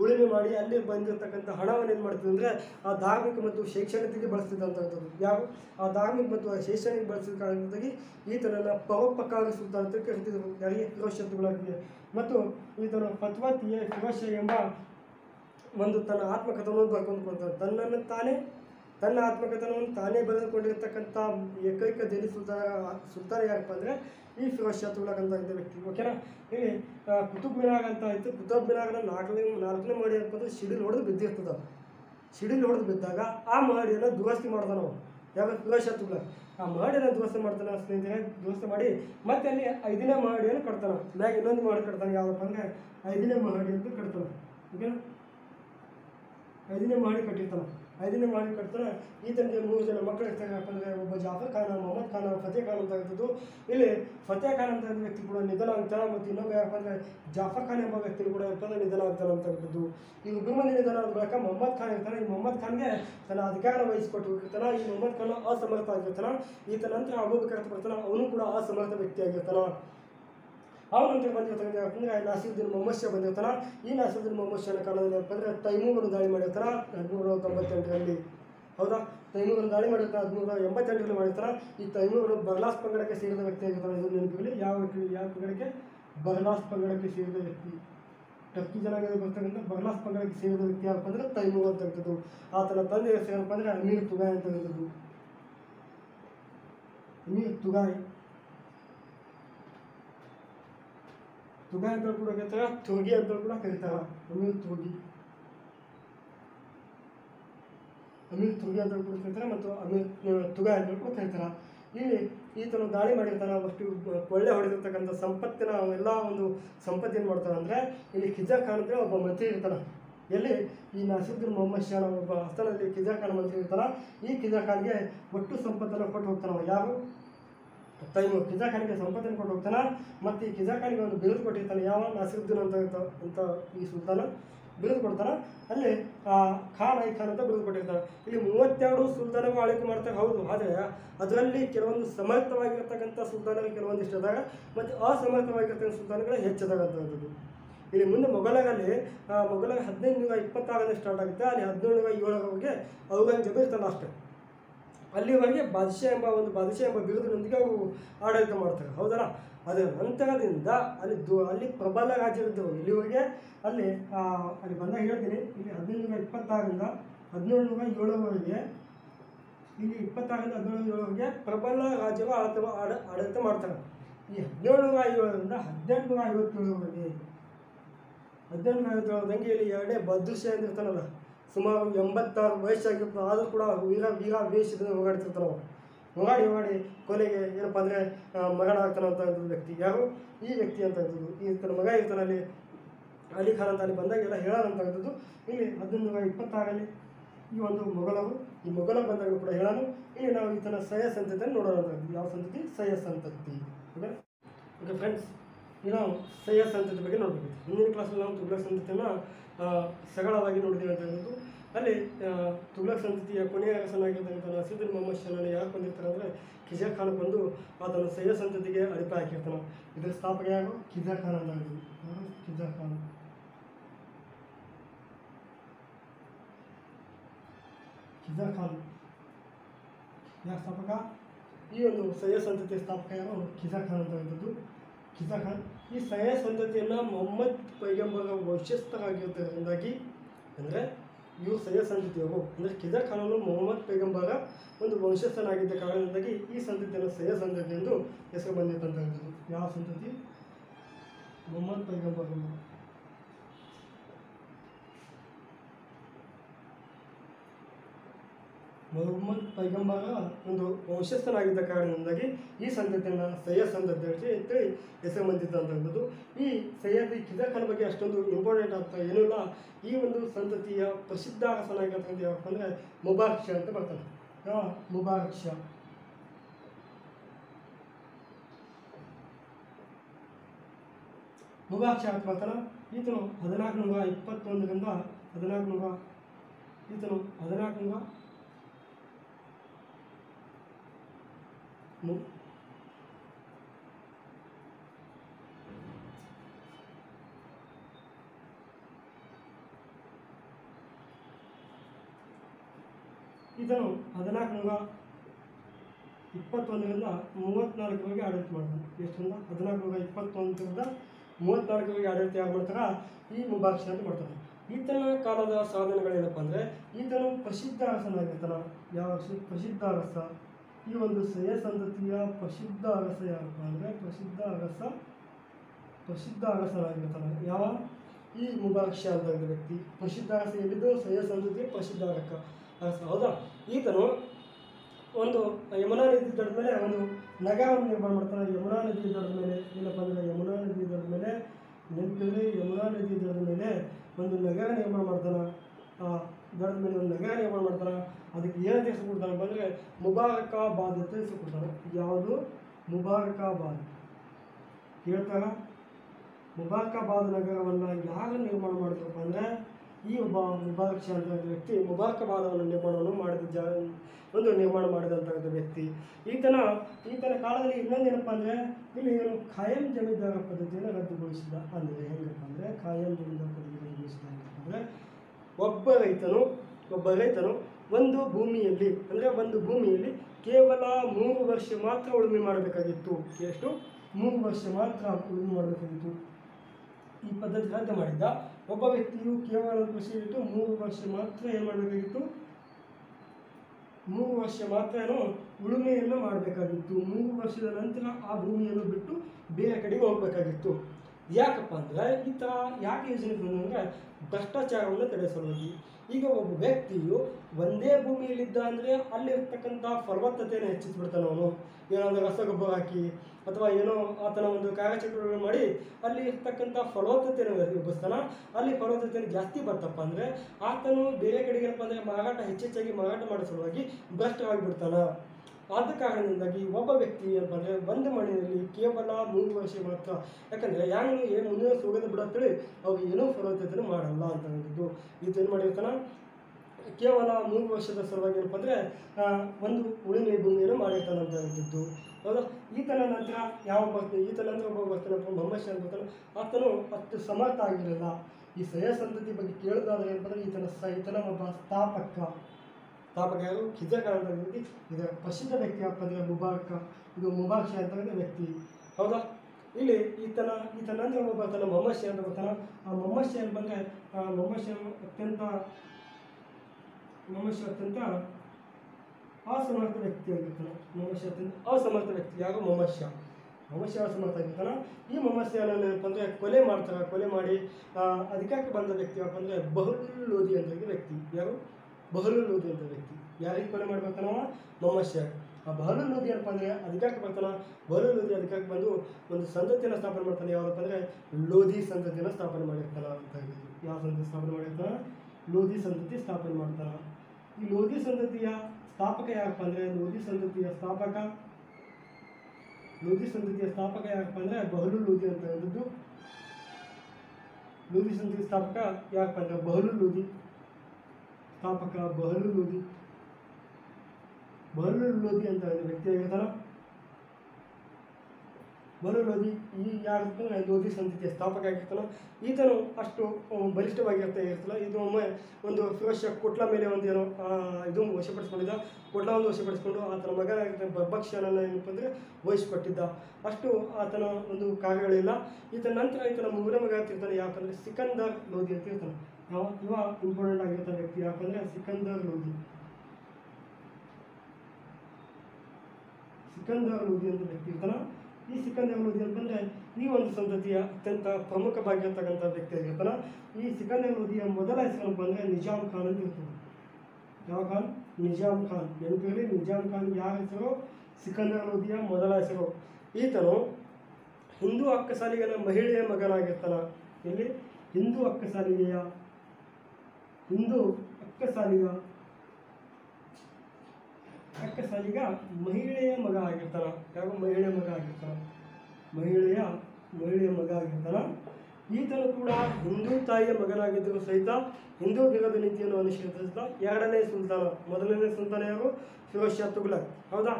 ಉಳುಮೆ ಮಾಡಿ ಅಲ್ಲಿ ಬಂದಿರತಕ್ಕಂಥ ಹಣವನ್ನು ಏನು ಮಾಡ್ತಿದ್ದ ಅಂದರೆ ಆ ಧಾರ್ಮಿಕ ಮತ್ತು ಶೈಕ್ಷಣಿಕ ಬಳಸ್ತಿದ್ದಂಥದ್ದು ಯಾವ? ಆ ಧಾರ್ಮಿಕ ಮತ್ತು ಆ ಶೈಕ್ಷಣಿಕ ಬಳಸಿದ ಕಾರಣದಿಂದಾಗಿ ಈತನನ್ನು ಪರೋಪಕಾರ ಸುಲ್ತಾನ್ ಅಂತ ಕರಿತಿದ್ರು ಯಾರಿಗೆ? ಫಿರೋಜ್ ಶತ್ರುಗಳಾಗಿವೆ ಮತ್ತು ಇದನ್ನು ಫತ್ವತಿಯ ಫಿರೋಜ್ ಎಂಬ ಒಂದು ತನ್ನ ಆತ್ಮಕಥನವನ್ನು ಬರ್ಕೊಂಡು ಕೊಡ್ತಾನೆ ತನ್ನನ್ನು ತಾನೇ, ತನ್ನ ಆತ್ಮಕಥನವನ್ನು ತಾನೇ ಬರೆದುಕೊಂಡಿರ್ತಕ್ಕಂಥ ಏಕೈಕ ದೆಹಲಿ ಸುಲ್ತಾನ ಸುಲ್ತಾನ ಯಾರಪ್ಪ ಅಂದರೆ ಈ ತುಘಲಕ್ ಅಂತ ಇದ್ದ ವ್ಯಕ್ತಿ. ಓಕೆನಾ? ಇಲ್ಲಿ ಕುತುಬ್ ಮಿನಾರ್ ಅಂತ ಇತ್ತು. ಕುತುಬ್ ಮಿನಾರ್ನ ನಾಲ್ಕನೇ ನಾಲ್ಕನೇ ಮಾಡಿ ಅಂದರೆ ಶಿಡಿಲ್ ಹೊಡೆದು ಬಿದ್ದಿರ್ತದ. ಶಿಡಿಲ್ ಹೊಡೆದು ಬಿದ್ದಾಗ ಆ ಮಹಡಿಯನ್ನು ದುರಸ್ತಿ ಮಾಡ್ದ ನಾವು ಯಾವ ಫಿರೋಜ್ ಶಾ ಆ ಮಹಡಿಯನ್ನು ದೋಸ್ತ ಮಾಡ್ತಾನೆ ಸ್ನೇಹಿತರೆ, ದೋಸ್ತ ಮಾಡಿ, ಮತ್ತೆ ಅಲ್ಲಿ ಐದನೇ ಮಹಡಿಯನ್ನು ಕಟ್ತಾನೆ. ಮ್ಯಾಗ ಇನ್ನೊಂದು ಮಹಡಿ ಕಟ್ತಾನೆ ಯಾವಪ್ಪ ಅಂದ್ರೆ ಐದನೇ ಮಾಡಿ ಅಂತ ಕಟ್ತಾನೆ. ಓಕೆನಾ ಐದನೇ ಮಾಡಿ ಕಟ್ಟಿರ್ತಾನೆ. ಐದನೇ ಮಾಡಿ ಕಟ್ತಾರೆ ಈ ತಂದೆ ಮೂರು ಜನ ಮಕ್ಕಳು ಇರ್ತಾರಪ್ಪ ಅಂದರೆ ಒಬ್ಬ ಜಾಫರ್ ಖಾನ್, ಮೊಹಮ್ಮದ್ ಖಾನ್ ಫತೇ ಖಾನ್ ಅಂತ ಇರ್ತದ್ದು ಇಲ್ಲಿ ಫತೇ ಖಾನ್ ಅಂತ ವ್ಯಕ್ತಿ ಕೂಡ ನಿಧನ ಆಗ್ತಾನೆ ಮತ್ತು ಇನ್ನೊಬ್ಬ ಯಾರಪ್ಪ ಅಂದರೆ ಜಾಫರ್ ಖಾನ್ ಎಂಬ ವ್ಯಕ್ತಿ ಕೂಡ ಅಂದರೆ ನಿಧನ ಆಗ್ತಾನೆ ಅಂತ ಇರ್ತದ್ದು ಈ ಮಂದಿ ನಿಧನ ಆದ ಬಳಿಕ ಮೊಹಮ್ಮದ್ ಖಾನ್ ಇರ್ತಾನೆ. ಈ ಮೊಹಮ್ಮದ್ ಖಾನ್ಗೆ ತನ್ನ ಅಧಿಕಾರ ವಹಿಸಿಕೊಟ್ಟು ಹೋಗಿರ್ತಾನೆ. ಈ ಮೊಹಮ್ಮದ್ ಖಾನ್ ಅಸಮರ್ಥ ಆಗಿರ್ತಾನೆ. ಈತ ನಂತರ ಅಬೂಬಕರ್ ಬರ್ತಾನೆ. ಅವನು ಕೂಡ ಅಸಮರ್ಥ ವ್ಯಕ್ತಿ ಆಗಿರ್ತಾನೆ. ಅವನ ನಂತರ ಬಂದಿರ್ತಾನೆ ಯಾಕಂದ್ರೆ ನಾಸಿರುದ್ದೀನ್ ಮೊಹಮ್ಮದ್ ಶಾ ಬಂದಿರ್ತಾನ. ಈ ನಾಸಿರುದ್ದೀನ್ ಮೊಹಮ್ಮದ್ ಕಾಲದಲ್ಲಿ ಏನಪ್ಪ ಅಂದರೆ ತೈಮೂರನ್ನು ದಾಳಿ ಮಾಡಿರ್ತಾರೆ ಹದಿಮೂರು ತೊಂಬತ್ತೆಂಟರಲ್ಲಿ. ಹೌದಾ? ತೈಮೂರನ್ನು ದಾಳಿ ಮಾಡಿರ್ತಾನೆ, ಹದಿಮೂರು ಎಂಬತ್ತೆಂಟರಲ್ಲಿ ಮಾಡಿರ್ತಾನ. ಈ ತೈಮೂರು ಬರ್ಲಾಸ್ ಪಂಗಡಕ್ಕೆ ಸೇರಿದ ವ್ಯಕ್ತಿ ಆಗಿರ್ತಾನೆ. ಇದು ನೆನಪಿರಲಿ. ಯಾವ ಯಾವ ಪಂಗಡಕ್ಕೆ? ಬರ್ಲಾಸ್ ಪಂಗಡಕ್ಕೆ ಸೇರಿದ ವ್ಯಕ್ತಿ. ಟರ್ಕಿ ಜನಾಂಗದಲ್ಲಿ ಬರ್ತಕ್ಕಂಥ ಬರ್ಲಾಸ್ ಪಂಗಡಕ್ಕೆ ಸೇರಿದ ವ್ಯಕ್ತಿ ಯಾರಪ್ಪ ಅಂದರೆ ತೈಮೂರ್ ಅಂತಕ್ಕಂಥದ್ದು ಆತನ ತಂದೆ ಸೇರಪ್ಪ ಅಂದರೆ ಅಮೀರ್ ತುಗಾಯ್ ಅಂತ ಇರ್ತದ್ದು ಅಮೀರ್ ತುಗಾಯ್ ತುಗ ಅಂತ ಕೂಡ ಕರೀತಾರ ತುಗಿ ಅಂತ ಕೂಡ ಕರೀತಾರ ಅಮಿಲ್ ತುಗಿ. ಅಮಿಲ್ ತುಗಿ ಅಂತ ಕೂಡ ಕರಿತಾರೆ ಮತ್ತು ಅಮಿಲ್ ತುಗ ಅಂತ ಕೂಡ ಕರೀತಾರ ಇಲ್ಲಿ ಈತನು ದಾಳಿ ಮಾಡಿರ್ತಾನೆ ಅಷ್ಟು ಒಳ್ಳೆ ಹೊಡೆದಿರ್ತಕ್ಕಂಥ ಸಂಪತ್ತಿನ, ಎಲ್ಲ ಒಂದು ಸಂಪತ್ತಿನ ಮಾಡ್ತಾನೆ ಅಂದರೆ, ಇಲ್ಲಿ ಖಿಜಾ ಖಾನ್ ಅಂದರೆ ಒಬ್ಬ ಮಂತ್ರಿ ಇರ್ತಾನೆ. ಎಲ್ಲಿ? ಈ ನಾಸಿರುದ್ದೀನ್ ಮೊಹಮ್ಮದ್ ಶಾನ್ ಒಬ್ಬ ಹಸ್ತನಲ್ಲಿ ಖಿಜಾ ಖಾನ್ ಮಂತ್ರಿ ಇರ್ತಾನೆ. ಈ ಖಿಜಾ ಖಾನ್ಗೆ ಒಟ್ಟು ಸಂಪತ್ತನ್ನು ಕೊಟ್ಟು ಹೋಗ್ತಾನೆ. ಯಾರು? ತೈಮು ಕಿಜಾಖಾನಿಗೆ ಸಂಪತ್ತನ್ನು ಕೊಟ್ಟು ಹೋಗ್ತಾನೆ. ಮತ್ತು ಈ ಕಿಜಾಖಾನಿಗೆ ಒಂದು ಬಿರುದು ಕೊಟ್ಟಿರ್ತಾನೆ. ಯಾವ ನಾಸಿರುದ್ದೀನ್ ಅಂತ ಅಂತ ಈ ಸುಲ್ತಾನ ಬಿರುದು ಕೊಡ್ತಾನೆ. ಅಲ್ಲಿ ಖಾನ್ ಐ ಖಾನ್ ಅಂತ ಬಿರುದು ಕೊಟ್ಟಿರ್ತಾನೆ. ಇಲ್ಲಿ ಮೂವತ್ತೆರಡು ಸುಲ್ತಾನಗಳು ಆಳ್ವಿಕೆ ಮಾಡ್ತಾರೆ. ಹೌದು. ಆದರೆ ಅದರಲ್ಲಿ ಕೆಲವೊಂದು ಸಮರ್ಥವಾಗಿರ್ತಕ್ಕಂಥ ಸುಲ್ತಾನಗಳು ಕೆಲವೊಂದಿಷ್ಟು ಅದಾಗ ಮತ್ತು ಅಸಮರ್ಥವಾಗಿರ್ತಕ್ಕಂಥ ಸುಲ್ತಾನಗಳು ಹೆಚ್ಚದಾಗಂಥದ್ದು ಇಲ್ಲಿ ಮುಂದೆ ಮೊಘಲರಲ್ಲಿ ಮೊಘಲಾಗ ಮೊಘಲ ಹದಿನೈದು ನೂರ ಇಪ್ಪತ್ತಾರನೇ ಸ್ಟಾರ್ಟ್ ಆಗುತ್ತೆ. ಅಲ್ಲಿ ಹದಿನೇಳು ನೂರ ಏಳರವರೆಗೆ ಅವುಗಳ ಇರ್ತಾನೆ ಅಷ್ಟೇ. ಅಲ್ಲಿವರೆಗೆ ಬಾದಶಾ ಎಂಬ ಒಂದು ಬಾದಶಾ ಎಂಬ ಬಿರುದಿನೊಂದಿಗೆ ಅವರು ಆಡಳಿತ ಮಾಡ್ತಾರೆ. ಹೌದಲ್ಲ? ಅದರ ನಂತರದಿಂದ ಅಲ್ಲಿ ದು, ಅಲ್ಲಿ ಪ್ರಬಲ ರಾಜ್ಯವಿದ್ದವು ಇಲ್ಲಿವರೆಗೆ ಅಲ್ಲಿ ಅಲ್ಲಿ ಬಂದಾಗ ಹೇಳ್ತೀನಿ. ಇಲ್ಲಿ ಹದಿನೈದು ನೂರ ಇಪ್ಪತ್ತಾರರಿಂದ ಹದಿನೇಳು ನೂರ ಏಳರವರೆಗೆ, ಇಲ್ಲಿ ಇಪ್ಪತ್ತಾರರಿಂದ ಹದಿನೇಳು ಏಳರವರೆಗೆ ಪ್ರಬಲ ರಾಜ್ಯವ ಆಡಳಿತ ಆಡ, ಆಡಳಿತ ಮಾಡ್ತಾರೆ. ಈ ಹದಿನೇಳು ನೂರ ಏಳರಿಂದ ಹದಿನೆಂಟು ನೂರ ಐವತ್ತೇಳರವರೆಗೆ ಹದಿನೆಂಟು ನೂರ ಐವತ್ತೇಳು ದಂಗೆಯಲ್ಲಿ ಎರಡನೇ ಬದೃಶ್ಯ ಅಂದಿರ್ತಾನಲ್ಲ ಸುಮಾರು ಎಂಬತ್ತಾರು ವಯಸ್ಸಾಗಿರ್ತದೆ ಆದರೂ ಕೂಡ ವೀರ ವೀರ ವೇಷದಿಂದ ಹೋಗಾಡ್ತಿರ್ತಾರೆ ಅವರು. ಹೋಗಾಡಿ ಹೋಗಾಡಿ ಕೊನೆಗೆ ಏನಪ್ಪ ಅಂದರೆ ಮಗನ ಆಗ್ತಾನಂತ ವ್ಯಕ್ತಿ. ಯಾರು? ಈ ವ್ಯಕ್ತಿ ಅಂತ ಇದ್ದದ್ದು. ಈ ತನ್ನ ಮಗ ಇರ್ತಾನೆ ಅಲ್ಲಿ. ಅಲಿ ಖಾನ್ ಅಂತ ಅಲ್ಲಿ ಬಂದಾಗ ಎಲ್ಲ ಹೇಳೋಣ ಇದ್ದದ್ದು. ಇಲ್ಲಿ ಹದಿನೈದು ನೂರ ಇಪ್ಪತ್ತಾರಲ್ಲಿ ಈ ಒಂದು ಮೊಘಲರು, ಈ ಮೊಘಲ ಬಂದಾಗ ಕೂಡ ಹೇಳೋಣ. ಇಲ್ಲಿ ನಾವು ಈತನ ಸಯ ಸಂತತಿಯನ್ನು ನೋಡೋಣ ಯಾವ ಸಂತತಿ? ಸಯ ಸಂತತಿ. ಓಕೆ? ಓಕೆ ಫ್ರೆಂಡ್ಸ್ ನಾವು ಸಯ ಸಂತತಿ ಬಗ್ಗೆ ನೋಡಬೇಕು. ಹಿಂದಿನ ಕ್ಲಾಸಲ್ಲಿ ನಾವು ತುಗ್ಲಕ್ ಸಂತತಿಯನ್ನು ಸರಳವಾಗಿ ನೋಡಿದ್ದೀವಿ ಅಲ್ಲಿ ತುಗ್ಲಕ್ ಸಂತತಿಯ ಕೊನೆಯ ಅರಸನಾಗಿರ್ತಕ್ಕಂಥ ನಸೀದುಲ್ ಮೊಹಮ್ಮದ್ ಶಾನನ್ನು ಯಾರು ಬಂದಿರ್ತಾರೆ ಅಂದರೆ ಖಿಜಾ ಖಾನ್ ಬಂದು ಆತನ ಸಯ್ಯ ಸಂತತಿಗೆ ಅಡಿಪಾಯ ಹಾಕಿರ್ತಾನೆ. ಇದರ ಸ್ಥಾಪನೆ ಯಾರು? ಖಿಜಾ ಖಾನ್ ಯಾರು? ಖಿಜಾ ಖಾನ್. ಖಿಜಾ ಖಾನ್. ಯಾರ ಸ್ಥಾಪಕ? ಈ ಒಂದು ಸಯ್ಯ ಸಂತತಿಯ ಸ್ಥಾಪಕ ಯಾರು? ಖಿಜಾ ಖಾನ್ ಅಂತ ಹೇಳಿದ್ದು ಖಿಜಾ ಖಾನ್. ಈ ಸಹಾಯ ಸಂತತಿಯನ್ನು ಮೊಹಮ್ಮದ್ ಪೈಗಂಬರ ವಂಶಸ್ಥರಾಗಿರೋದ್ರಿಂದಾಗಿ ಅಂದರೆ ಇವು ಸಯ್ಯ ಸಂತತಿಯವರು ಅಂದರೆ ಖಿಜಾ ಖಾನನು ಮೊಹಮ್ಮದ್ ಪೈಗಂಬರ ಒಂದು ವಂಶಸ್ಥನಾಗಿದ್ದ ಕಾರಣದಿಂದಾಗಿ ಈ ಸಂತತಿಯನ್ನು ಸಯ್ಯ ಸಂತತಿ ಎಂದು ಹೆಸರು ಬಂದಿತ್ತು ಅಂತ ಹೇಳಿದ್ರು ಯಾವ ಸಂತತಿ? ಮೊಹಮ್ಮದ್ ಪೈಗಂಬರ ಮೊಹಮ್ಮದ್ ಪೈಗಂಬರ ಒಂದು ವಂಶಸ್ಥನಾಗಿದ್ದ ಕಾರಣದಿಂದಾಗಿ ಈ ಸಂತತಿಯನ್ನು ಸಯ್ಯದ್ ಅಂತ ಹೇಳಿ ಹೆಸರು ಬಂದಿದ್ದಂಥದ್ದು ಈ ಸಯ್ಯದ್ ಖಿಜಾ ಖಾನ್ ಬಗ್ಗೆ ಅಷ್ಟೊಂದು ಇಂಪಾರ್ಟೆಂಟ್ ಆಗ್ತಾ ಏನೂ ಇಲ್ಲ. ಈ ಒಂದು ಸಂತತಿಯ ಪ್ರಸಿದ್ಧ ಅರಸನಾಗಿರ್ತಕ್ಕಂಥ ಯಾವಪ್ಪ ಅಂದರೆ ಮುಬಾರಕ್ ಶಾ ಅಂತ ಬರ್ತಾನೆ. ಮುಬಾರಕ್ ಶಾ. ಮುಬಾರಕ್ ಶಾ ಅಂತ ಬರ್ತಾನೆ. ಈತನು ಹದಿನಾಲ್ಕು ನೂರ ಇಪ್ಪತ್ತೊಂದರಿಂದ ಹದಿನಾಲ್ಕು ನೂರ ಈತನು ಹದಿನಾಲ್ಕು ನೂರ ಮು ಇದನ್ನು ಹದಿನಾಲ್ಕು ಇಪ್ಪತ್ತೊಂದರಿಂದ ಮೂವತ್ತ್ನಾಲ್ಕರವರೆಗೆ ಆಡಳಿತ ಮಾಡ್ತಾರೆ ಎಷ್ಟರಿಂದ? ಹದಿನಾಲ್ಕು ಇಪ್ಪತ್ತೊಂದರಿಂದ ಮೂವತ್ತ್ನಾಲ್ಕರವರೆಗೆ ಆಡಳಿತ ಯಾರು ಮಾಡ್ತಾರ ಈ ಮುಬಾರಕ್ ಶಾ ಅಂತ ಮಾಡ್ತಾನೆ ಈತನ ಕಾಲದ ಸಾಧನೆಗಳೇನಪ್ಪ ಅಂದರೆ, ಈತನು ಪ್ರಸಿದ್ಧ ಅರಸನಾಗಿರ್ತಾನ ಯಾವ ಪ್ರಸಿದ್ಧ ಅರಸ ಈ ಒಂದು ಸಯ ಸಂತತಿಯ ಪ್ರಸಿದ್ಧ ಅರಸ ಯಾರಪ್ಪ ಅಂದರೆ ಪ್ರಸಿದ್ಧ ಅಗಸ ಪ್ರಸಿದ್ಧ ಅಗಸರಾಗಿರ್ತಾನೆ ಯಾವ? ಈ ಮುಬಾರಕ್ ವ್ಯಕ್ತಿ. ಪ್ರಸಿದ್ಧ ಅಗಸ ಎಲ್ಲಿದ್ದು? ಸಯ ಸಂತತಿಯ ಪ್ರಸಿದ್ಧ ಅರಕ ಅಗಸ ಹೌದಾ? ಈತನು ಒಂದು ಯಮುನಾ ನದಿ ದಡದ ಮೇಲೆ ಒಂದು ನಗರವನ್ನು ನಿರ್ಮಾಣ ಮಾಡ್ತಾನೆ. ಯಮುನಾ ನದಿ ದಡದ ಮೇಲೆ ಏನಪ್ಪ ಅಂದರೆ ಯಮುನಾ ನದಿ ದಡದ ಮೇಲೆ ನೆನಪಿನಲ್ಲಿ ಯಮುನಾ ನದಿ ದಡದ ಮೇಲೆ ಒಂದು ನಗರ ನಿರ್ಮಾಣ ಮಾಡ್ತಾನೆ. ದಡದ ಮೇಲೆ ಒಂದು ನಗರ ನಿರ್ಮಾಣ ಮಾಡ್ತಾರೆ, ಅದಕ್ಕೆ ಏನು ಹೆಸರು ಅಂತಂದರೆ ಮುಬಾರಕಾಬಾದ್ ಅಂತ ಕೊಡ್ತಾನೆ. ಯಾವುದು? ಮುಬಾರಕಾಬಾದ್. ಹೇಳ್ತಾರ? ಮುಬಾರಕಾಬಾದ್ ನಗರವನ್ನು ಯಾರು ನಿರ್ಮಾಣ ಮಾಡಿದ್ರಪ್ಪ ಅಂದರೆ, ಈ ಒಬ್ಬ ಮುಬಾರಕ್ ಶಾ ಅಂತ ವ್ಯಕ್ತಿ ಮುಬಾರಕಾಬಾದವನ್ನು ನಿರ್ಮಾಣವನ್ನು ಮಾಡಿದ ಜಾ ಒಂದು ನಿರ್ಮಾಣ ಮಾಡಿದಂಥ ವ್ಯಕ್ತಿ. ಈತನ ಈತನ ಕಾಲದಲ್ಲಿ ಇನ್ನೊಂದೇನಪ್ಪ ಅಂದರೆ, ಇಲ್ಲಿ ಏನು ಖಾಯಂ ಜಮೀನ್ದಾರ ಪದ್ಧತಿಯನ್ನು ರದ್ದುಗೊಳಿಸಿದ ಅಂದರೆ ಹೆಂಗಪ್ಪ ಅಂದರೆ, ಖಾಯಂ ಜಮೀನ್ದಾರ ಪದ್ಧತಿ ರದ್ದುಗೊಳಿಸಿದ ಅಂದರೆ ಒಬ್ಬ ರೈತನು ಒಬ್ಬ ರೈತನು ಒಂದು ಭೂಮಿಯಲ್ಲಿ, ಅಂದರೆ ಒಂದು ಭೂಮಿಯಲ್ಲಿ ಕೇವಲ ಮೂರು ವರ್ಷ ಮಾತ್ರ ಉಳುಮೆ ಮಾಡಬೇಕಾಗಿತ್ತು. ಎಷ್ಟು? ಮೂರು ವರ್ಷ ಮಾತ್ರ ಉಳುಮೆ ಮಾಡಬೇಕಾಗಿತ್ತು. ಈ ಪದ್ಧತಿ ರದ್ದು ಮಾಡಿದ್ದ. ಒಬ್ಬ ವ್ಯಕ್ತಿಯು ಕೇವಲ ಕೃಷಿ ಮೂರು ವರ್ಷ ಮಾತ್ರ ಏನು ಮಾಡಬೇಕಾಗಿತ್ತು? ಮೂರು ವರ್ಷ ಮಾತ್ರ ಏನು? ಉಳುಮೆಯನ್ನು ಮಾಡಬೇಕಾಗಿತ್ತು. ಮೂರು ವರ್ಷದ ನಂತರ ಆ ಭೂಮಿಯನ್ನು ಬಿಟ್ಟು ಬೇರೆ ಕಡೆಗೆ ಹೋಗಬೇಕಾಗಿತ್ತು. ಯಾಕಪ್ಪ ಅಂದ್ರೆ ಈ ಥರ ಯಾಕೆ ಯೋಜನೆ ಬಂದು ಅಂದರೆ ಭ್ರಷ್ಟಾಚಾರವನ್ನು ತಡೆ ಈಗ ಒಬ್ಬ ವ್ಯಕ್ತಿಯು ಒಂದೇ ಭೂಮಿಯಲ್ಲಿದ್ದ ಅಂದರೆ ಅಲ್ಲಿರ್ತಕ್ಕಂಥ ಫಲವತ್ತತೆಯನ್ನು ಹೆಚ್ಚಿಸ್ಬಿಡ್ತಾನೆ ಅವನು. ಏನಾದರೂ ರಸಗೊಬ್ಬರ ಹಾಕಿ ಅಥವಾ ಏನೋ ಆತನ ಒಂದು ಕಾರ್ಯಚಟುವಟಿಕೆ ಮಾಡಿ ಅಲ್ಲಿ ಇರ್ತಕ್ಕಂಥ ಫಲವತ್ತತೆಯನ್ನು ಎಬ್ಬಿಸ್ತಾನ ಅಲ್ಲಿ ಫಲವತ್ತತೆಯನ್ನು ಜಾಸ್ತಿ ಬರ್ತಪ್ಪ ಅಂದರೆ ಆತನು ಬೇರೆ ಕಡೆಗೆ ಏನಪ್ಪ ಅಂದರೆ ಮಾರಾಟ, ಹೆಚ್ಚೆಚ್ಚಾಗಿ ಮಾರಾಟ ಮಾಡೋ ಸಲುವಾಗಿ ಭ್ರಷ್ಟವಾಗಿ ಬಿಡ್ತಾನ ಆದ ಕಾರಣದಿಂದಾಗಿ ಒಬ್ಬ ವ್ಯಕ್ತಿ ಅಂದರೆ ಒಂದು ಮನೆಯಲ್ಲಿ ಕೇವಲ ಮೂರು ವರ್ಷ ಮಾತ್ರ. ಯಾಕಂದರೆ ಯಾರು ಏನು ಮುಂದಿನ ಹೋಗೋದು ಬಿಡತ್ತೇಳಿ, ಅವ್ರಿಗೆ ಏನೂ ಫಲವತ್ತತೆಯನ್ನು ಮಾಡಲ್ಲ ಅಂತ ಹೇಳಿದ್ದು. ಇದು ಏನು ಮಾಡಿರ್ತಾನ? ಕೇವಲ ಮೂರು ವರ್ಷದ ಸಲುವಾಗಿ ಏನಪ್ಪ ಅಂದರೆ ಒಂದು ಉಳಿಮೆ ಭೂಮಿಯನ್ನು ಮಾಡಿರ್ತಾನೆ ಅಂತ ಹೇಳ್ತಿದ್ದು. ಹೌದಾ? ಈತನ ನಂತರ ಯಾವ ಬರ್ತಾನೆ? ಈತನ ನಂತರ ಒಬ್ಬ ಬರ್ತಾನಪ್ಪ ಮೊಹಮ್ಮದ್ ಶಾ ಬರ್ತಾನೆ. ಆತನು ಅಷ್ಟು ಸಮರ್ಥ ಆಗಿರಲಿಲ್ಲ ಈ ಸಹ್ಯ ಸಂತತಿ ಬಗ್ಗೆ ಕೇಳಿದಾದ್ರೆ ಏನಪ್ಪ ಅಂದರೆ, ಈತನ ಸ, ಈತನ ಒಬ್ಬ ಸ್ಥಾಪಕ. ಸ್ಥಾಪಕ ಯಾರು ಖಿಜರ್ ಖಾನ್ ಅಂತ ವ್ಯಕ್ತಿ ಇದರ ಪ್ರಸಿದ್ಧ ವ್ಯಕ್ತಿ ಅಂದರೆ ಮುಬಾರಕ. ಇದು ಮುಬಾರಕ್ ಶಾ ಅಂತ ವ್ಯಕ್ತಿ. ಹೌದಾ? ಇಲ್ಲಿ ಈತನ ಈತನ ಅಂದ್ರೆ ಬರ್ತಾನೆ ಮೊಹಮ್ಮದ್ ಶಾ ಅಂತ ಬರ್ತಾನೆ ಆ ಮೊಹಮ್ಮದ್ ಶಾ ಬಂದರೆ ಮೊಹಮ್ಮದ್ ಶಾ ಅತ್ಯಂತ ಮೊಹಮ್ಮದ್ ಶಾ ಅತ್ಯಂತ ಅಸಮರ್ಥ ವ್ಯಕ್ತಿಯಾಗಿರ್ತಾನೆ ಮೊಹಮ್ಮದ್ ಶಾ ಅತ್ಯಂತ ಅಸಮರ್ಥ ವ್ಯಕ್ತಿ. ಯಾರು? ಮೊಹಮ್ಮದ್ ಶಾ ಮೊಹಮ್ಮದ್ ಅಸಮರ್ಥ ಆಗಿರ್ತಾನ. ಈ ಮೊಹಮ್ಮದ್ ಶಾ ಏನಪ್ಪ ಅಂದರೆ ಕೊಲೆ ಮಾಡ್ತಾರೆ. ಕೊಲೆ ಮಾಡಿ ಆ, ಅಧಿಕಾರಕ್ಕೆ ಬಂದ ವ್ಯಕ್ತಿ ಯಾಕಂದರೆ ಲೋಧಿ ಅಂತ ವ್ಯಕ್ತಿ. ಯಾರು? ಬಹಲು ಲೋಧಿ ಅಂತ ವ್ಯಕ್ತಿ. ಯಾರಿಗೆ ಕೊಲೆ ಮಾಡ್ಬೇಕಾನವ ಮೊಹಮ್ಮದ್ ಆ ಬಹಲೂಲ್ ಲೋಧಿ ಏನಪ್ಪ ಅಂದರೆ ಅದಕ್ಕೆ ಬಹಲೂಲ್ ಲೋಧಿ ಅದಕ್ಕೆ ಬಂದು ಒಂದು ಸಂತತಿಯನ್ನು ಸ್ಥಾಪನೆ ಮಾಡ್ತಾನೆ? ಯಾವ್ದಪ್ಪ ಅಂದರೆ ಲೋಧಿ ಸಂತತಿಯನ್ನು ಸ್ಥಾಪನೆ ಮಾಡಿರ್ತಾನ ಅಂತ ಹೇಳಿದ್ರು. ಯಾವ ಸಂತತಿ ಸ್ಥಾಪನೆ ಮಾಡಿರ್ತಾನ ಲೋಧಿ ಸಂತತಿ ಸ್ಥಾಪನೆ ಮಾಡ್ತಾನ. ಈ ಲೋಧಿ ಸಂತತಿಯ ಸ್ಥಾಪಕ ಯಾಕಪ್ಪ ಅಂದರೆ ಲೋಧಿ ಸಂತತಿಯ ಸ್ಥಾಪಕ? ಲೋಧಿ ಸಂತತಿಯ ಸ್ಥಾಪಕ ಯಾಕಪ್ಪ ಅಂದರೆ ಬಹಲು ಲೋಧಿ ಅಂತ ಹೇಳಿದ್ದು. ಲೋಧಿ ಸಂತತಿ ಸ್ಥಾಪಕ ಯಾಕಪ್ಪ ಅಂದರೆ ಬಹಲು ಲೋಧಿ ಸ್ಥಾಪಕ ಬಹಲು ಲೋಧಿ ಬಹಲು ಲೋಧಿ ಅಂತ ವ್ಯಕ್ತಿ ಹೇಳ್ತಾರ? ಬಹಲು ಲೋಧಿ ಈ ಯಾರು ಲೋಧಿ ಸಂತತಿಯ ಸ್ಥಾಪಕ ಆಗಿರ್ತಾನೋ, ಈತನು ಅಷ್ಟು ಬಲಿಷ್ಠವಾಗಿರ್ತಾ ಇರ್ತಲ್ಲ ಇದು ಒಮ್ಮೆ ಒಂದು ಫಿರೋಶ ಕೊಟ್ಲ ಮೇಲೆ ಒಂದು ಏನೋ ಇದು ವಶಪಡಿಸ್ಕೊಂಡಿದ್ದ ಒಂದು ವಶಪಡಿಸ್ಕೊಂಡು ಆತನ ಮಗನಾಗಿರ್ತಾನೆ ಬರ್ಬಕ್ ಶಾನನ್ನ ಏನಪ್ಪ ಅಂದರೆ ವಹಿಸಿಕೊಟ್ಟಿದ್ದ. ಅಷ್ಟು ಆತನ ಒಂದು ಕಾರ್ಯಗಳಿಲ್ಲ. ಈತನ ನಂತರ ಈತನ ಮೂರನೇ ಮಗ ಆಗ್ತಿರ್ತಾನೆ ಯಾಕಂದರೆ ಸಿಕಂದರ್ ಲೋಧಿ ಅಂತ ಇರ್ತಾನೆ. ಯಾವ ಇಂಪಾರ್ಟೆಂಟ್ ಆಗಿರ್ತಾನೆ ವ್ಯಕ್ತಿ ಯಾಕಂದರೆ ಸಿಕಂದರ್ ಲೋಧಿ ಸಿಕಂದರ್ ಲೋಧಿ ಅಂತ ವ್ಯಕ್ತಿ ಇರ್ತಾನ. ಈ ಸಿಕಂದರ್ ಅಂತ ಅಂತಂದರೆ ಈ ಒಂದು ಸಂತತಿಯ ಅತ್ಯಂತ ಪ್ರಮುಖವಾಗಿರ್ತಕ್ಕಂಥ ವ್ಯಕ್ತಿ ಆಗಿರ್ತಾನ. ಈ ಸಿಕಂದರ್ ಲೋಧಿಯ ಮೊದಲ ಹೆಸರು ಬಂದರೆ ನಿಜಾಮ್ ಖಾನ್ ಅಂತ ಇರ್ತದೆ ಯಾವ ಖಾನ್? ನಿಜಾಮ್ ಖಾನ್. ನೆನಪಿರಲಿ ನಿಜಾಮ್ ಖಾನ್ ಯಾವ ಹೆಸರು? ಸಿಕಂದರ್ ಲೋಧಿಯ ಮೊದಲ ಹೆಸರು. ಈತನು ಹಿಂದೂ ಅಕ್ಕಸಾಲಿಗನ ಮಹಿಳೆಯ ಮಗನಾಗಿರ್ತಾನ. ಇಲ್ಲಿ ಹಿಂದೂ ಅಕ್ಕಸಾಲಿಗೆಯ ಹಿಂದೂ ಅಕ್ಕಸಾಲಿಗ ಅಕ್ಕಸಾಲಿಗ ಮಹಿಳೆಯ ಮಗ ಆಗಿರ್ತಾನ. ಯಾವ ಮಹಿಳೆಯ ಮಗ ಆಗಿರ್ತಾನ? ಮಹಿಳೆಯ ಮಹಿಳೆಯ ಮಗ ಆಗಿರ್ತಾನ. ಈತನು ಕೂಡ ಹಿಂದೂ ತಾಯಿಯ ಮಗನಾಗಿದ್ದರೂ ಸಹಿತ ಹಿಂದೂ ವಿರೋಧ ನೀತಿಯನ್ನು ಅನುಷ್ಠಿಸುತ್ತ ಎರಡನೇ ಸುಲ್ತಾನ. ಮೊದಲನೇ ಸುಲ್ತಾನ ಯಾರು? ಫಿರೋಜ್ ಶಾ ತುಗ್ಲಕ್ ಹೌದಾ?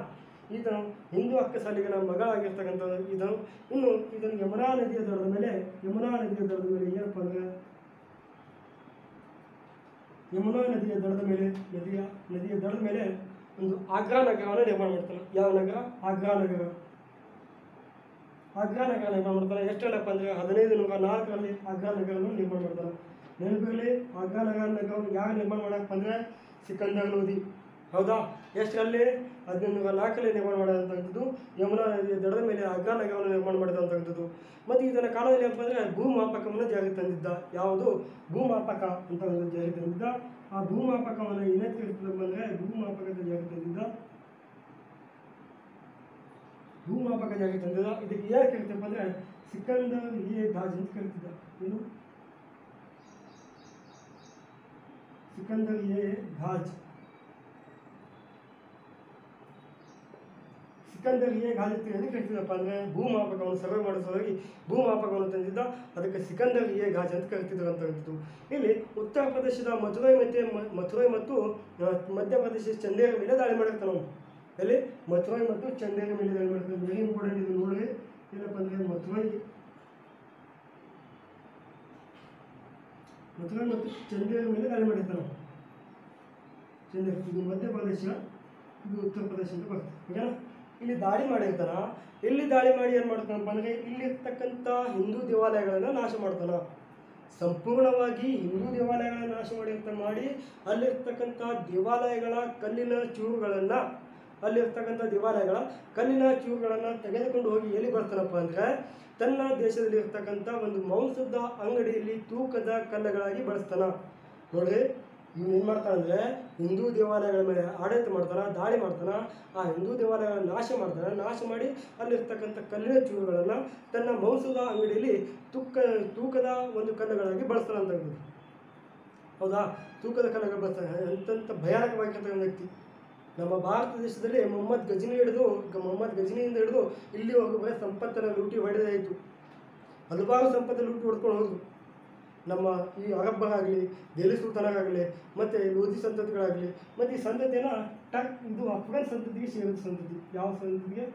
ಈತನು ಹಿಂದೂ ಅಕ್ಕಸಾಲಿಗನ ಮಗ ಆಗಿರ್ತಕ್ಕಂಥ ಈತನು ಇನ್ನು ಇದನ್ನು ಯಮುನಾ ನದಿಯ ದಡದ ಮೇಲೆ ಯಮುನಾ ನದಿಯ ದಡದ ಮೇಲೆ ಏನಪ್ಪ ಅಂದರೆ ಯಮುನಾ ನದಿಯ ದಡದ ಮೇಲೆ, ನದಿಯ ನದಿಯ ದಡದ ಮೇಲೆ ಒಂದು ಆಗ್ರಾ ನಗರವನ್ನು ನಿರ್ಮಾಣ ಮಾಡ್ತಾನೆ ಯಾವ ನಗರ? ಆಗ್ರಾ ನಗರ. ಆಗ್ರಾ ನಗರ ನಿರ್ಮಾಣ ಮಾಡ್ತಾರೆ. ಎಷ್ಟಲ್ಲಪ್ಪ ಅಂದರೆ ಹದಿನೈದು ನೂರ ನಾಲ್ಕರಲ್ಲಿ ಆಗ್ರಾ ನಗರವನ್ನು ನಿರ್ಮಾಣ ಮಾಡ್ತಾರೆ. ನೆನಪಿರಲಿ, ಆಗ್ರಾ ನಗರ ನಗರವನ್ನು ಯಾರು ನಿರ್ಮಾಣ ಮಾಡಕ್ಕೆ ಅಂದರೆ ಸಿಕಂದರ್ ಲೋಧಿ. ಹೌದಾ? ಎಷ್ಟರಲ್ಲಿ? ಹದಿನೈದು ನಾಲ್ಕಲ್ಲಿ ನಿರ್ಮಾಣ ಮಾಡಿದಂಥದ್ದು ಯಮುನಾ ನದಿಯ ದಡದ ಮೇಲೆ ನಗರವನ್ನು ನಿರ್ಮಾಣ ಮಾಡಿದಂಥದ್ದು ಮತ್ತು ಇದರ ಕಾಲದಲ್ಲಿ ಏನಪ್ಪ ಅಂದರೆ ಭೂಮಾಪಕವನ್ನು ಜಾರಿಗೆ ತಂದಿದ್ದ. ಯಾವುದು? ಭೂಮಾಪಕ ಅಂತ ಜಾರಿಗೆ ತಂದಿದ್ದ. ಆ ಭೂಮಾಪಕವನ್ನು ಏನಕ್ಕೆ ಬಂದರೆ, ಭೂಮಾಪಕದ ಜಾರಿಗೆ ತಂದಿದ್ದ. ಭೂಮಾಪಕ ಜಾರಿಗೆ ತಂದಿದ್ದ. ಇದಕ್ಕೆ ಏನು ಕೇಳ್ತಪ್ಪ ಅಂದರೆ ಸಿಕಂದರ್ ಎ. ದಾಜ್ ಅಂತ ಕರಿತಿದ್ದ ಏನು? ಸಿಕಂದರ್ ಎ. ಘಾಜ್ ಸಿಕಂದರ್ ಹೇಗೆ ಅಂತ ಎದಕ್ಕೆ ಅಂದ್ರೆ ಅಂದರೆ ಭೂಮಾಪಕವನ್ನು ಸರ್ವೆ ಮಾಡೋ ಸಲುವಾಗಿ ಭೂಮಾಪಕವನ್ನು ತಂದಿದ್ದ, ಅದಕ್ಕೆ ಸಿಕಂದರ್ ಎ ಘಾಜ್ ಅಂತ ಕರಿತಿದ್ರು ಅಂತ ಹೇಳ್ತಿದ್ರು. ಇಲ್ಲಿ ಉತ್ತರ ಪ್ರದೇಶದ ಮಥುರೈ ಮತ್ತು ಮಥುರೈ ಮತ್ತು ಮಧ್ಯ ಮಧ್ಯಪ್ರದೇಶದ ಚಂದೇರಿ ಮೇಲೆ ದಾಳಿ ಮಾಡಿರ್ತಾನೆ ನಾವು ಎಲ್ಲಿ? ಮಥುರೈ ಮತ್ತು ಚಂದೇರಿ ಮೇಲೆ ದಾಳಿ ಮಾಡ್ತಾರೆ ವೆರಿ ಇಂಪಾರ್ಟೆಂಟ್ ಇದು ನೋಡ್ರಿ. ಏನಪ್ಪ ಅಂದರೆ ಮಥುರೈ ಮಥುರೈ ಮತ್ತು ಚಂದೇರಿ ಮೇಲೆ ದಾಳಿ ಮಾಡಿರ್ತಾನೆ ಚಂದೇರಿ, ಇದು ಮಧ್ಯಪ್ರದೇಶ ಇದು ಉತ್ತರ ಪ್ರದೇಶ ಅಂತ ಬರ್ತದೆ ಓಕೆನಾ ಇಲ್ಲಿ ದಾಳಿ ಮಾಡಿರ್ತಾನ ಇಲ್ಲಿ ದಾಳಿ ಮಾಡಿ ಏನು ಮಾಡ್ತಾನಪ್ಪ ಅಂದರೆ ಇಲ್ಲಿರ್ತಕ್ಕಂಥ ಹಿಂದೂ ದೇವಾಲಯಗಳನ್ನು ನಾಶ ಮಾಡ್ತಾನ ಸಂಪೂರ್ಣವಾಗಿ ಹಿಂದೂ ದೇವಾಲಯಗಳನ್ನು ನಾಶ ಮಾಡಿರ್ತ, ಮಾಡಿ ಅಲ್ಲಿರ್ತಕ್ಕಂಥ ದೇವಾಲಯಗಳ ಕಲ್ಲಿನ ಚೂರುಗಳನ್ನು, ಅಲ್ಲಿರ್ತಕ್ಕಂಥ ದೇವಾಲಯಗಳ ಕಲ್ಲಿನ ಚೂರುಗಳನ್ನು ತೆಗೆದುಕೊಂಡು ಹೋಗಿ ಎಲ್ಲಿ ಬರ್ತಾನಪ್ಪ ಅಂದರೆ ತನ್ನ ದೇಶದಲ್ಲಿ ಇರ್ತಕ್ಕಂಥ ಒಂದು ಮಾಂಸದ ಅಂಗಡಿಯಲ್ಲಿ ತೂಕದ ಕಲ್ಲುಗಳಾಗಿ ಬಳಸ್ತಾನ ನೋಡ್ರಿ ಇವ್ನು ಏನು ಮಾಡ್ತಾನೆ ಅಂದರೆ ಹಿಂದೂ ದೇವಾಲಯಗಳ ಮೇಲೆ ಆಡಳಿತ ಮಾಡ್ತಾನೆ, ದಾಳಿ ಮಾಡ್ತಾನೆ, ಆ ಹಿಂದೂ ದೇವಾಲಯಗಳನ್ನ ನಾಶ ಮಾಡ್ತಾನೆ, ನಾಶ ಮಾಡಿ ಅಲ್ಲಿರ್ತಕ್ಕಂಥ ಕಲ್ಲಿನ ಚೂರುಗಳನ್ನು ತನ್ನ ಮಾಂಸದ ಅಂಗಡಿಯಲ್ಲಿ ತೂಕ ತೂಕದ ಒಂದು ಕಲ್ಲುಗಳಾಗಿ ಬಳಸ್ತಾನೆ ಅಂತ ಹೌದಾ? ತೂಕದ ಕಲ್ಲುಗಳು ಬಳಸ್ತಾನೆ. ಎಂತೆಂಥ ಭಯಾನಕವಾಗಿರ್ತಕ್ಕಂಥ ವ್ಯಕ್ತಿ. ನಮ್ಮ ಭಾರತ ದೇಶದಲ್ಲಿ ಮೊಹಮ್ಮದ್ ಗಜನಿ ಹಿಡಿದು ಮೊಹಮ್ಮದ್ ಗಜನಿಯಿಂದ ಹಿಡಿದು ಇಲ್ಲಿ ಹೋಗುವ ಸಂಪತ್ತನ್ನು ಲೂಟಿ ಹೊಡೆದಾಯಿತು ಹಲವಾರು ಸಂಪತ್ತನ್ನು ಲೂಟಿ ಹೊಡ್ಕೊಂಡು ಹೋದ್ರು. ನಮ್ಮ ಈ ಅರಬ್ಬರಾಗಲಿ ದೆಹಲಿ ಸುಲ್ತಾನರಾಗಲಿ ಮತ್ತು ಲೋಧಿ ಸಂತತಿಗಳಾಗಲಿ, ಮತ್ತು ಈ ಸಂತತಿಯನ್ನು ಟಕ್ ಇದು ಅಫ್ಘಾನ್ ಸಂತತಿಗೆ ಸೇರಿದ ಸಂತತಿ. ಯಾವ ಸಂತತಿಗೆ?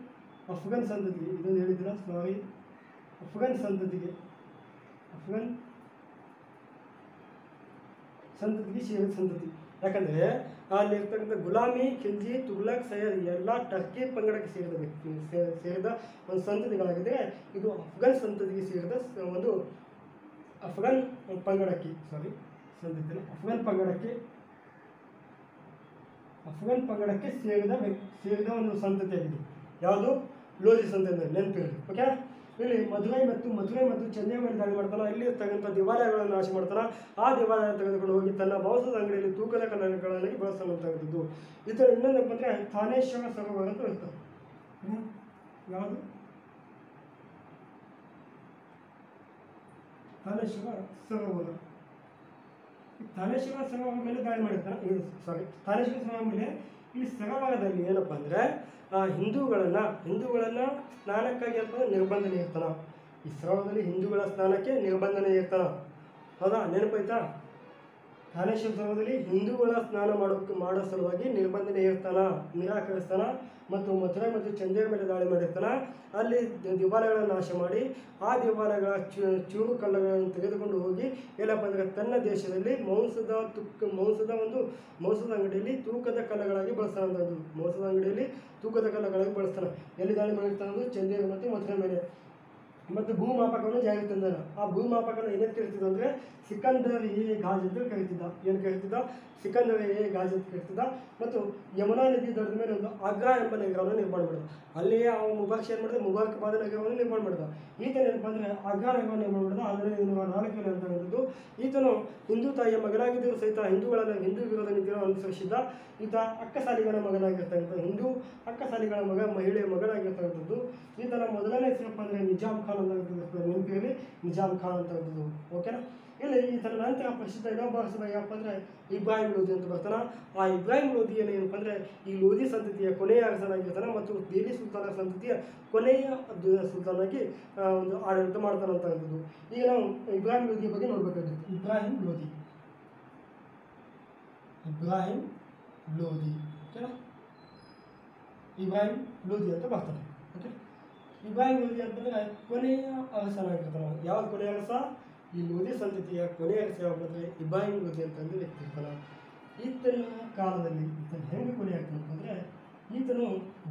ಅಫ್ಘಾನ್ ಸಂತತಿ ಇದನ್ನು ಹೇಳಿದ್ದೀರಾ ಸಾರಿ ಅಫ್ಘಾನ್ ಸಂತತಿಗೆ. ಅಫ್ಘಾನ್ ಸಂತತಿಗೆ ಸೇರಿದ ಸಂತತಿ. ಯಾಕಂದರೆ ಅಲ್ಲಿರ್ತಕ್ಕಂಥ ಗುಲಾಮಿ, ಖಿಲ್ಜಿ, ತುಗ್ಲಕ್, ಸೈಯದ್ ಎಲ್ಲ ಟರ್ಕಿ ಪಂಗಡಕ್ಕೆ ಸೇರಿದ ವ್ಯಕ್ತಿ ಸೇರಿದ ಒಂದು ಸಂತತಿಗಳಾಗಿದೆ ಇದು ಅಫ್ಘಾನ್ ಸಂತತಿಗೆ ಸೇರಿದ ಒಂದು ಅಫ್ಘಾನ್ ಪಂಗಡಕ್ಕೆ ಸಾರಿ ಸಂತತಿ ಅಫ್ಘಾನ್ ಪಂಗಡಕ್ಕೆ ಅಫ್ಘಾನ್ ಪಂಗಡಕ್ಕೆ ಸೇರಿದ ಸೇರಿದ ಒಂದು ಸಂತತಿಯಾಗಿದೆ ಯಾವುದು? ಲೋಧಿ ಸಂತತಿ ನೆನಪಿರಲಿ ಓಕೆ ಇಲ್ಲಿ ಮಧುರೈ ಮತ್ತು ಮಧುರೈ ಮತ್ತು ಚೆನ್ನೈ ಮೇಲೆ ದಾಳಿ ಮಾಡ್ತಾನೆ ಇಲ್ಲಿ ಇರ್ತಕ್ಕಂಥ ದೇವಾಲಯಗಳನ್ನು ನಾಶ ಮಾಡ್ತಾನೆ ಆ ದೇವಾಲಯ ತೆಗೆದುಕೊಂಡು ಹೋಗಿ ತನ್ನ ಮಾಂಸದ ಅಂಗಡಿಯಲ್ಲಿ ತೂಕದ ಕನ್ನಡಗಳಲ್ಲಿ ಬಳಸಲು ಇದರ ಇನ್ನೊಂದು ಅಂದರೆ ಥಾನೇಶ್ವರ ಸರೋವರ ಅಂತ ಇರ್ತದೆ ಯಾವುದು? ಥಾನೇಶ್ವರ ಸರೋವರ ಈ ಥಾನೇಶ್ವರ ಸರೋವರ ಮೇಲೆ ದಾಳಿ ಮಾಡಿರ್ತಾರೆ ಸಾರಿ ಥಾನೇಶ್ವರ ಸರೋವರ ಮೇಲೆ ಈ ಸರೋವರದಲ್ಲಿ ಏನಪ್ಪ ಅಂದರೆ ಹಿಂದೂಗಳನ್ನು ಹಿಂದೂಗಳನ್ನು ಸ್ನಾನಕ್ಕಾಗಿ ಅಂತ ನಿರ್ಬಂಧನೆ ಇರ್ತಾನ ಈ ಸರೋವರದಲ್ಲಿ ಹಿಂದೂಗಳ ಸ್ನಾನಕ್ಕೆ ನಿರ್ಬಂಧನೆ ಇರ್ತಾನ ಹೌದಾ, ನೆನಪಾಯ್ತಾ? ಥಾನೇಶ್ವರ ಸರೋವರದಲ್ಲಿ ಹಿಂದೂಗಳ ಸ್ನಾನ ಮಾಡೋಕ್ಕೆ ಮಾಡೋ ಸಲುವಾಗಿ ನಿರ್ಬಂಧನೆ ಇರ್ತಾನ ನಿರಾಕರಿಸ್ತಾನ ಮತ್ತು ಮಥುರಾ ಮತ್ತು ಚಂದೇರ ಮೇಲೆ ದಾಳಿ ಮಾಡಿರ್ತಾನ. ಅಲ್ಲಿ ದೇವಾಲಯಗಳನ್ನು ನಾಶ ಮಾಡಿ ಆ ದೇವಾಲಯಗಳ ಚೂರು ಕಲ್ಲುಗಳನ್ನು ತೆಗೆದುಕೊಂಡು ಹೋಗಿ ಏನಪ್ಪ ಅಂದರೆ ತನ್ನ ದೇಶದಲ್ಲಿ ಮಾಂಸದ ತುಕ್ಕ ಮಾಂಸದ ಒಂದು, ಮಾಂಸದ ಅಂಗಡಿಯಲ್ಲಿ ತೂಕದ ಕಲ್ಲುಗಳಾಗಿ ಬಳಸ್ತಾನಂಥದ್ದು ಮಾಂಸದ ಅಂಗಡಿಯಲ್ಲಿ ತೂಕದ ಕಲ್ಲುಗಳಾಗಿ ಬಳಸ್ತಾನೆ. ಎಲ್ಲಿ ದಾಳಿ ಮಾಡಿರ್ತಾನದು ಚಂದೇರ ಮತ್ತು ಮಥುರಾ ಮೇಲೆ. ಮತ್ತು ಭೂಮಾಪಕವನ್ನು ಜಾರಿಗೆ ಆ ಭೂಮಾಪಕನ ಏನೇನು ಕರಿತಿದ್ದ ಅಂದರೆ ಸಿಕಂದರ್ ಎ ಗಾಜ್ ಅಂತ ಕರಿತಿದ್ದ. ಏನು ಕರಿತಿದ್ದ? ಸಿಕಂದರ್ ಎ ಗಾಜ್ ಅಂತ ಕರಿತಿದ್ದ. ಮತ್ತು ಯಮುನಾ ನದಿ ದಡದ ಮೇಲೆ ಒಂದು ಆಗ್ರಾ ಎಂಬ ನಗರವನ್ನು ನಿರ್ಮಾಣ ಮಾಡಿದ. ಅಲ್ಲಿಯೇ ಅವ ಮುಬಾರಕ್ ಏನು ಮಾಡಿದ? ಮುಬಾರಕಾಬಾದ್ ನಗರವನ್ನು ನಿರ್ಮಾಣ ಮಾಡಿದ. ಈತನ ಏನಪ್ಪ ಅಂದರೆ ಆಗ್ರಾ ನಗರವನ್ನು ನಿರ್ಮಾಣ ಮಾಡಿದ. ಆದರೆ ಇವನು ನಾಲ್ಕನೇ ಹೇಳಿದ್ದು, ಈತನು ಹಿಂದೂ ತಾಯಿಯ ಮಗನಾಗಿದ್ದರೂ ಸಹಿತ ಹಿಂದೂಗಳನ್ನು ಹಿಂದೂ ವಿರೋಧ ನೀತಿಯನ್ನು ಅನುಸರಿಸಿದ್ದ. ಈತ ಅಕ್ಕಸಾಲಿಗಳ ಮಗನಾಗಿರ್ತಕ್ಕಂಥ ಹಿಂದೂ ಅಕ್ಕಸಾಲಿಗಳ ಮಗ, ಮಹಿಳೆಯ ಮಗನಾಗಿರ್ತಕ್ಕಂಥದ್ದು ಈತನ ಮೊದಲನೇ ಹೆಸರಪ್ಪ ಅಂದರೆ ನಿಜಾಮ್ ಖಾನ್ ಅಂತ ನೆನಪಿರಲಿ ನಿಜಾಮ್ ಖಾನ್ ಅಂತಕ್ಕಂಥದ್ದು ಓಕೆನಾ ಇಲ್ಲಿ ಈತನ ನಂತರ ಪ್ರಸಿದ್ಧ ಇನ್ನೊಬ್ಬ ಹೆಸರು ಯಾರಪ್ಪ ಅಂದರೆ ಇಬ್ರಾಹಿಂ ಲೋಧಿ ಅಂತ ಬರ್ತಾನ ಆ ಇಬ್ರಾಹಿಂ ಲೋಧಿಯನ್ನು ಏನಪ್ಪ ಅಂದರೆ ಈ ಲೋಧಿ ಸಂತತಿಯ ಕೊನೆಯ ಅರಸನಾಗಿರ್ತಾನೆ ಮತ್ತು ದೆಹಲಿ ಸುಲ್ತಾನ ಸಂತತಿಯ ಕೊನೆಯ ದ- ಸುಲ್ತಾನಾಗಿ ಆ, ಒಂದು ಆಡಳಿತ ಮಾಡ್ತಾನಂತಕ್ಕಂಥದ್ದು ಈಗ ನಾವು ಇಬ್ರಾಹಿಂ ಲೋಧಿಯ ಬಗ್ಗೆ ನೋಡ್ಬೇಕಾಗುತ್ತೆ ಇಬ್ರಾಹಿಂ ಲೋಧಿ ಇಬ್ರಾಹಿಂ ಲೋಧಿ ಓಕೆನಾ ಇಬ್ರಾಹಿಂ ಲೋಧಿ ಅಂತ ಬರ್ತಾನೆ ಓಕೆ ಇಬ್ರಾಹಿಂ ಲೋಧಿ ಅಂತಂದ್ರೆ ಕೊನೆಯ ಅರಸನಾಗಿರ್ತಾನೆ ಯಾವ ಕೊನೆಯ ಅರಸ? ಈ ಲೋಧಿ ಸಂತತಿಯ ಕೊನೆಯ ಅರಸ ಯಾವ ಅಂದರೆ ಇಬ್ರಾಹಿಂ ಲೋಧಿ ಅಂತಂದು ವ್ಯಕ್ತಿ ಇರ್ತಾನೆ. ಈತನ ಕಾಲದಲ್ಲಿ ಈತನ ಹೆಂಗೆ ಕೊನೆ ಆಗ್ತಾನಪ್ಪ ಅಂದರೆ ಈತನು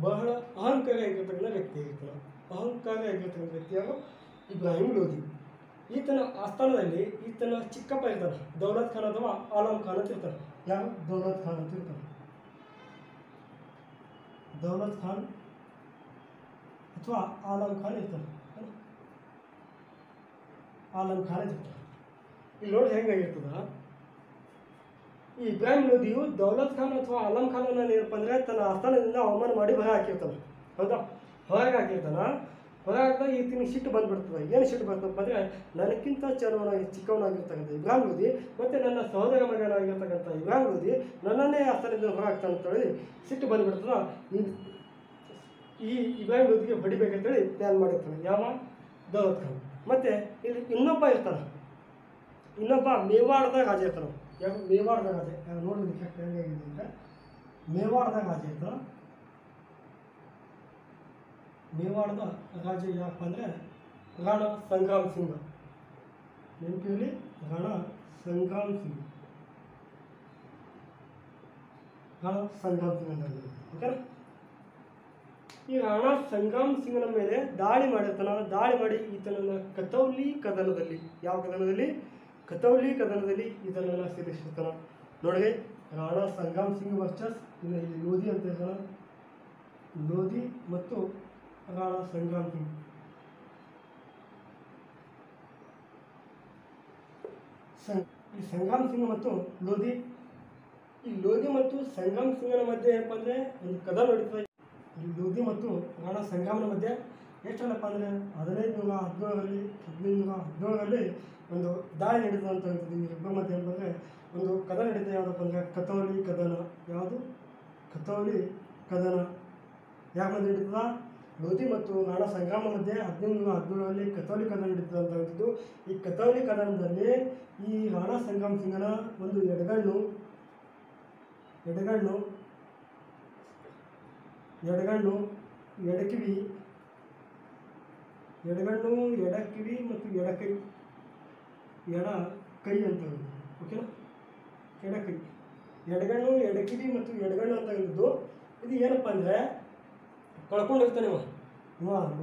ಬಹಳ ಅಹಂಕಾರ ಆಗಿರ್ತಕ್ಕಂಥ ವ್ಯಕ್ತಿ ಆಗಿರ್ತಾನೆ. ಅಹಂಕಾರ ಆಗಿರ್ತಕ್ಕಂಥ ವ್ಯಕ್ತಿಯಾಗ ಇಬ್ರಾಹಿಂ ಲೋಧಿ ಈತನ ಆಸ್ಥಾನದಲ್ಲಿ ಈತನ ಚಿಕ್ಕಪ್ಪ ಇರ್ತಾನೆ. ದೌಲತ್ ಖಾನ್ ಅಥವಾ ಆಲಂ ಖಾನ್ ಅಂತ ಇರ್ತಾನೆ. ಯಾರು? ದೌಲತ್ ಖಾನ್ ಅಂತ ಇರ್ತಾನೆ. ದೌಲತ್ ಖಾನ್ ಅಥವಾ ಆಲಂಕಾರ ಇರ್ತಾರೆ ಆಲಂ ಖಾನ್ ಅಂತ ಇರ್ತಾನೆ ಇಲ್ಲಿ ನೋಡಿ ಹೆಂಗಾಗಿರ್ತದ ಈ ಇಬ್ರಾಹಿಂ ಲೋಧಿಯು ದೌಲತ್ ಖಾನ್ ಅಥವಾ ಆಲಂ ಖಾನನ್ನ ಏನಪ್ಪ ಅಂದರೆ ತನ್ನ ಆಸ್ಥಾನದಿಂದ ಅವಮಾನ ಮಾಡಿ ಹೊರ ಹಾಕಿರ್ತಾನೆ. ಹೌದಾ? ಹೊರಗೆ ಹಾಕಿರ್ತಾನ. ಹೊರಗೆ ಹಾಕಿದಾಗ ಈತನಿಗೆ ಸಿಟ್ಟು ಬಂದ್ಬಿಡ್ತದೆ. ಏನು ಸಿಟ್ಟು ಬರ್ತಪ್ಪ ಅಂದರೆ ನನಗಿಂತ ಚಲವನಾಗಿ ಚಿಕ್ಕವನಾಗಿರ್ತಕ್ಕಂಥ ಇಬ್ರಾಹಿಂ ಲೋಧಿ ಮತ್ತು ನನ್ನ ಸಹೋದರ ಮಗನಾಗಿರ್ತಕ್ಕಂಥ ಇಬ್ರಾಹಿಂ ಲೋಧಿ ನನ್ನನ್ನೇ ಆಸ್ಥಾನದಿಂದ ಹೊರ ಹಾಕ್ತಾನೆ ಅಂತೇಳಿ ಸಿಟ್ಟು ಬಂದ್ಬಿಡ್ತದ. ಈ- ಲೋಧಿಗೆ ಹೊಡಿಬೇಕಂತೇಳಿ ಪ್ಲ್ಯಾನ್ ಮಾಡಿರ್ತಾನೆ. ಯಾವ? ದೌಲತ್ ಖಾನ್. ಮತ್ತು ಇಲ್ಲಿ ಇನ್ನೊಬ್ಬ ಇರ್ತಾನೆ. ಇನ್ನೊಬ್ಬ ಮೇವಾಡದ ರಾಜ ಇರ್ತಾನೆ. ಯಾವ? ಮೇವಾಡದ ರಾಜ. ಯಾವ ಹೇಗಿದೆ ಅಂದರೆ ಮೇವಾಡದ ರಾಜ ಇರ್ತಾನೆ. ಮೇವಾಡದ ರಾಜ ಯಾಕಪ್ಪ ಅಂದರೆ ರಾಣ ಸಂಗ್ರಾಮ್ ಸಿಂಗ್. ನೆನಪಿರಲಿ ರಾಣ ಸಂಗ್ರಾಮ್ ಸಿಂಗ್. ರಾಣ ಸಂಗ್ರಾಮ್ ಸಿಂಗ್ ಅಂತ. ಓಕೆನಾ? ಈ ರಾಣಾ ಸಂಗ್ರಾಮ್ ಸಿಂಗನ ಮೇಲೆ ದಾಳಿ ಮಾಡಿರ್ತಾನ. ದಾಳಿ ಮಾಡಿ ಈತನನ್ನ ಕತೌಲಿ ಕದನದಲ್ಲಿ, ಯಾವ ಕದನದಲ್ಲಿ? ಕತೌಲಿ ಕದನದಲ್ಲಿ ಈತನನ್ನ ಸೇರಿಸಿರ್ತಾನ. ನೋಡಿ ರಾಣಾ ಸಂಗ್ರಾಮ್ ಸಿಂಗ್ ಇನ್ನು ಇಲ್ಲಿ ಲೋಧಿ ಅಂತ ಹೇಳ್ತಾನ. ಲೋಧಿ ಮತ್ತು ರಾಣಾ ಸಂಗ್ರಾಮ್ ಸಿಂಗ್ ಈ ಸಂಗ್ರಾಮ್ ಸಿಂಗ್ ಮತ್ತು ಲೋಧಿ. ಈ ಲೋಧಿ ಮತ್ತು ಸಂಗ್ರಾಮ್ ಸಿಂಗನ ಮಧ್ಯೆ ಏನಪ್ಪ ಅಂದರೆ ಒಂದು ಕದ ನಡೀತದೆ. ಲೋಧಿ ಮತ್ತು ರಾಣಾ ಸಂಗಮನ ಮಧ್ಯೆ ಎಷ್ಟಲ್ಲಪ್ಪ ಅಂದರೆ ಹದಿನೈದು ನೂರ ಹದಿನೇಳರಲ್ಲಿ, ಹದಿನೈದು ನೂರ ಹದಿನೇಳರಲ್ಲಿ ಒಂದು ದಾಳಿ ನಡೆದು ಅಂತ ಮಧ್ಯೆ ಅಂತಂದರೆ ಒಂದು ಕದನ ನಡೀತಾ ಯಾವುದಪ್ಪ ಅಂದರೆ ಕಥೋಲಿ ಕದನ. ಯಾವುದು? ಕತೌಲಿ ಕದನ. ಯಾರ ಮಧ್ಯೆ ನಡೀತದ? ಲೋಧಿ ಮತ್ತು ನಾಡ ಸಂಗ್ರಾಮ ಮಧ್ಯೆ ಹದಿನೈದು ನೂರ ಹದಿನೇಳರಲ್ಲಿ ಕತೌಲಿ ಕದನ ನಡೀತದೆ ಅಂತ ಈ ಕಥೋಲಿ ಕದನದಲ್ಲಿ ಈ ರಾಣಾ ಸಂಗ್ರಾಮ್ ಸಿಂಗನ ಒಂದು ಎಡಗಣ್ಣು ಎಡಗಣ್ಣು ಎಡಗಣ್ಣು, ಎಡಕಿವಿ. ಎಡಗಣ್ಣು, ಎಡಕಿವಿ ಮತ್ತು ಎಡಕೈ. ಎಡ ಕೈ ಅಂತ ಓಕೆನಾ ಎಡಕೈ. ಎಡಗಣ್ಣು, ಎಡಕಿವಿ ಮತ್ತು ಎಡಗಣ್ಣು ಅಂತ ಹೇಳಿದ್ದು ಇದು ಏನಪ್ಪ ಅಂದರೆ ಕಳ್ಕೊಂಡಿರ್ತಾನೆ ಇವ.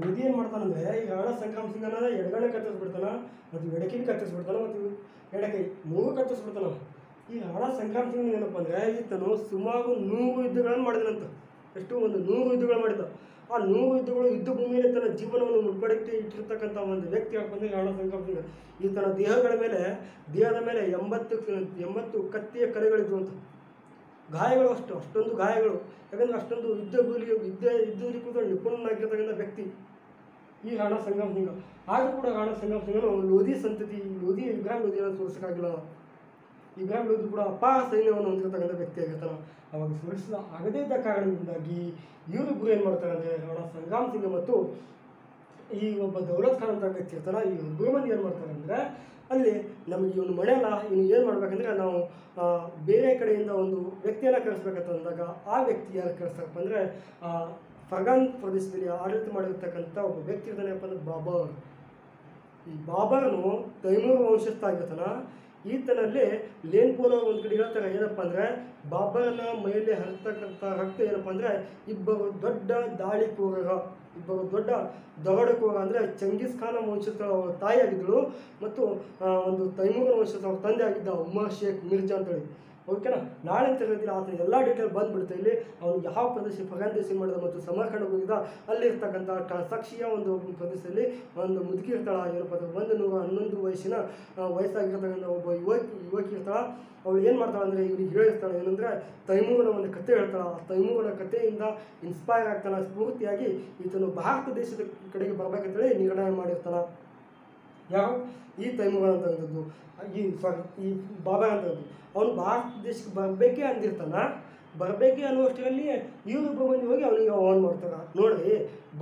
ಮೋದಿ ಏನು ಮಾಡ್ತಾನಂದ್ರೆ ಈಗ ಹಣ ಸಂಗ್ರಾಮ್ ಎಡಗಣ್ಣು ಕತ್ತರಿಸ್ಬಿಡ್ತಾನ, ಮತ್ತು ಎಡಕಿವಿ ಕತ್ತರಿಸ್ಬಿಡ್ತಾನ, ಮತ್ತು ಎಡಕೈ. ಮೂರು ಕತ್ತರಿಸ್ಬಿಡ್ತಾನ ಈ ಹಣ ಸಂಕ್ರಾಂತಿ ಏನಪ್ಪ ಅಂದರೆ ಈತನು ಸುಮಾರು ನೂರು ಯುದ್ಧಗಳನ್ನು ಮಾಡಿದನಂತ? ಎಷ್ಟು ಒಂದು ನೂರು ಯುದ್ಧಗಳು ಮಾಡಿದ ಆ ನೂರು ಯುದ್ಧಗಳು ಯುದ್ಧ ಭೂಮಿಯಲ್ಲಿ ತನ್ನ ಜೀವನವನ್ನು ಮುಡ್ಪಡಿಕೆ ಇಟ್ಟಿರ್ತಕ್ಕಂಥ ಒಂದು ವ್ಯಕ್ತಿ ಹಾಕೊಂಡು ಅಂದರೆ ಸಂಕಲ್ಪ ಈ ತನ್ನ ದೇಹಗಳ ಮೇಲೆ, ದೇಹದ ಮೇಲೆ ಎಂಬತ್ತು ಎಂಬತ್ತು ಕತ್ತಿಯ ಕರೆಗಳಿದ್ವು ಅಂತ. ಗಾಯಗಳು ಅಷ್ಟು, ಅಷ್ಟೊಂದು ಗಾಯಗಳು. ಯಾಕಂದರೆ ಅಷ್ಟೊಂದು ಯುದ್ಧ ಗುಲಿ ಯುದ್ಧ ಯುದ್ಧದಲ್ಲಿ ಕೂಡ ನಿಪುಣನಾಗಿರ್ತಕ್ಕಂಥ ವ್ಯಕ್ತಿ ಈ ಹಣ ಸಂಗಮ ಸಿಂಗ ಆದರೂ ಕೂಡ ಹಣ ಸಂಗಮ ಸಿಂಗನು ಲೋಧಿ ಸಂತತಿ, ಲೋಧಿ ಇಬ್ರಾಹಿಂ ಲೋಧಿಯನ್ನು ಈ ಇಬ್ರಾಹಿಂ ಲೋಧಿ ಕೂಡ ಅಪಾರ ಸೈನ್ಯವನ್ನು ಹೊಂದಿರತಕ್ಕಂಥ ವ್ಯಕ್ತಿ ಆಗಿರ್ತಾನೆ. ಅವಾಗ ಸುರಕ್ಷಿತ ಆಗದೇ ಇದ್ದ ಕಾರಣದಿಂದಾಗಿ ಇವರಿಬ್ಬರು ಏನು ಮಾಡ್ತಾರೆ ಅಂದರೆ ರಾಣಾ ಸಂಗ್ರಾಮ್ ಸಿಂಗ್ ಮತ್ತು ಈ ಒಬ್ಬ ದೌಲತ್ ಖಾನ್ ಅಂತ ಇರ್ತಾರ ಈ ಇಬ್ಬರು ಮಂದಿ ಏನು ಮಾಡ್ತಾರೆ ಅಂದರೆ ಅಲ್ಲಿ ನಮಗೆ ಇವನು ಮಳೆಯಲ್ಲ ಇವನು ಏನು ಮಾಡ್ಬೇಕಂದ್ರೆ ನಾವು ಬೇರೆ ಕಡೆಯಿಂದ ಒಂದು ವ್ಯಕ್ತಿಯನ್ನು ಕರೆಸ್ಬೇಕಂತ ಅಂದಾಗ ಆ ವ್ಯಕ್ತಿ ಯಾರು ಕರೆಸ್ತಾರಪ್ಪ ಅಂದರೆ ಫರ್ಗಾನ್ ಪ್ರದೇಶದಲ್ಲಿ ಆಡಳಿತ ಮಾಡಿರ್ತಕ್ಕಂಥ ಒಬ್ಬ ವ್ಯಕ್ತಿ ಇರ್ತಾನೆಪ್ಪ ಅಂದರೆ ಬಾಬರ್. ಈ ಬಾಬರ್ನು ತೈಮೂರು ವಂಶಸ್ಥ ಆಗಿರ್ತಾನ. ಈತನಲ್ಲಿ ಲೇನ್ಪೋನ ಒಂದು ಕಡೆ ಹೇಳ್ತಾರೆ, ಏನಪ್ಪ ಅಂದರೆ, ಬಾಬರನ ಮೈಲಿ ಹರಿತಕ್ಕಂಥ ರಕ್ತ ಏನಪ್ಪ ಅಂದರೆ, ಇಬ್ಬರು ದೊಡ್ಡ ದಾಳಿಕೋರರ ಇಬ್ಬರು ದೊಡ್ಡ ದೊಗಡಕೋರ ಅಂದರೆ ಚಂಗೀಸ್ ಖಾನ ವಂಶಸ್ಥ ಅವರ ತಾಯಿಯಾಗಿದ್ದಳು ಮತ್ತು ಒಂದು ತೈಮೂರ ಅವ್ರ ತಂದೆ ಆಗಿದ್ದ ಉಮಾ ಶೇಖ್ ಮಿರ್ಜಾ ಅಂತೇಳಿ. ಓಕೆನಾ ನಾಳೆ ತರಗತಿಯಲ್ಲಿ ಆತನ ಎಲ್ಲ ಡೀಟೇಲ್ ಬಂದ್ಬಿಡುತ್ತೆ. ಇಲ್ಲಿ ಅವನು ಯಾವ ಪ್ರದೇಶ ಫಗಾನ್ ದೇಶ ಮಾಡಿದ ಮತ್ತು ಸಮರ್ಕಂಡ್ ಹೋಗಿದ್ದ ಅಲ್ಲಿರ್ತಕ್ಕಂಥ ಸಾಕ್ಷಿಯ ಒಂದು ಪ್ರದೇಶದಲ್ಲಿ ಒಂದು ಮುದುಕಿ ಇರ್ತಾಳ ಏನಪ್ಪ ಒಂದು ನೂರ ಹನ್ನೊಂದು ವಯಸ್ಸಿನ ವಯಸ್ಸಾಗಿರ್ತಕ್ಕಂಥ ಒಬ್ಬ ಯುವಕಿ ಯುವಕಿ ಇರ್ತಾಳ ಅವಳು ಏನು ಮಾಡ್ತಾಳೆ ಅಂದರೆ ಇವ್ರಿಗೆ ಹೇಳಿರ್ತಾಳೆ ಏನಂದರೆ, ತೈಮೂರನ ಒಂದು ಕತೆ ಹೇಳ್ತಾಳೆ. ಆ ಕಥೆಯಿಂದ ಇನ್ಸ್ಪೈರ್ ಆಗ್ತಾನೆ, ಸ್ಫೂರ್ತಿಯಾಗಿ ಈತನು ಭಾರತ ದೇಶದ ಕಡೆಗೆ ಬರ್ಬೇಕಂತೇಳಿ ನಿರ್ಣಯ ಮಾಡಿರ್ತಾನೆ. ಯಾವ ಈ ತೈಮೂರ ಅಂತಕ್ಕಂಥದ್ದು ಈ ಸಾರಿ ಈ ಬಾಬಾ ಅಂತದ್ದು ಅವನು ಭಾರತ ದೇಶಕ್ಕೆ ಬರಬೇಕೇ ಅಂದಿರ್ತಾನ, ಬರಬೇಕೆ ಅನ್ನುವಷ್ಟರಲ್ಲಿ ಇವರಿಬ್ಬರು ಮಂದಿ ಹೋಗಿ ಅವನಿಗೆ ಆನ್ ಮಾಡ್ತಾರೆ. ನೋಡ್ರಿ,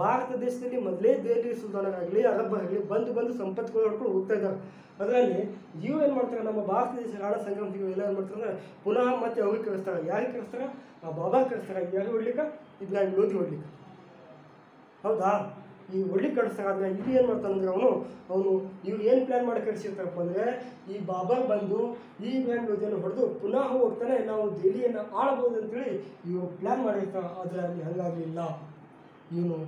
ಭಾರತ ದೇಶದಲ್ಲಿ ಮೊದಲೇ ದೆಹಲಿ ಸುಲ್ತಾನರಾಗಲಿ, ಅರಬ್ಬರಾಗಲಿ ಬಂದು ಬಂದು ಸಂಪತ್ತುಗಳು ಹೊಡ್ಕೊಂಡು ಹೋಗ್ತಾ ಇದ್ದಾರೆ. ಅದರಲ್ಲಿ ಇವ್ರು ಏನು ಮಾಡ್ತಾರೆ, ನಮ್ಮ ಭಾರತ ದೇಶ ರಾಣ ಸಂಕ್ರಾಂತಿಗಳು ಎಲ್ಲ ಏನು ಮಾಡ್ತಾರೆ ಅಂದ್ರೆ ಪುನಃ ಮತ್ತೆ ಅವ್ರಿಗೆ ಕಳಿಸ್ತಾರೆ ಯಾರಿಗೆ ಕಳಿಸ್ತಾರೆ ಆ ಬಾಬಾ ಕಳಿಸ್ತಾರೆ ಯಾರು ಹೊಡ್ಲಿಕ್ಕೆ? ಇಬ್ರಾಹಿಂ ಲೋಧಿ ಹೊಡ್ಲಿಕ್ಕೆ. ಹೌದಾ? ಈ ಒಳ್ಳೆ ಕಳಿಸ್ತಾರೆ ಇದು ಏನು ಮಾಡ್ತಾನೆ ಅಂದ್ರೆ ಅವನು ಅವನು ಇವ್ರು ಏನು ಪ್ಲ್ಯಾನ್ ಮಾಡಿ ಕಳಿಸಿರ್ತಾರಪ್ಪ ಅಂದರೆ, ಈ ಬಾಬಾ ಬಂದು ಈ ಬ್ಯಾಂಡ್ ಯೋಜನೆ ಹೊಡೆದು ಪುನಃ ಹೋಗ್ತಾನೆ ನಾವು ದೆಹಲಿಯನ್ನು ಆಳ್ಬೋದು ಅಂತೇಳಿ ಇವರು ಪ್ಲ್ಯಾನ್ ಮಾಡಿರ್ತಾನೆ ಆದರೆ ಅಲ್ಲಿ ಹಂಗಾಗಲಿಲ್ಲ. ಇವನು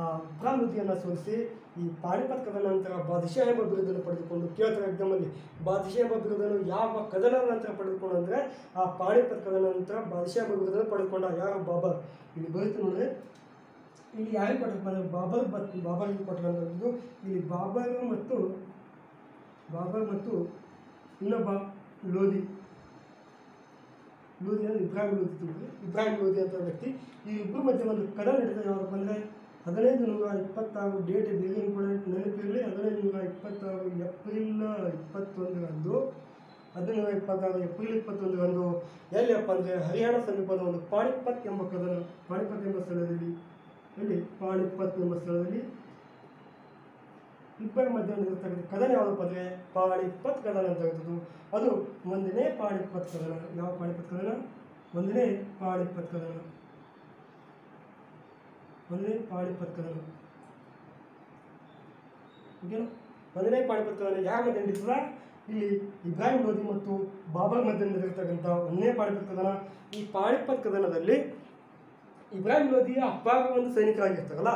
ಆ ಪ್ರಾಮುಖ್ಯವನ್ನು ಸೋಲಿಸಿ ಈ ಪಾಣಿಪತ್ ಕದನ ನಂತರ ಬಾದಶಾ ಎಂಬ ಬಿರುದನ್ನು ಪಡೆದುಕೊಂಡು ಕೇಳ್ತಾರೆ ಎಕ್ಸಾಮಲ್ಲಿ ಬಾದಶಾ ಎಂಬ ಬಿರುದನ್ನು ಯಾವ ಕದನ ನಂತರ ಪಡೆದುಕೊಂಡು ಅಂದರೆ, ಆ ಪಾಣಿಪತ್ ಕದನ ನಂತರ ಬಾದಶಾ ಎಂಬ ಬಿರುದನ್ನು ಪಡೆದುಕೊಂಡ ಯಾರು ಬಾಬಾ? ಇಲ್ಲಿ ಬರುತ್ತೆ ನೋಡಿದ್ರೆ ಇಲ್ಲಿ ಯಾರಿಗೆ ಕೊಟ್ಟರಪ್ಪ ಅಂದರೆ ಬಾಬರ್ ಬತ್, ಬಾಬರ್ಗೆ ಕೊಟ್ಟಿರೋಂಥದ್ದು ಇಲ್ಲಿ ಬಾಬರ್ ಮತ್ತು ಬಾಬರ್ ಮತ್ತು ಇನ್ನೊಬ್ಬ ಲೋಧಿ. ಲೋಧಿ ಅಂದರೆ ಇಬ್ರಾಹಿಂ ಲೋಧಿ. ಇಬ್ರಾಹಿಂ ಲೋಧಿ ಅಂತ ವ್ಯಕ್ತಿ. ಈ ಇಬ್ಬರ ಮಧ್ಯೆ ಒಂದು ಕಡ ನಡೀತದೆ ಯಾವಪ್ಪ ಬಂದರೆ, ಹದಿನೈದು ನೂರ ಇಪ್ಪತ್ತಾರು ಡೇಟ್ ಬೇಗ ಇಂಪಾರ್ಟೆಂಟ್ ನೆನಪಿರಲಿ. ಹದಿನೈದು ನೂರ ಇಪ್ಪತ್ತಾರು ಏಪ್ರಿಲ್ ಇಪ್ಪತ್ತೊಂದರಂದು, ಹದಿನೈದು ಇಪ್ಪತ್ತಾರು ಏಪ್ರಿಲ್ ಇಪ್ಪತ್ತೊಂದರಂದು ಎಲ್ಲಿಯಪ್ಪ ಅಂದರೆ ಹರಿಯಾಣ ಸಮೀಪದ ಒಂದು ಪಾಣಿಪತ್ ಎಂಬ ಕದನ, ಪಾಣಿಪತ್ ಎಂಬ ಸ್ಥಳದಲ್ಲಿ ಎಲ್ಲಿ ಪಾಣಿಪತ್ ಎಂಬ ಸ್ಥಳದಲ್ಲಿ ಇಬ್ಬರ ಮಧ್ಯ ನಡೆದಿರ್ತಕ್ಕಂಥ ಕದನ ಯಾವುದಪ್ಪ ಅಂದರೆ ಇಪ್ಪತ್ತು ಕದನ ಅಂತ ಹೇಳ್ತದ್ದು ಅದು ಒಂದನೇ ಪಾಣಿಪತ್ ಕದನ. ಯಾವ ಪಾಣಿಪತ್ ಕದನ? ಒಂದನೇ ಪಾಣಿಪತ್ ಕದನ. ಒಂದನೇ ಪಾಣಿಪತ್ ಕದನ. ಓಕೆನಾ ಒಂದನೇ ಇಪ್ಪತ್ತು ಕದನ ಯಾರ ಮಧ್ಯೆ ನಡೀತದ ಇಲ್ಲಿ ಇಬ್ರಾಹಿಂ ಲೋಧಿ ಮತ್ತು ಬಾಬರ್ ಮಧ್ಯೆ ನಡೆದಿರ್ತಕ್ಕಂಥ ಒಂದನೇ ಪಾಣಿಪತ್ ಕದನ. ಈ ಪಾಣಿಪತ್ ಕದನದಲ್ಲಿ ಇಬ್ರಾಹಿಂ ಲೋಧಿಯ ಅಪ್ಪಾರ ಒಂದು ಸೈನಿಕರಾಗಿರ್ತಾರಲ್ಲ,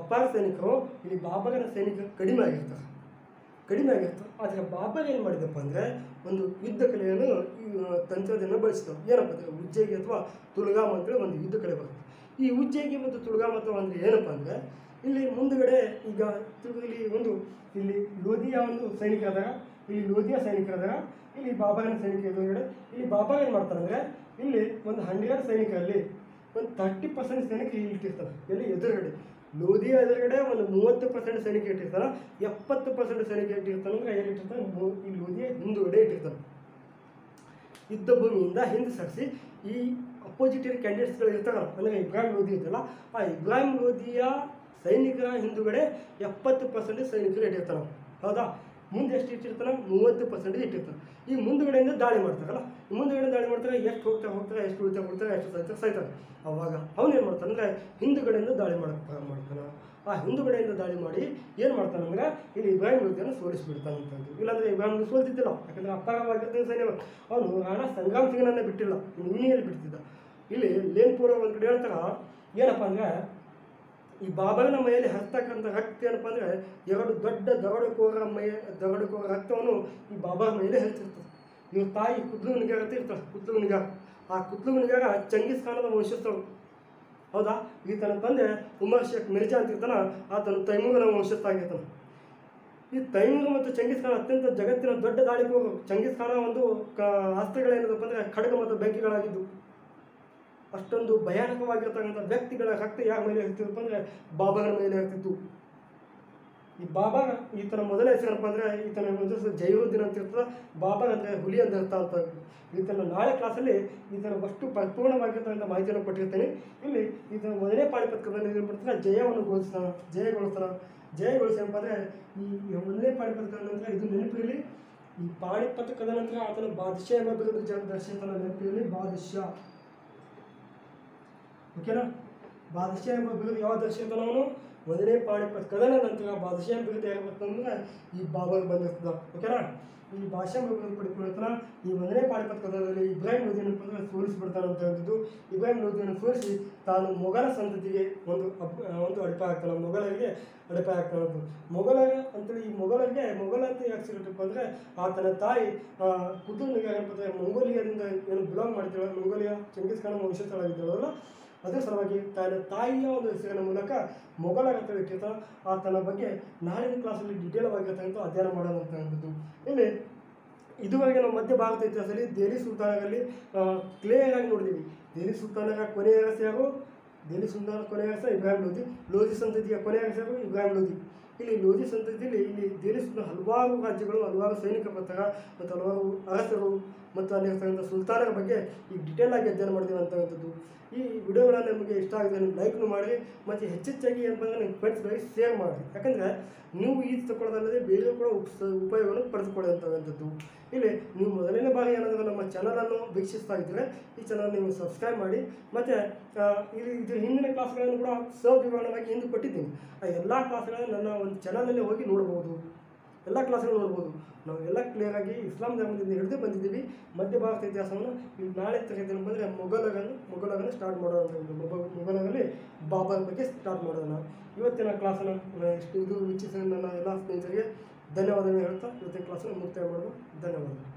ಅಪ್ಪಾರ ಸೈನಿಕರು ಇಲ್ಲಿ ಬಾಬರನ ಸೈನಿಕರು ಕಡಿಮೆ ಆಗಿರ್ತಾರೆ. ಕಡಿಮೆ ಆಗಿರ್ತಾರೆ. ಆದರೆ ಬಾಬರ್ ಏನು ಮಾಡಿದಪ್ಪ ಅಂದರೆ ಒಂದು ಯುದ್ಧ ಕಲೆಯನ್ನು ತಂತ್ರಜ್ಞಾನ ಬಳಸಿದವು. ಏನಪ್ಪ ಅಂದರೆ ಉಜ್ಜೇಗಿ ಅಥವಾ ತುಳಗಾಮ ಅಂತೇಳಿ ಒಂದು ಯುದ್ಧ ಕಲೆ ಬರುತ್ತೆ. ಈ ಉಜ್ಜಯಿಗೆ ಮತ್ತು ತುಳಗಾಮ ಅಥವಾ ಅಂದರೆ ಏನಪ್ಪ ಅಂದರೆ ಇಲ್ಲಿ ಮುಂದುಗಡೆ ಈಗ ಇಲ್ಲಿ ಒಂದು ಇಲ್ಲಿ ಲೋಧಿಯ ಒಂದು ಸೈನಿಕರಾದಾಗ ಇಲ್ಲಿ ಲೋಧಿಯ ಸೈನಿಕರಾದಾಗ ಇಲ್ಲಿ ಬಾಬಾಗನ ಸೈನಿಕ ಎದುರುಗಡೆ ಇಲ್ಲಿ ಬಾಬಾ ಏನು ಮಾಡ್ತಾರೆ ಅಂದರೆ ಇಲ್ಲಿ ಒಂದು ಹಂಡ್ರೆಡ್ ಸೈನಿಕರಲ್ಲಿ ಒಂದು ತರ್ಟಿ ಪರ್ಸೆಂಟ್ ಇಲ್ಲಿ ಇಟ್ಟಿರ್ತಾರೆ. ಎಲ್ಲಿ? ಎದುರುಗಡೆ. ಲೋಧಿ ಎದುರುಗಡೆ ಒಂದು ಮೂವತ್ತು ಪರ್ಸೆಂಟ್ ಸೈನಿಕ ಇಟ್ಟಿರ್ತಾರೆ. ಎಪ್ಪತ್ತು ಪರ್ಸೆಂಟ್ ಸೈನಿಕ ಇಟ್ಟಿರ್ತಾರೆ ಅಂದರೆ ಏನಿಟ್ಟಿರ್ತಾರೆ ಈ ಲೋಧಿಯ ಹಿಂದುಗಡೆ ಇಟ್ಟಿರ್ತಾರೆ. ಯುದ್ಧ ಭೂಮಿಯಿಂದ ಹಿಂದೆ ಸರಿಸಿ ಈ ಅಪೋಸಿಟರಿ ಕ್ಯಾಂಡಿಡೇಟ್ಸ್ಗಳು ಇರ್ತಾರಲ್ಲ ಅಂದರೆ ಇಬ್ರಾಹಿಂ ಲೋಧಿ ಇದೆಯಲ್ಲ ಆ ಇಬ್ರಾಹಿಂ ಲೋಧಿಯ ಸೈನಿಕರ ಹಿಂದುಗಡೆ ಎಪ್ಪತ್ತು ಪರ್ಸೆಂಟ್ ಸೈನಿಕರು ಇಟ್ಟಿರ್ತಾರೆ. ಹೌದಾ? ಮುಂದೆ ಎಷ್ಟು ಇಟ್ಟಿರ್ತಾನೆ ಮೂವತ್ತು ಪರ್ಸೆಂಟ್ ಇಟ್ಟಿರ್ತಾನೆ. ಈ ಮುಂದುಗಡೆಯಿಂದ ದಾಳಿ ಮಾಡ್ತಾರಲ್ಲ ಮುಂದುಗಡೆ ದಾಳಿ ಮಾಡ್ತಾರೆ, ಎಷ್ಟು ಹೋಗ್ತಾ ಹೋಗ್ತಾರೆ ಎಷ್ಟು ಉಳಿತಾ ಹೋಗ್ತಾರೆ ಎಷ್ಟು ಸಾಯ್ತಾರೆ ಸಾಯ್ತಾರೆ ಅವಾಗ ಅವನೇನು ಮಾಡ್ತಾನೆ ಅಂದರೆ, ಹಿಂದುಗಡೆಯಿಂದ ದಾಳಿ ಮಾಡಕ್ಕೆ ಮಾಡ್ತಾನೆ. ಆ ಹಿಂದುಗಡೆಯಿಂದ ದಾಳಿ ಮಾಡಿ ಏನು ಮಾಡ್ತಾನೆ ಅಂದರೆ, ಇಲ್ಲಿ ಇಬ್ರಾಹಿಂ ಲೋಧಿಯನ್ನು ಸೋಲಿಸಿಬಿಡ್ತಾನೆ ಅಂತಂದು ಇಲ್ಲಾಂದರೆ ಇಬ್ರಾಹಿಂ ಲೋಧಿ ಸೋಲ್ತಿದ್ದಿಲ್ಲ. ಯಾಕಂದರೆ ಅಪಾರವಾಗಿರ್ತಾನೆ ಸೈನ್ಯ ಅವನು ರಾಣ ಸಂಗ್ರಾಮ್ ಬಿಟ್ಟಿಲ್ಲ. ಇನ್ನು ಬಿಡ್ತಿದ್ದ. ಇಲ್ಲಿ ಲೇನ್ಪುರ ಒಂದು ಕಡೆ ಹೇಳ್ತಾರ, ಏನಪ್ಪ ಅಂದರೆ ಈ ಬಾಬಾನ ಮೈಯಲ್ಲಿ ಹರಿಸ್ತಕ್ಕಂಥ ರಕ್ತ ಏನಪ್ಪ ಅಂದರೆ ಎರಡು ದೊಡ್ಡ ದರೋಡೆಕೋರ ಮೈ ದರೋಡೆಕೋರ ರಕ್ತವನ್ನು ಈ ಬಾಬಾ ಮೈಯಲ್ಲಿ ಹರಿತಿರ್ತದೆ. ಇವ್ರ ತಾಯಿ ಕುದ್ಲು ನಿಗಾರ ಅಂತ ಇರ್ತಾಳೆ ಕುದ್ಲು ನಿಗಾರ ಆ ಕುದ್ಲು ನಿಗಾರ ಚಂಗೀಸ್ ಖಾನದ ವಂಶಸ್ಥರು ಹೌದಾ? ಈತನ ತಂದೆ ಉಮರ್ ಶೇಖ್ ಮಿರ್ಜಾ ಅಂತ ಇರ್ತಾನ? ಆತನು ತೈಮೂರನ ವಂಶಸ್ಥ ಈ ತೈಮೂರು ಮತ್ತು ಚಂಗೀಸ್ ಖಾನ್ ಅತ್ಯಂತ ಜಗತ್ತಿನ ದೊಡ್ಡ ದಾಳಿಕೋರು ಚಂಗೀಸ್ ಖಾನ ಒಂದು ಕ ಅಸ್ತ್ರಗಳೇನದಪ್ಪ ಅಂದರೆ ಖಡ್ಗ ಮತ್ತು ಬೆಂಕಿಗಳಾಗಿದ್ದು. ಅಷ್ಟೊಂದು ಭಯಾನಕವಾಗಿರ್ತಕ್ಕಂಥ ವ್ಯಕ್ತಿಗಳ ರಕ್ತ ಯಾರ ಮೇಲೆ ಇರ್ತಿತ್ತಪ್ಪ ಅಂದರೆ ಬಾಬಾನ ಮೇಲೆ ಇರ್ತಿತ್ತು. ಈ ಬಾಬಾ ಈತನ ಮೊದಲ ಹೆಸರಪ್ಪ ಅಂದರೆ ಈತನ ಜೈರುದ್ದೀನ್ ಅಂತ ಇರ್ತದೆ. ಬಾಬಾ ಅಂದರೆ ಹುಲಿ ಅಂತ ಅರ್ಥ ಅಂತ ಈತನ ನಾಳೆ ಕ್ಲಾಸಲ್ಲಿ ಈತನ ಅಷ್ಟು ಪರಿಪೂರ್ಣವಾಗಿರ್ತಕ್ಕಂಥ ಮಾಹಿತಿಯನ್ನು ಕೊಟ್ಟಿರ್ತೇನೆ. ಇಲ್ಲಿ ಈತನ ಮೊದಲನೇ ಪಾಣಿಪತ್ಕದಲ್ಲಿ ಏನು ಮಾಡ್ತಾನೆ ಜಯವನ್ನು ಘೋಷಿಸ್ತಾನೆ ಜಯಗೊಳಿಸ್ತಾನ ಜಯಗೊಳಿಸಿ ಏನಪ್ಪ ಅಂದರೆ ಈ ಮೊದಲನೇ ಪಾಣಿಪತ್ಕದ ನಂತರ ಇದು ನೆನಪಿರಲಿ. ಈ ಪಾಣಿಪತ್ಕದ ನಂತರ ಆತನ ಬಾದಶಾ ಎಂಬ ಬಿರುದು ದರ್ಶನ ನೆನಪಿರಲಿ. ಬಾದಶಾ. ಓಕೆನಾ? ಬಾದಶಾ ಎಂಬ ಬಿರುದು ಯಾವ ಅಂತ ಅವನು ಮೊದಲನೇ ಪಾಣಿಪತ್ ಕದನ ನಂತರ ಬಾದಶಾ ಎಂಬ ಬಿರುದು ಯಾರು ಈ ಬಾಬಾಗೆ ಬಂದಿರ್ತದ. ಓಕೆನಾ? ಈ ಭಾಷಾ ಬಿರುದು ಪಡ್ಕೊಳ್ತಾನ ಈ ಮೊದಲನೇ ಪಾಣಿಪತ್ ಕದನದಲ್ಲಿ ಇಬ್ರಾಹಿಂ ಬಂದ್ರೆ ಸೋಲಿಸಿಬಿಡ್ತಾನೆ ಅಂತ ಹೇಳಿದ್ದು ಇಬ್ರಾಹಿಂ ಲೋಧಿಯನ್ನು ಸೋಲಿಸಿ ತಾನು ಮೊಘಲ ಸಂತತಿಗೆ ಒಂದು ಒಂದು ಅಡಪ ಆಗ್ತಾನೆ ಮೊಘಲರಿಗೆ ಅಡಪ ಆಗ್ತಾನೆ ಅಂತ ಮೊಘಲರ ಅಂತೇಳಿ ಈ ಮೊಘಲರಿಗೆ, ಮೊಘಲ ಅಂತ ಯಾಕೆ ಸಿಗುತ್ತಪ್ಪ ಅಂದರೆ ಆತನ ತಾಯಿ ಕುತುಂಬಿಗೆ ಏನಪ್ಪ ಮಂಗೋಲಿಯಾದಿಂದ ಏನು ಬಿಲಾಂಗ್ ಮಾಡ್ತಾಳೆ ಮಂಗೋಲಿಯಾ, ಚೆಂಗಿಸ್ ವಂಶಸ್ಥಳ ವಂಶಸ್ಥಳಾಗಿದ್ದಾಳಲ್ಲ. ಅದೇ ಸಲುವಾಗಿ ತನ್ನ ತಾಯಿಯ ಒಂದು ಹೆಸರಿನ ಮೂಲಕ ಮೊಘಲ ಅಂತ ಇಟ್ಟಿರ್ತಾನೆ ಆತನ ಬಗ್ಗೆ ನಾಳಿನ ಕ್ಲಾಸಲ್ಲಿ ಡೀಟೇಲ್ ಆಗಿರ್ತಕ್ಕಂಥ ಅಧ್ಯಯನ ಮಾಡೋದಂತಕ್ಕಂಥದ್ದು ಇಲ್ಲಿ ಇದುವರೆಗೆ ನಮ್ಮ ಮಧ್ಯ ಭಾರತ ಇತಿಹಾಸದಲ್ಲಿ ದೆಹಲಿ ಸುಲ್ತಾನರಲ್ಲಿ ಕ್ಲಿಯರ್ ಆಗಿ ನೋಡಿದ್ದೀವಿ ದೆಹಲಿ ಸುಲ್ತಾನರ ಕೊನೆಯ ಯಾರು? ದೆಹಲಿ ಸುಲ್ತಾನ ಕೊನೆಯ ಹೆಸರು ಇಬ್ರಾಹಿಂ ಲೋಧಿ. ಲೋಧಿ ಸಂತತಿಯ ಕೊನೆಯ ಹೆಸರು ಇಬ್ರಾಹಿಂ ಲೋಧಿ. ಇಲ್ಲಿ ಲೋಧಿ ಸಂತತಿಯಲ್ಲಿ ಇಲ್ಲಿ ದೆಹಲಿ ಸುಲ್ತಾನ ಹಲವಾರು ರಾಜ್ಯಗಳು, ಹಲವಾರು ಸೈನಿಕ ಪತ್ರ ಮತ್ತು ಹಲವಾರು ಅರಸರು ಮತ್ತು ಅಲ್ಲಿರ್ತಕ್ಕಂಥ ಸುಲ್ತಾನರ ಬಗ್ಗೆ ಈಗ ಡಿಟೇಲ್ ಆಗಿ ಅಧ್ಯಯನ ಮಾಡ್ತೀವಿ ಅಂತಕ್ಕಂಥದ್ದು ಈ ವಿಡಿಯೋಗಳನ್ನು ನಿಮಗೆ ಇಷ್ಟ ಆಗಿದೆ ನೀವು ಲೈಕ್ನು ಮಾಡಿ, ಮತ್ತು ಹೆಚ್ಚೆಚ್ಚಾಗಿ ಏನಪ್ಪ ಅಂದರೆ ನಿಮ್ಮ ಫ್ರೆಂಡ್ಸ್ಗಳಿಗೆ ಶೇರ್ ಮಾಡಿ. ಯಾಕಂದರೆ ನೀವು ಈ ತಗೊಳ್ಳೋದಲ್ಲದೆ ಬೇರೆ ಕೂಡ ಉಪ್ಸ, ಉಪಯೋಗವನ್ನು ಪಡೆದುಕೊಳ್ಳುವಂಥದ್ದು ಇಲ್ಲಿ ನೀವು ಮೊದಲನೇ ಬಾರಿ ಏನಾದರೂ ನಮ್ಮ ಚಾನಲನ್ನು ವೀಕ್ಷಿಸ್ತಾ ಇದ್ದರೆ ಈ ಚಾನಲ್ ನೀವು ಸಬ್ಸ್ಕ್ರೈಬ್ ಮಾಡಿ, ಮತ್ತು ಇಲ್ಲಿ ಇದು ಹಿಂದಿನ ಕ್ಲಾಸ್ಗಳನ್ನು ಕೂಡ ಸವಿವರಣವಾಗಿ ಹಿಂದೆ ಕೊಟ್ಟಿದ್ದೀನಿ. ಆ ಎಲ್ಲ ಕ್ಲಾಸ್ಗಳನ್ನು ನನ್ನ ಒಂದು ಚಾನಲಲ್ಲಿ ಹೋಗಿ ನೋಡ್ಬೋದು. ಎಲ್ಲ ಕ್ಲಾಸ್ಗಳು ನೋಡ್ಬೋದು. ನಾವು ಎಲ್ಲ ಕ್ಲಿಯರಾಗಿ ಇಸ್ಲಾಂ ಧರ್ಮದಿಂದ ಹಿಡಿದು ಬಂದಿದ್ದೀವಿ. ಮಧ್ಯ ಭಾರತ ಇತಿಹಾಸವನ್ನು ನಾಳೆ ತರಗತಿ ಬಂದರೆ ಮೊಘಲರನ್ನು ಮೊಘಲರನ್ನು ಸ್ಟಾರ್ಟ್ ಮಾಡೋಣ ಬಾಬರ್ ಮೊಘಲರಲ್ಲಿ ಬಾಬಾ ಬಗ್ಗೆ ಸ್ಟಾರ್ಟ್ ಮಾಡೋಣ. ಇವತ್ತಿನ ಕ್ಲಾಸನ್ನು ಇಷ್ಟು ಇದು ವೀಕ್ಷಿಸಿದ ನನ್ನ ಎಲ್ಲ ಸ್ನೇಹಿತರಿಗೆ ಧನ್ಯವಾದಗಳು ಹೇಳ್ತಾ, ಇವತ್ತಿನ ಕ್ಲಾಸನ್ನು ಮುಕ್ತಾಯ ಮಾಡೋಣ. ಧನ್ಯವಾದಗಳು.